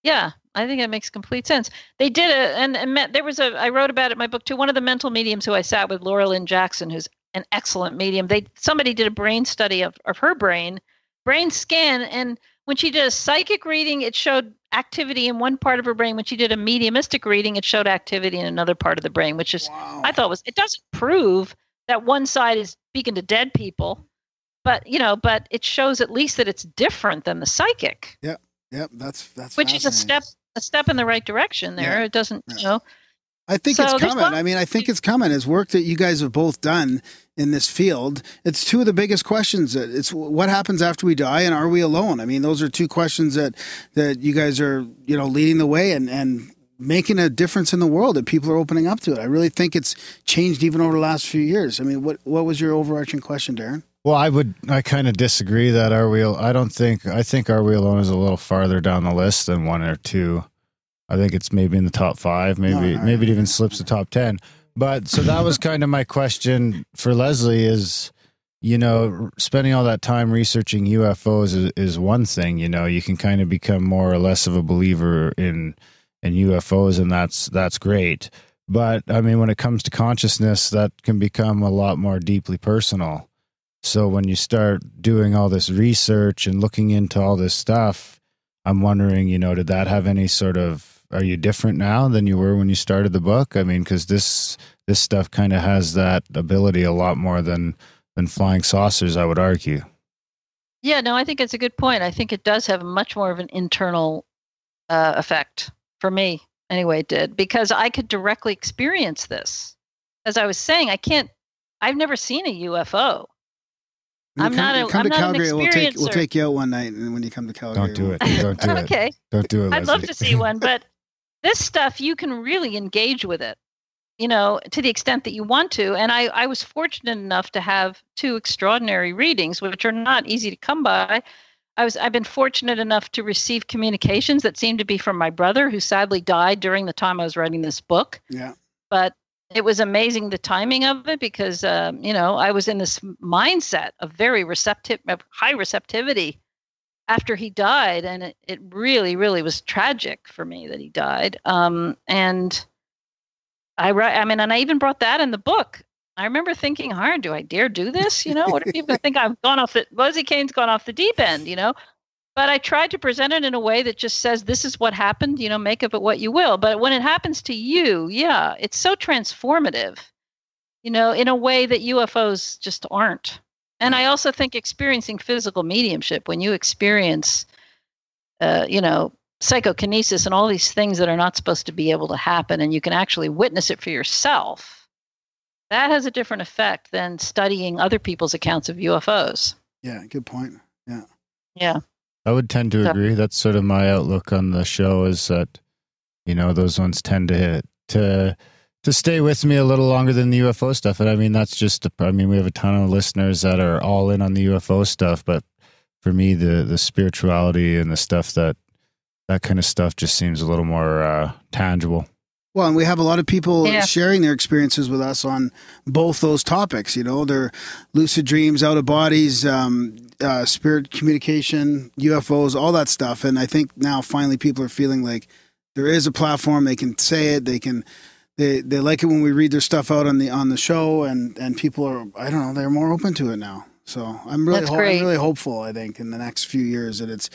yeah, I think it makes complete sense. They did a and, and met, there was a I wrote about it in my book too. One of the mental mediums who I sat with, Laura Lynne Jackson, who's an excellent medium. They somebody did a brain study of, of her brain, brain scan, and when she did a psychic reading, it showed activity in one part of her brain. When she did a mediumistic reading, it showed activity in another part of the brain, which is I thought was it doesn't prove that one side is speaking to dead people, but you know, but it shows at least that it's different than the psychic, Yep. Yep. That's that's which is a step a step in the right direction. There, it doesn't, you know. I think So it's coming. one- I mean, I think it's coming. It's work that you guys have both done in this field. It's two of the biggest questions. It's what happens after we die, and are we alone? I mean, those are two questions that that you guys are, you know, leading the way and and making a difference in the world. That people are opening up to it. I really think it's changed even over the last few years. I mean, what what was your overarching question, Darren? Well, I would, I kind of disagree that our wheel. I don't think, I think our wheel Alone is a little farther down the list than one or two. I think it's maybe in the top five, maybe, maybe it even slips the top 10. But so that was kind of my question for Leslie is, you know, spending all that time researching UFOs is, is one thing, you know, you can kind of become more or less of a believer in, in UFOs and that's, that's great. But I mean, when it comes to consciousness, that can become a lot more deeply personal. So when you start doing all this research and looking into all this stuff, I'm wondering, you know, did that have any sort of are you different now than you were when you started the book? I mean, cuz this this stuff kind of has that ability a lot more than than flying saucers, I would argue. Yeah, no, I think it's a good point. I think it does have much more of an internal uh, effect for me. Anyway, it did because I could directly experience this. As I was saying, I can't. I've never seen a UFO. When I'm come, not. A, come I'm to not Calgary. an We'll take we'll take you out one night, and when you come to Calgary, Don't do it. Don't do it. Okay. Don't do it. I'd love to see one, but this stuff you can really engage with it, you know, to the extent that you want to. And I, I was fortunate enough to have two extraordinary readings, which are not easy to come by. I was I've been fortunate enough to receive communications that seemed to be from my brother, who sadly died during the time I was writing this book Yeah. but it was amazing the timing of it because um, you know I was in this mindset of very receptive, of high receptivity after he died, and it, it really, really was tragic for me that he died. Um, and I, I mean, and I even brought that in the book. I remember thinking hard, do I dare do this? You know, what if people think I've gone off the Leslie Kean's gone off the deep end? You know, but I tried to present it in a way that just says this is what happened. You know, make of it what you will. But when it happens to you, yeah, it's so transformative. You know, in a way that UFOs just aren't. And I also think experiencing physical mediumship when you experience, uh, you know, psychokinesis and all these things that are not supposed to be able to happen, and you can actually witness it for yourself. That has a different effect than studying other people's accounts of UFOs. Yeah. Good point. Yeah. Yeah. I would tend to So- agree. That's sort of my outlook on the show is that, you know, those ones tend to hit, to to stay with me a little longer than the UFO stuff. And I mean, that's just, I mean, we have a ton of listeners that are all in on the UFO stuff, but for me, the the spirituality and the stuff that that kind of stuff just seems a little more uh, tangible. Well, and we have a lot of people Yeah. sharing their experiences with us on both those topics. You know, their lucid dreams, out of bodies, um, uh, spirit communication, UFOs, all that stuff. And I think now finally people are feeling like there is a platform they can say it. They can. They, they like it when we read their stuff out on the on the show, and, and people are I don't know they're more open to it now. So I'm really ho- I'm really hopeful. I think in the next few years that it's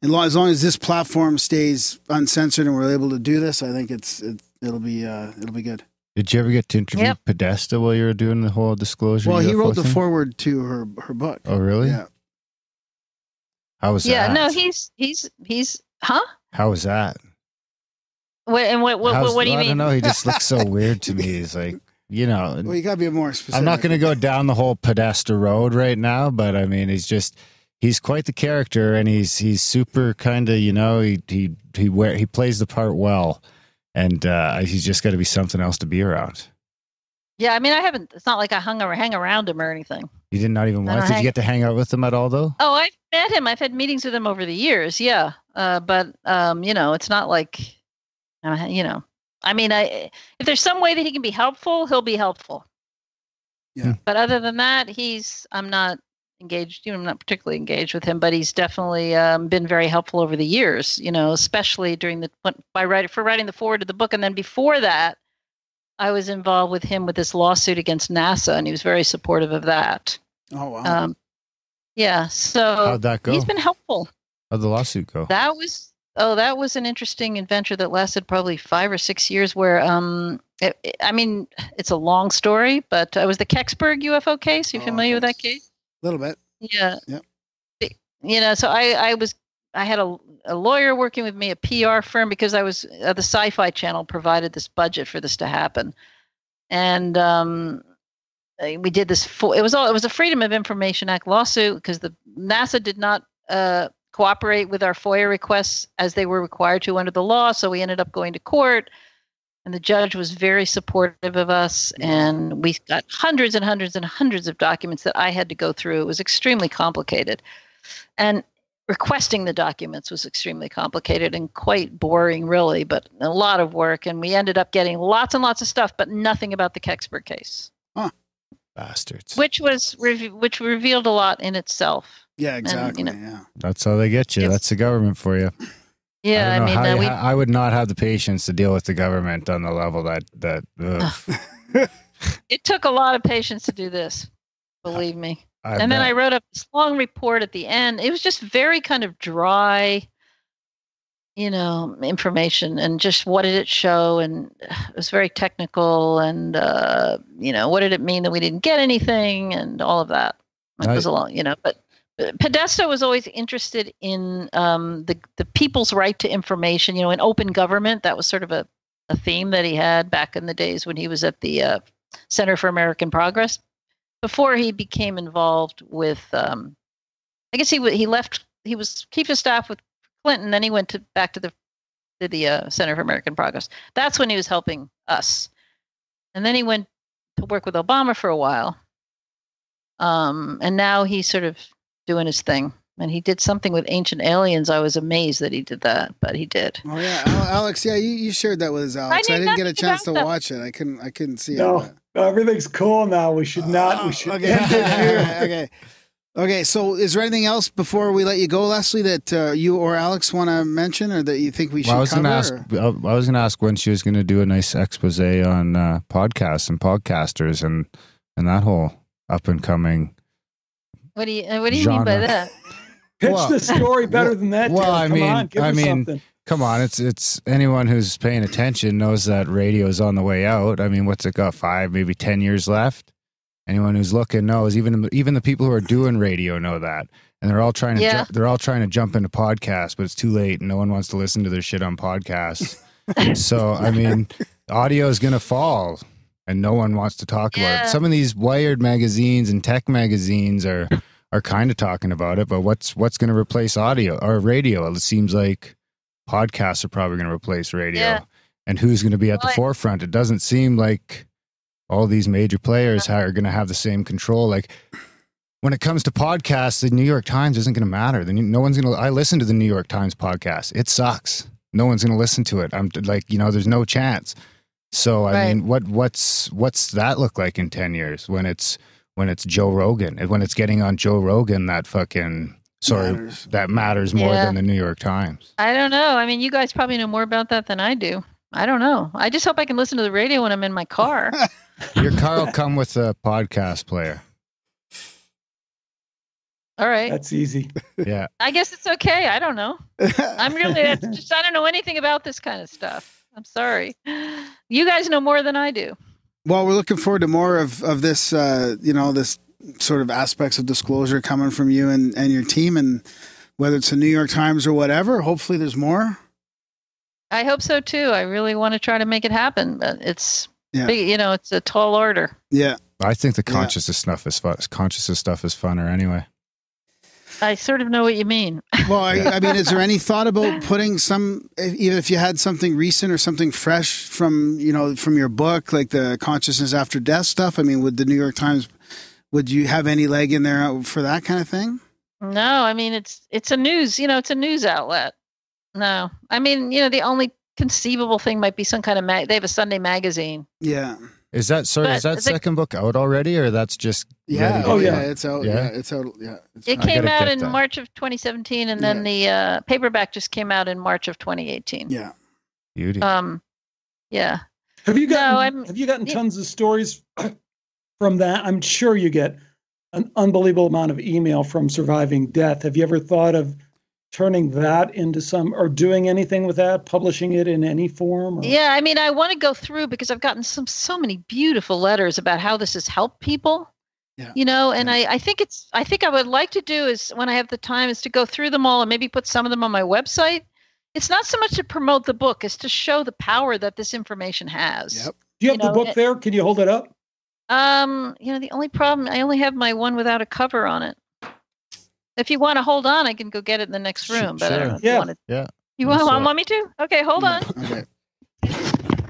and lo- as long as this platform stays uncensored and we're able to do this, I think it's it, it'll be uh, it'll be good. Did you ever get to interview Yep. Podesta while you were doing the whole disclosure? Well, he UFO wrote the thing? forward to her her book. Oh, really? Yeah. How was yeah, that? no, he's he's he's huh? How was that? What and what what, How's- what, what do you I mean? don't know. He just looks so weird to me. He's like, you know, Well, you got to be more specific. I'm not going to go down the whole Podesta road right now, but I mean, he's just he's quite the character, and he's he's super kind of you know he he he wear he plays the part well, and uh, he's just got to be something else to be around. Yeah, I mean, I haven't. It's not like I hung or hang around him or anything. You did not even I want. don't Did you get to hang out with him at all though? Oh, I've met him. I've had meetings with him over the years. Yeah, uh, but um, you know, it's not like, uh, you know, I mean, I if there's some way that he can be helpful, he'll be helpful. Yeah. But other than that, he's I'm not engaged. You know, I'm not particularly engaged with him, but he's definitely um, been very helpful over the years. You know, especially during the when- by writing for writing the forward to the book, and then before that, I was involved with him with this lawsuit against NASA, and he was very supportive of that. Oh wow. Um, yeah. So How'd that go? he's been helpful. How'd the lawsuit go? That was oh, that was an interesting adventure that lasted probably five or six years. Where um, it, it- I mean, it's a long story, but uh, it was the Kecksburg UFO case. You Oh, familiar with that case? a little bit. Yeah. Yep. The- You know, so I I was I had a a lawyer working with me, a PR firm, because I was uh, the Sci-Fi Channel provided this budget for this to happen, and um, we did this. For, it was all it was a Freedom of Information Act lawsuit because the NASA did not uh, cooperate with our FOIA requests as they were required to under the law. So we ended up going to court, and the judge was very supportive of us. And we got hundreds and hundreds and hundreds of documents that I had to go through. It was extremely complicated, and requesting the documents was extremely complicated and quite boring, really, but a lot of work. And we ended up getting lots and lots of stuff, but nothing about the Kecksburg case, Huh. Bastards. which was re- which revealed a lot in itself. Yeah, And, exactly. you know, yeah. That's how they get you. That's the government for you. yeah, I, I, mean, how uh, we. ha- I would not have the patience to deal with the government on the level that that. it took a lot of patience to do this believe me I and then i wrote up this long report at the end. It was just very kind of dry you know information and just what did it show? And it was very technical and uh, you know what did it mean that we didn't get anything and all of that. It I- was a long, you know but but Podesta was always interested in um, the the people's right to information. You know, in open government, that was sort of a, a theme that he had back in the days when he was at the uh, Center for American Progress. Before he became involved with, um, I guess he he left. He was chief of staff with Clinton. Then he went to back to the to the uh, Center for American Progress. That's when he was helping us, and then he went to work with Obama for a while. Um, and now he's sort of doing his thing. And he did something with ancient aliens. I was amazed that he did that, but he did. Oh yeah, Alex. Yeah, you, you shared that with us, Alex. I, knew didn't get a chance to that. watch it. I couldn't. I couldn't see it. No, everything's cool now. We should not. we should Okay. end it here. okay. Okay. So, is there anything else before we let you go, Leslie, that uh, you or Alex want to mention, or that you think we should Well, I was going to ask. or- I was going to ask when she was going to do a nice expose on uh, podcasts and podcasters and and that whole up and coming. What do you uh, What do you mean by that? Pitch Well, the story better than that. Well, Derek. I Come mean, on, give I mean, something. Come on. It's it's anyone who's paying attention knows that radio is on the way out. I mean, what's it got? Five, maybe ten years left. Anyone who's looking knows. Even even the people who are doing radio know that, and they're all trying to Yeah. ju- they're all trying to jump into podcasts, but it's too late, and no one wants to listen to their shit on podcasts. so I mean, audio is gonna fall, and no one wants to talk about it. Some of these Wired magazines and tech magazines are are kind of talking about it, but what's what's going to replace audio or radio? It seems like podcasts are probably going to replace radio, Yeah. and who's going to be at the Well, I- forefront? It doesn't seem like all these major players uh-huh. are going to have the same control. Like when it comes to podcasts, the New York Times isn't going to matter. The, no one's going to. I listen to the New York Times podcast. It sucks. No one's going to listen to it. I'm like, you know, there's no chance. So I Right. mean, what what's what's that look like in ten years when it's when it's Joe Rogan and when it's getting on Joe Rogan that fucking sorry Matters. that matters more Yeah. than the New York Times. I don't know. I mean, you guys probably know more about that than I do. I don't know. I just hope I can listen to the radio when I'm in my car. Your car will come with a podcast player. All right. That's easy. Yeah. I guess it's okay. I don't know. I'm really that's just I don't know anything about this kind of stuff. I'm sorry. You guys know more than I do. Well, we're looking forward to more of of this. Uh, you know, this sort of aspects of disclosure coming from you and and your team, and whether it's the New York Times or whatever. Hopefully, there's more. I hope so too. I really want to try to make it happen, but it's Yeah. Big- You know, it's a tall order. Yeah. I think the Yeah. consciousness stuff is fun. Consciousness stuff is funner anyway. I sort of know what you mean. Well, I, I mean, is there any thought about putting some, if- even if you had something recent or something fresh from, you know, from your book, like the consciousness after death stuff? I mean, would the New York Times, would you have any leg in there for that kind of thing? No, I mean it's it's a news, you know, it's a news outlet. No, I mean, you know, the only conceivable thing might be some kind of mag. They have a Sunday magazine. Yeah. Is that sorry? But is that the- second book out already, or that's just Yeah. ready to Oh, go? yeah. It's out. Yeah? Yeah. It's out. Yeah. It's It I came out in that. March of 2017, and then the uh, paperback just came out in March of 2018. Yeah. Beauty. Um, yeah. Have you gotten I'm- have you gotten tons of stories from that? I'm sure you get an unbelievable amount of email from surviving death. Have you ever thought of turning that into some or doing anything with that, publishing it in any form? Or? Yeah, I mean, I want to go through because I've gotten some so many beautiful letters about how this has helped people. Yeah. You know, and I, I think it's I think I would like to do is when I have the time is to go through them all and maybe put some of them on my website. It's not so much to promote the book, it's to show the power that this information has. Yep. Do you have You the book it- there? Can you hold it up? Um, you know, the only problem I only have my one without a cover on it. If you want to hold on, I can go get it in the next room. But I don't know if you Yeah. want to. Yeah. You want, That's, uh, want me to? Okay, hold on. Okay.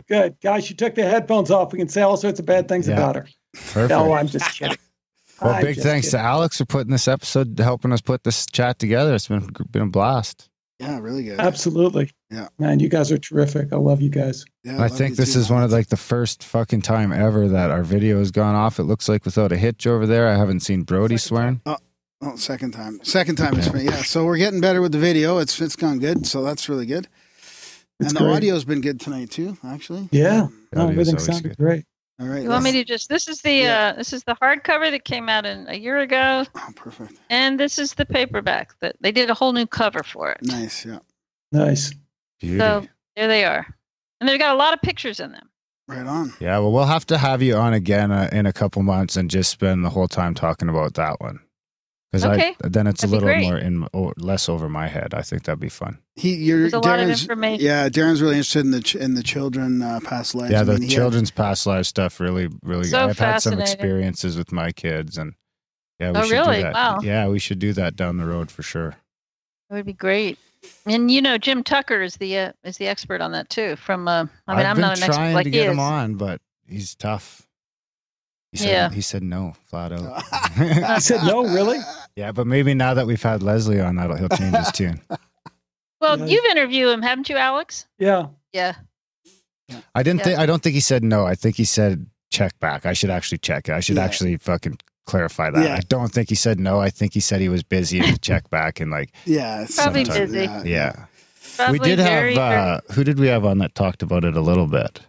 Good. Guys, she took the headphones off. We can say all sorts of bad things Yeah. about her. Perfect. No, I'm just kidding. well, I'm big thanks kidding. to Alex for putting this episode, helping us put this chat together. It's been been a blast. Yeah. Really good. Absolutely. Yeah. Man, you guys are terrific. I love you guys. Yeah. And I think this too, is one of like the first fucking time ever that our video has gone off. It looks like without a hitch over there. I haven't seen Brody swearing. Oh, oh, second time. Second time it's been yeah. So we're getting better with the video. It's it's gone good. So that's really good. It's and the great. audio's been good tonight too. Actually. Yeah. No, Audio's everything always sounded good. great. All right. You want me to just? This is the Yeah. uh, this is the hardcover that came out in a year ago, Oh, perfect. and this is the paperback that they did a whole new cover for it. Nice. Yeah. Nice. Beauty. So there they are, and they've got a lot of pictures in them. Right on. yeah, well, we'll have to have you on again uh, in a couple months and just spend the whole time talking about that one. Because Okay. I then it's That'd a little more in or less over my head. I think that'd be fun. He, you're There's a lot of information. Yeah, Darren's really interested in the ch- in the children uh, past lives. yeah, I the mean, he had- children's past life stuff really, really. So I've had some experiences with my kids, and yeah, we Oh, should really? do that. Wow. Yeah, we should do that down the road for sure. It would be great. And you know, Jim Tucker is the uh, is the expert on that too. From uh, I mean, have I'm been not an expert trying like to he get is. him on, but he's tough. He said, Yeah. he said no, flat out. I said no, really? yeah, but maybe now that we've had Leslie on, that'll he'll change his tune. Well, Yeah. you've interviewed him, haven't you, Alex? Yeah. Yeah. I didn't Yeah. think. I don't think he said no. I think he said check back. I should actually check it. I should Yeah. actually fucking clarify that. Yeah. I don't think he said no. I think he said he was busy and check back and like yeah, Probably sometimes- busy. Yeah, yeah. Probably we did very, have uh, who did we have on that talked about it a little bit?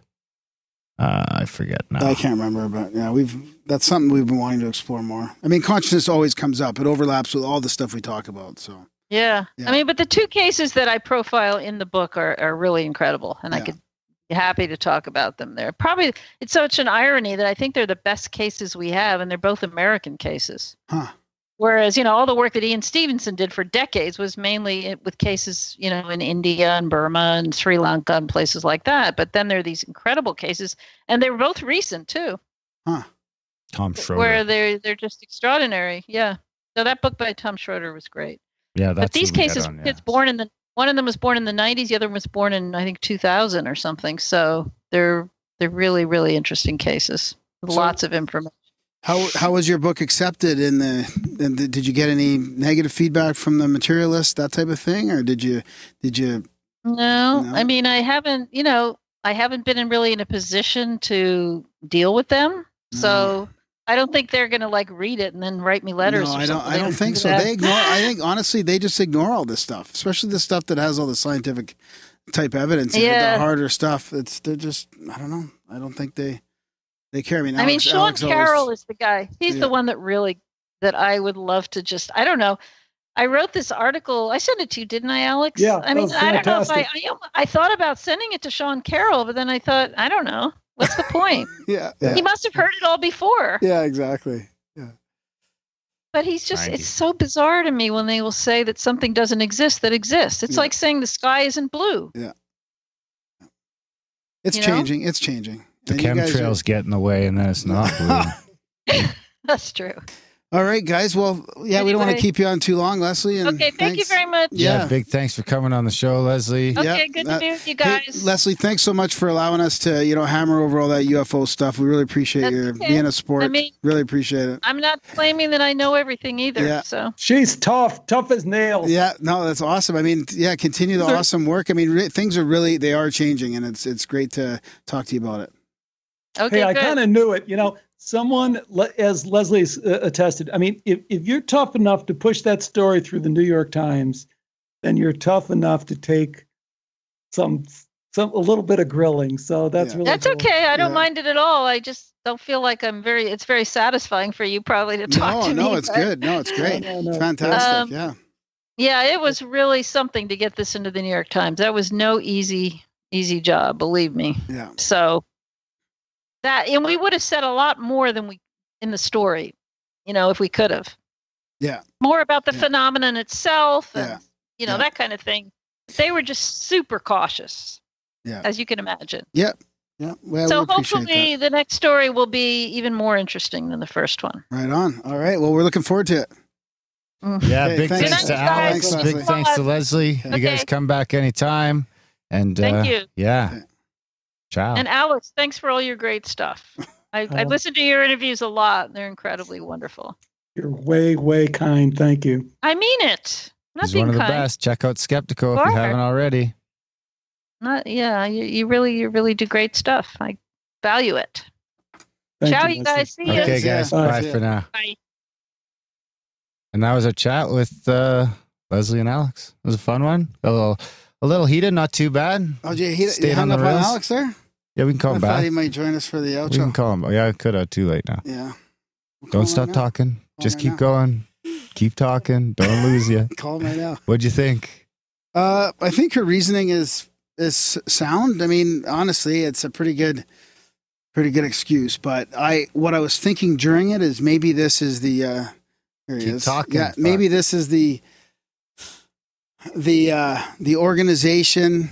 Uh, I forget now. I can't remember, but yeah, we've that's something we've been wanting to explore more. I mean, consciousness always comes up; it overlaps with all the stuff we talk about. So Yeah. Yeah. I mean, but the two cases that I profile in the book are, are really incredible, and I could be happy to talk about them. They're probably it's such an irony that I think they're the best cases we have, and they're both American cases. Huh. Whereas, you know, all the work that Ian Stevenson did for decades was mainly with cases, you know, in India and Burma and Sri Lanka and places like that. But then there are these incredible cases, and they were both recent too, Huh. Tom Shroder. where they're they're just extraordinary. Yeah. So that book by Tom Shroder was great. yeah, that's but these who we had cases, on, yeah. kids born in the one of them was born in the 90s, the other one was born in I think 2000 or something. So they're they're really really interesting cases. So- Lots of information. How how was your book accepted in the? And the- did you get any negative feedback from the materialists, that type of thing, or did you did you? No, No? I mean I haven't, you know, I haven't been in really in a position to deal with them. Mm. So I don't think they're going to like read it and then write me letters. no, or I don't. I don't think do so. that. They ignore. I think honestly, they just ignore all this stuff, especially the stuff that has all the scientific type evidence. Yeah. the harder stuff. It's they're just. I don't know. I don't think they they care. I mean, I mean, Alex- Sean Alex always- Carroll is the guy. He's Yeah. the one that really that I would love to just. I don't know. I wrote this article. I sent it to you, didn't I, Alex? Yeah, I mean, I don't know if I, I, I thought about sending it to Sean Carroll, but then I thought, I don't know. What's the point? Yeah, He must have heard it all before. yeah, exactly. Yeah. But he's just, Ninety. it's so bizarre to me when they will say that something doesn't exist that exists. It's Yeah. like saying the sky isn't blue. Yeah. It's You know? changing. It's changing. The And you guys are- chemtrails get in the way, and then it's not blue. That's true. All right, guys. Well, yeah, we don't want to keep you on too long, Leslie. And Okay, thank you very much. Yeah. big thanks for coming on the show, Leslie. Okay, Yeah, good that- to uh, be with you Hey, guys. Leslie, thanks so much for allowing us to, you know, hammer over all that UFO stuff. We really appreciate That's your okay. being a sport. I mean- really appreciate it. I'm not claiming that I know everything either. Yeah. So She's tough, tough as nails. Yeah, no, that's awesome. I mean, yeah, continue the awesome work. I mean, re- things are really they are changing, and it's it's great to talk to you about it. Okay, hey, I kind of knew it. You know, someone as Leslie's uh, attested. I mean, if if you're tough enough to push that story through the New York Times, then you're tough enough to take some some a little bit of grilling. So that's really That's cool. okay. I don't Yeah. mind it at all. I just don't feel like I'm very. It's very satisfying for you probably to talk No, to me. no, it's but- good. No, it's great. No, no, no. Fantastic. Um, yeah. Yeah, it was really something to get this into the New York Times. That was no easy easy job, believe me. Yeah. So that and we would have said a lot more than we in the story, you know, if we could have. Yeah. More about the Yeah. phenomenon itself and Yeah. you know, Yeah. that kind of thing. They were just super cautious, Yeah. as you can imagine. Yeah. Yeah. Well, so we appreciate hopefully the next story will be even more interesting than the first one. Right on. All right. Well, we're looking forward to it. Yeah, Okay, big thanks. thanks to Good night, guys. Alex. Thanks, big Leslie. thanks to Leslie. You guys come back anytime. And Thank uh, you. Yeah. Ciao. And Alex, thanks for all your great stuff. I, I Oh. listen to your interviews a lot. They're incredibly wonderful. You're way, way kind. Thank you. I mean it. I'm not He's being one of the kind. best. Check out Skeptiko if you Sure. haven't already. Not yeah. You, you really you really do great stuff. I value it. Thank Ciao, you, you guys. See ya. Okay, See ya. guys. Bye. Bye for now. Bye. And that was our chat with uh, Leslie and Alex. It was a fun one. A little, a little heated, not too bad. Oh, gee, he, Stayed on the up on rails. Alex there. Yeah, we can call I him thought back. he might join us for the outro. We can call him. Yeah, I could have. Too late now. Yeah. We'll Don't stop right talking. Call Just him keep now. going. Keep talking. Don't lose you. Call him right now. What'd you think? Uh, I think her reasoning is is sound. I mean, honestly, it's a pretty good, pretty good excuse. But I, what I was thinking during it is maybe this is the. Uh, here he Keep is. talking, Yeah, maybe this is the. The uh, the organization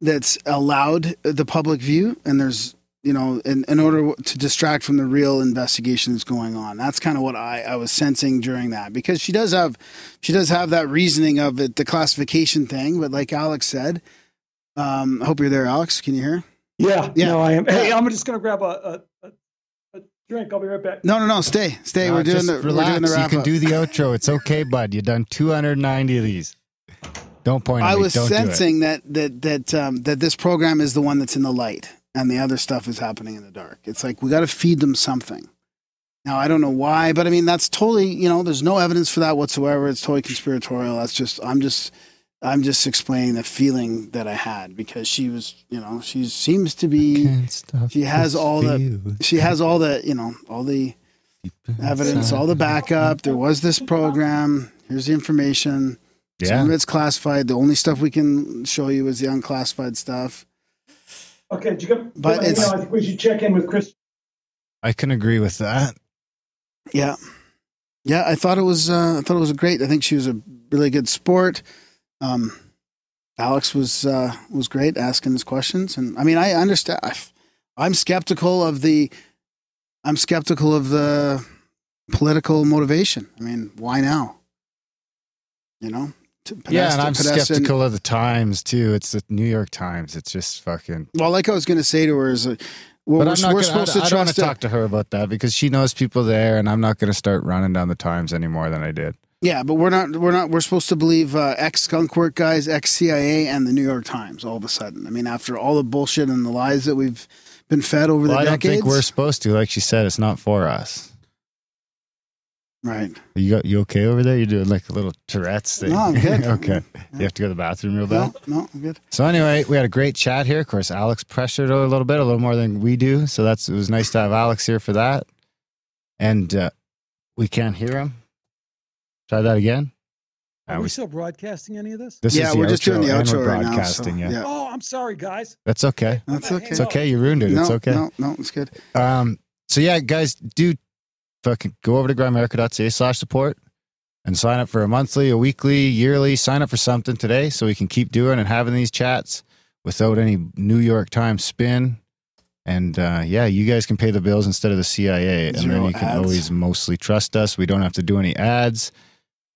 that's allowed the public view, and there's you know in, in order to distract from the real investigation that's going on. That's kind of what I, I was sensing during that because she does have she does have that reasoning of it, the classification thing. But like Alex said, um, I hope you're there, Alex. Can you hear? Yeah, Yeah. no, I am. Hey, I'm just going to grab a, a, a, a drink. I'll be right back. No, no, no. Stay, stay. No, we're doing just the relax. we're doing the you can up. do the outro. It's okay, bud. You've done 290 of these. Don't point at I me. was Don't do it. sensing that that that um, that this program is the one that's in the light, and the other stuff is happening in the dark. It's like we got to feed them something. Now I don't know why, but I mean that's totally you know there's no evidence for that whatsoever. It's totally conspiratorial. That's just I'm just I'm just explaining the feeling that I had because she was you know she seems to be she has all the she has all the you know all the evidence, all the backup. There was this program. Here's the information. Some of it's classified. The only stuff we can show you is the unclassified stuff. Okay, did you come? But you know, it's- I think we should check in with Chris. I can agree with that. Yeah, yeah. I thought it was. Uh, I thought it was great. I think she was a really good sport. Um, Alex was uh, was great asking his questions, and I mean, I understand. I, I'm skeptical of the. I'm skeptical of the political motivation. I mean, why now? You know. Yeah, and I'm skeptical of the Times too. It's the New York Times. It's just fucking. Well, like I was going to say to her is, uh, well, but we're, I'm not we're gonna, supposed I, to I don't trust to talk to her about that because she knows people there, and I'm not going to start running down the Times any more than I did. Yeah, but we're not. We're not. We're supposed to believe uh, ex skunk work guys, ex CIA, and the New York Times. All of a sudden, I mean, after all the bullshit and the lies that we've been fed over Well, the I don't decades, think we're supposed to. Like she said, it's not for us. Right. You got you okay over there? You're doing like a little Tourette's thing. No, I'm good. okay, you have to go to the bathroom real bad. No, no, I'm good. So anyway, we had a great chat here. Of course, Alex pressured her a little bit, a little more than we do. So that's it was nice to have Alex here for that. And uh, we can't hear him. Try that again. Are Uh, we we- still broadcasting any of this? this Yeah, is the we're just doing the and we're outro right now, broadcasting. so, yeah. yeah. Oh, I'm sorry, guys. that's okay. That's okay. It's okay. You ruined it. No, it's okay. no, no, it's good. Um, so yeah, guys, do fucking go over to grimerica.ca slash support and sign up for a monthly, a weekly, yearly. Sign up for something today so we can keep doing and having these chats without any New York Times spin. And uh, yeah, you guys can pay the bills instead of the CIA, and then you can ads. always mostly trust us. We don't have to do any ads,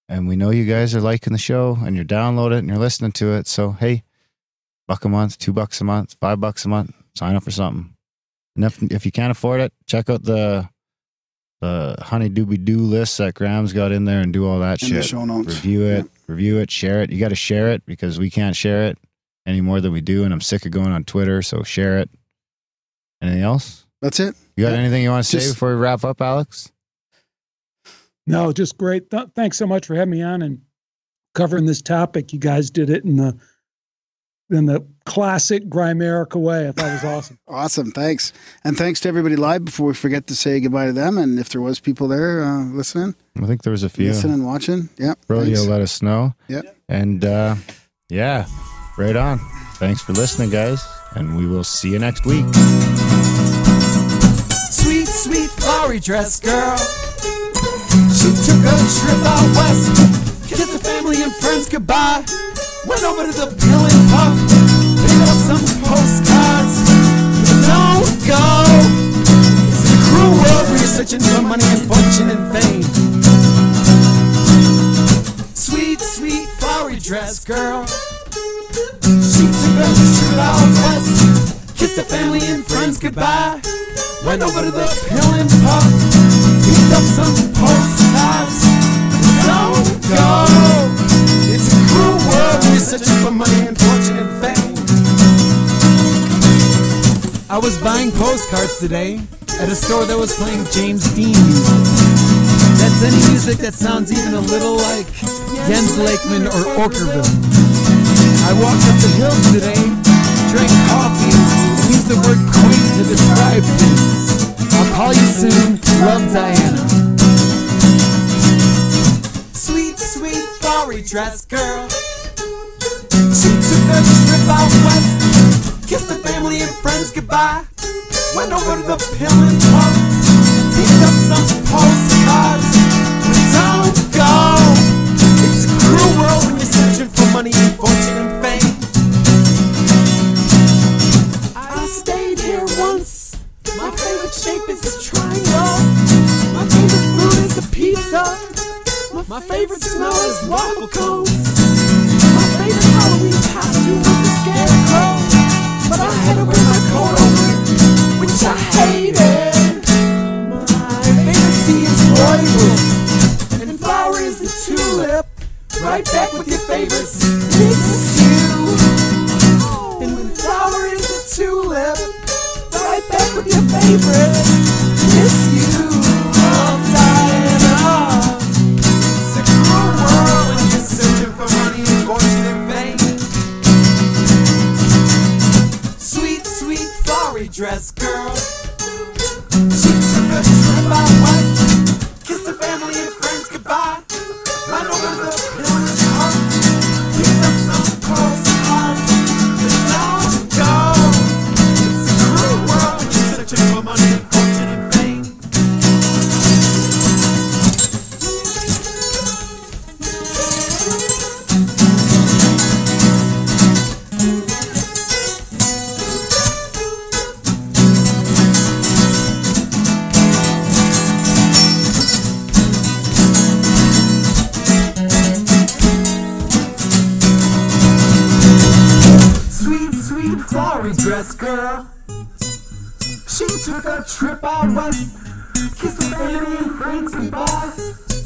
and we know you guys are liking the show and you're downloading it and you're listening to it. So hey, buck a month, two bucks a month, five bucks a month, sign up for something. And if if you can't afford it, check out the the honey doobie doo list that Graham's got in there and do all that In shit. the show notes. Review it, review it, share it. You got to share it because we can't share it any more than we do, and I'm sick of going on Twitter. So share it. Anything else? That's it. You got Yeah. anything you want to say Just- before we wrap up, Alex? No, just great. Th- thanks so much for having me on and covering this topic. You guys did it in the in the classic Grimerica way. I thought it was awesome. Awesome. Thanks. And thanks to everybody live before we forget to say goodbye to them. And if there was people there uh, listening, I think there was a few. listening, and watching. Yeah. Rodeo, thanks. let us know. Yep. And uh, yeah, right on. Thanks for listening, guys, and we will see you next week. Sweet, sweet flowery dress girl. She took a trip out west, kissed her family and friends goodbye. Went over to the pill and puff, picked up some postcards. Don't go. It's a cruel world where you're searching for money and fortune and fame. Sweet, sweet flowery dress girl. She took a trip out west, kissed her family and friends goodbye. Went over to the pill and puff, picked up some postcards. Don't go. Searching for money and fortune and fame. I was buying postcards today at a store that was playing James Dean. That's any music that sounds even a little like Jens Lekman or Okkervil. I walked up the hills today, drank coffee, used the word quaint to describe things. I'll call you soon. Love Diana. Sweet, sweet flowery dress girl. She took a trip out west, kissed her family and friends goodbye. Went over to the pill and pub, picked up some postcards. But don't go. It's a cruel world when you're searching for money and fortune and fame. I stayed here once. My favorite shape is a triangle. My favorite food is a pizza. My favorite smell is waffle cones. Was scarecrow. But I had to wear my coat over which I hated. My favorite is rooibos. And flower is tulip. Right back with your you. And flower is tulip. Right back with your. Dress girl. She took a trip out west, kissed her family and friends goodbye. Ran over the this girl. She took a trip out west. Kissed the baby and friends goodbye.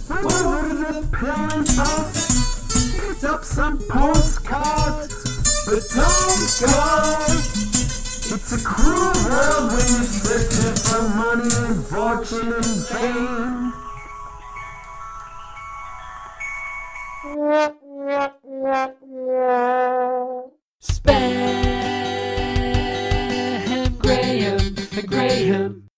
Went over to the parents' house. Picked up some postcards. But don't go. It's a cruel world when you're searching for money and fortune and fame. Spend. mayhem.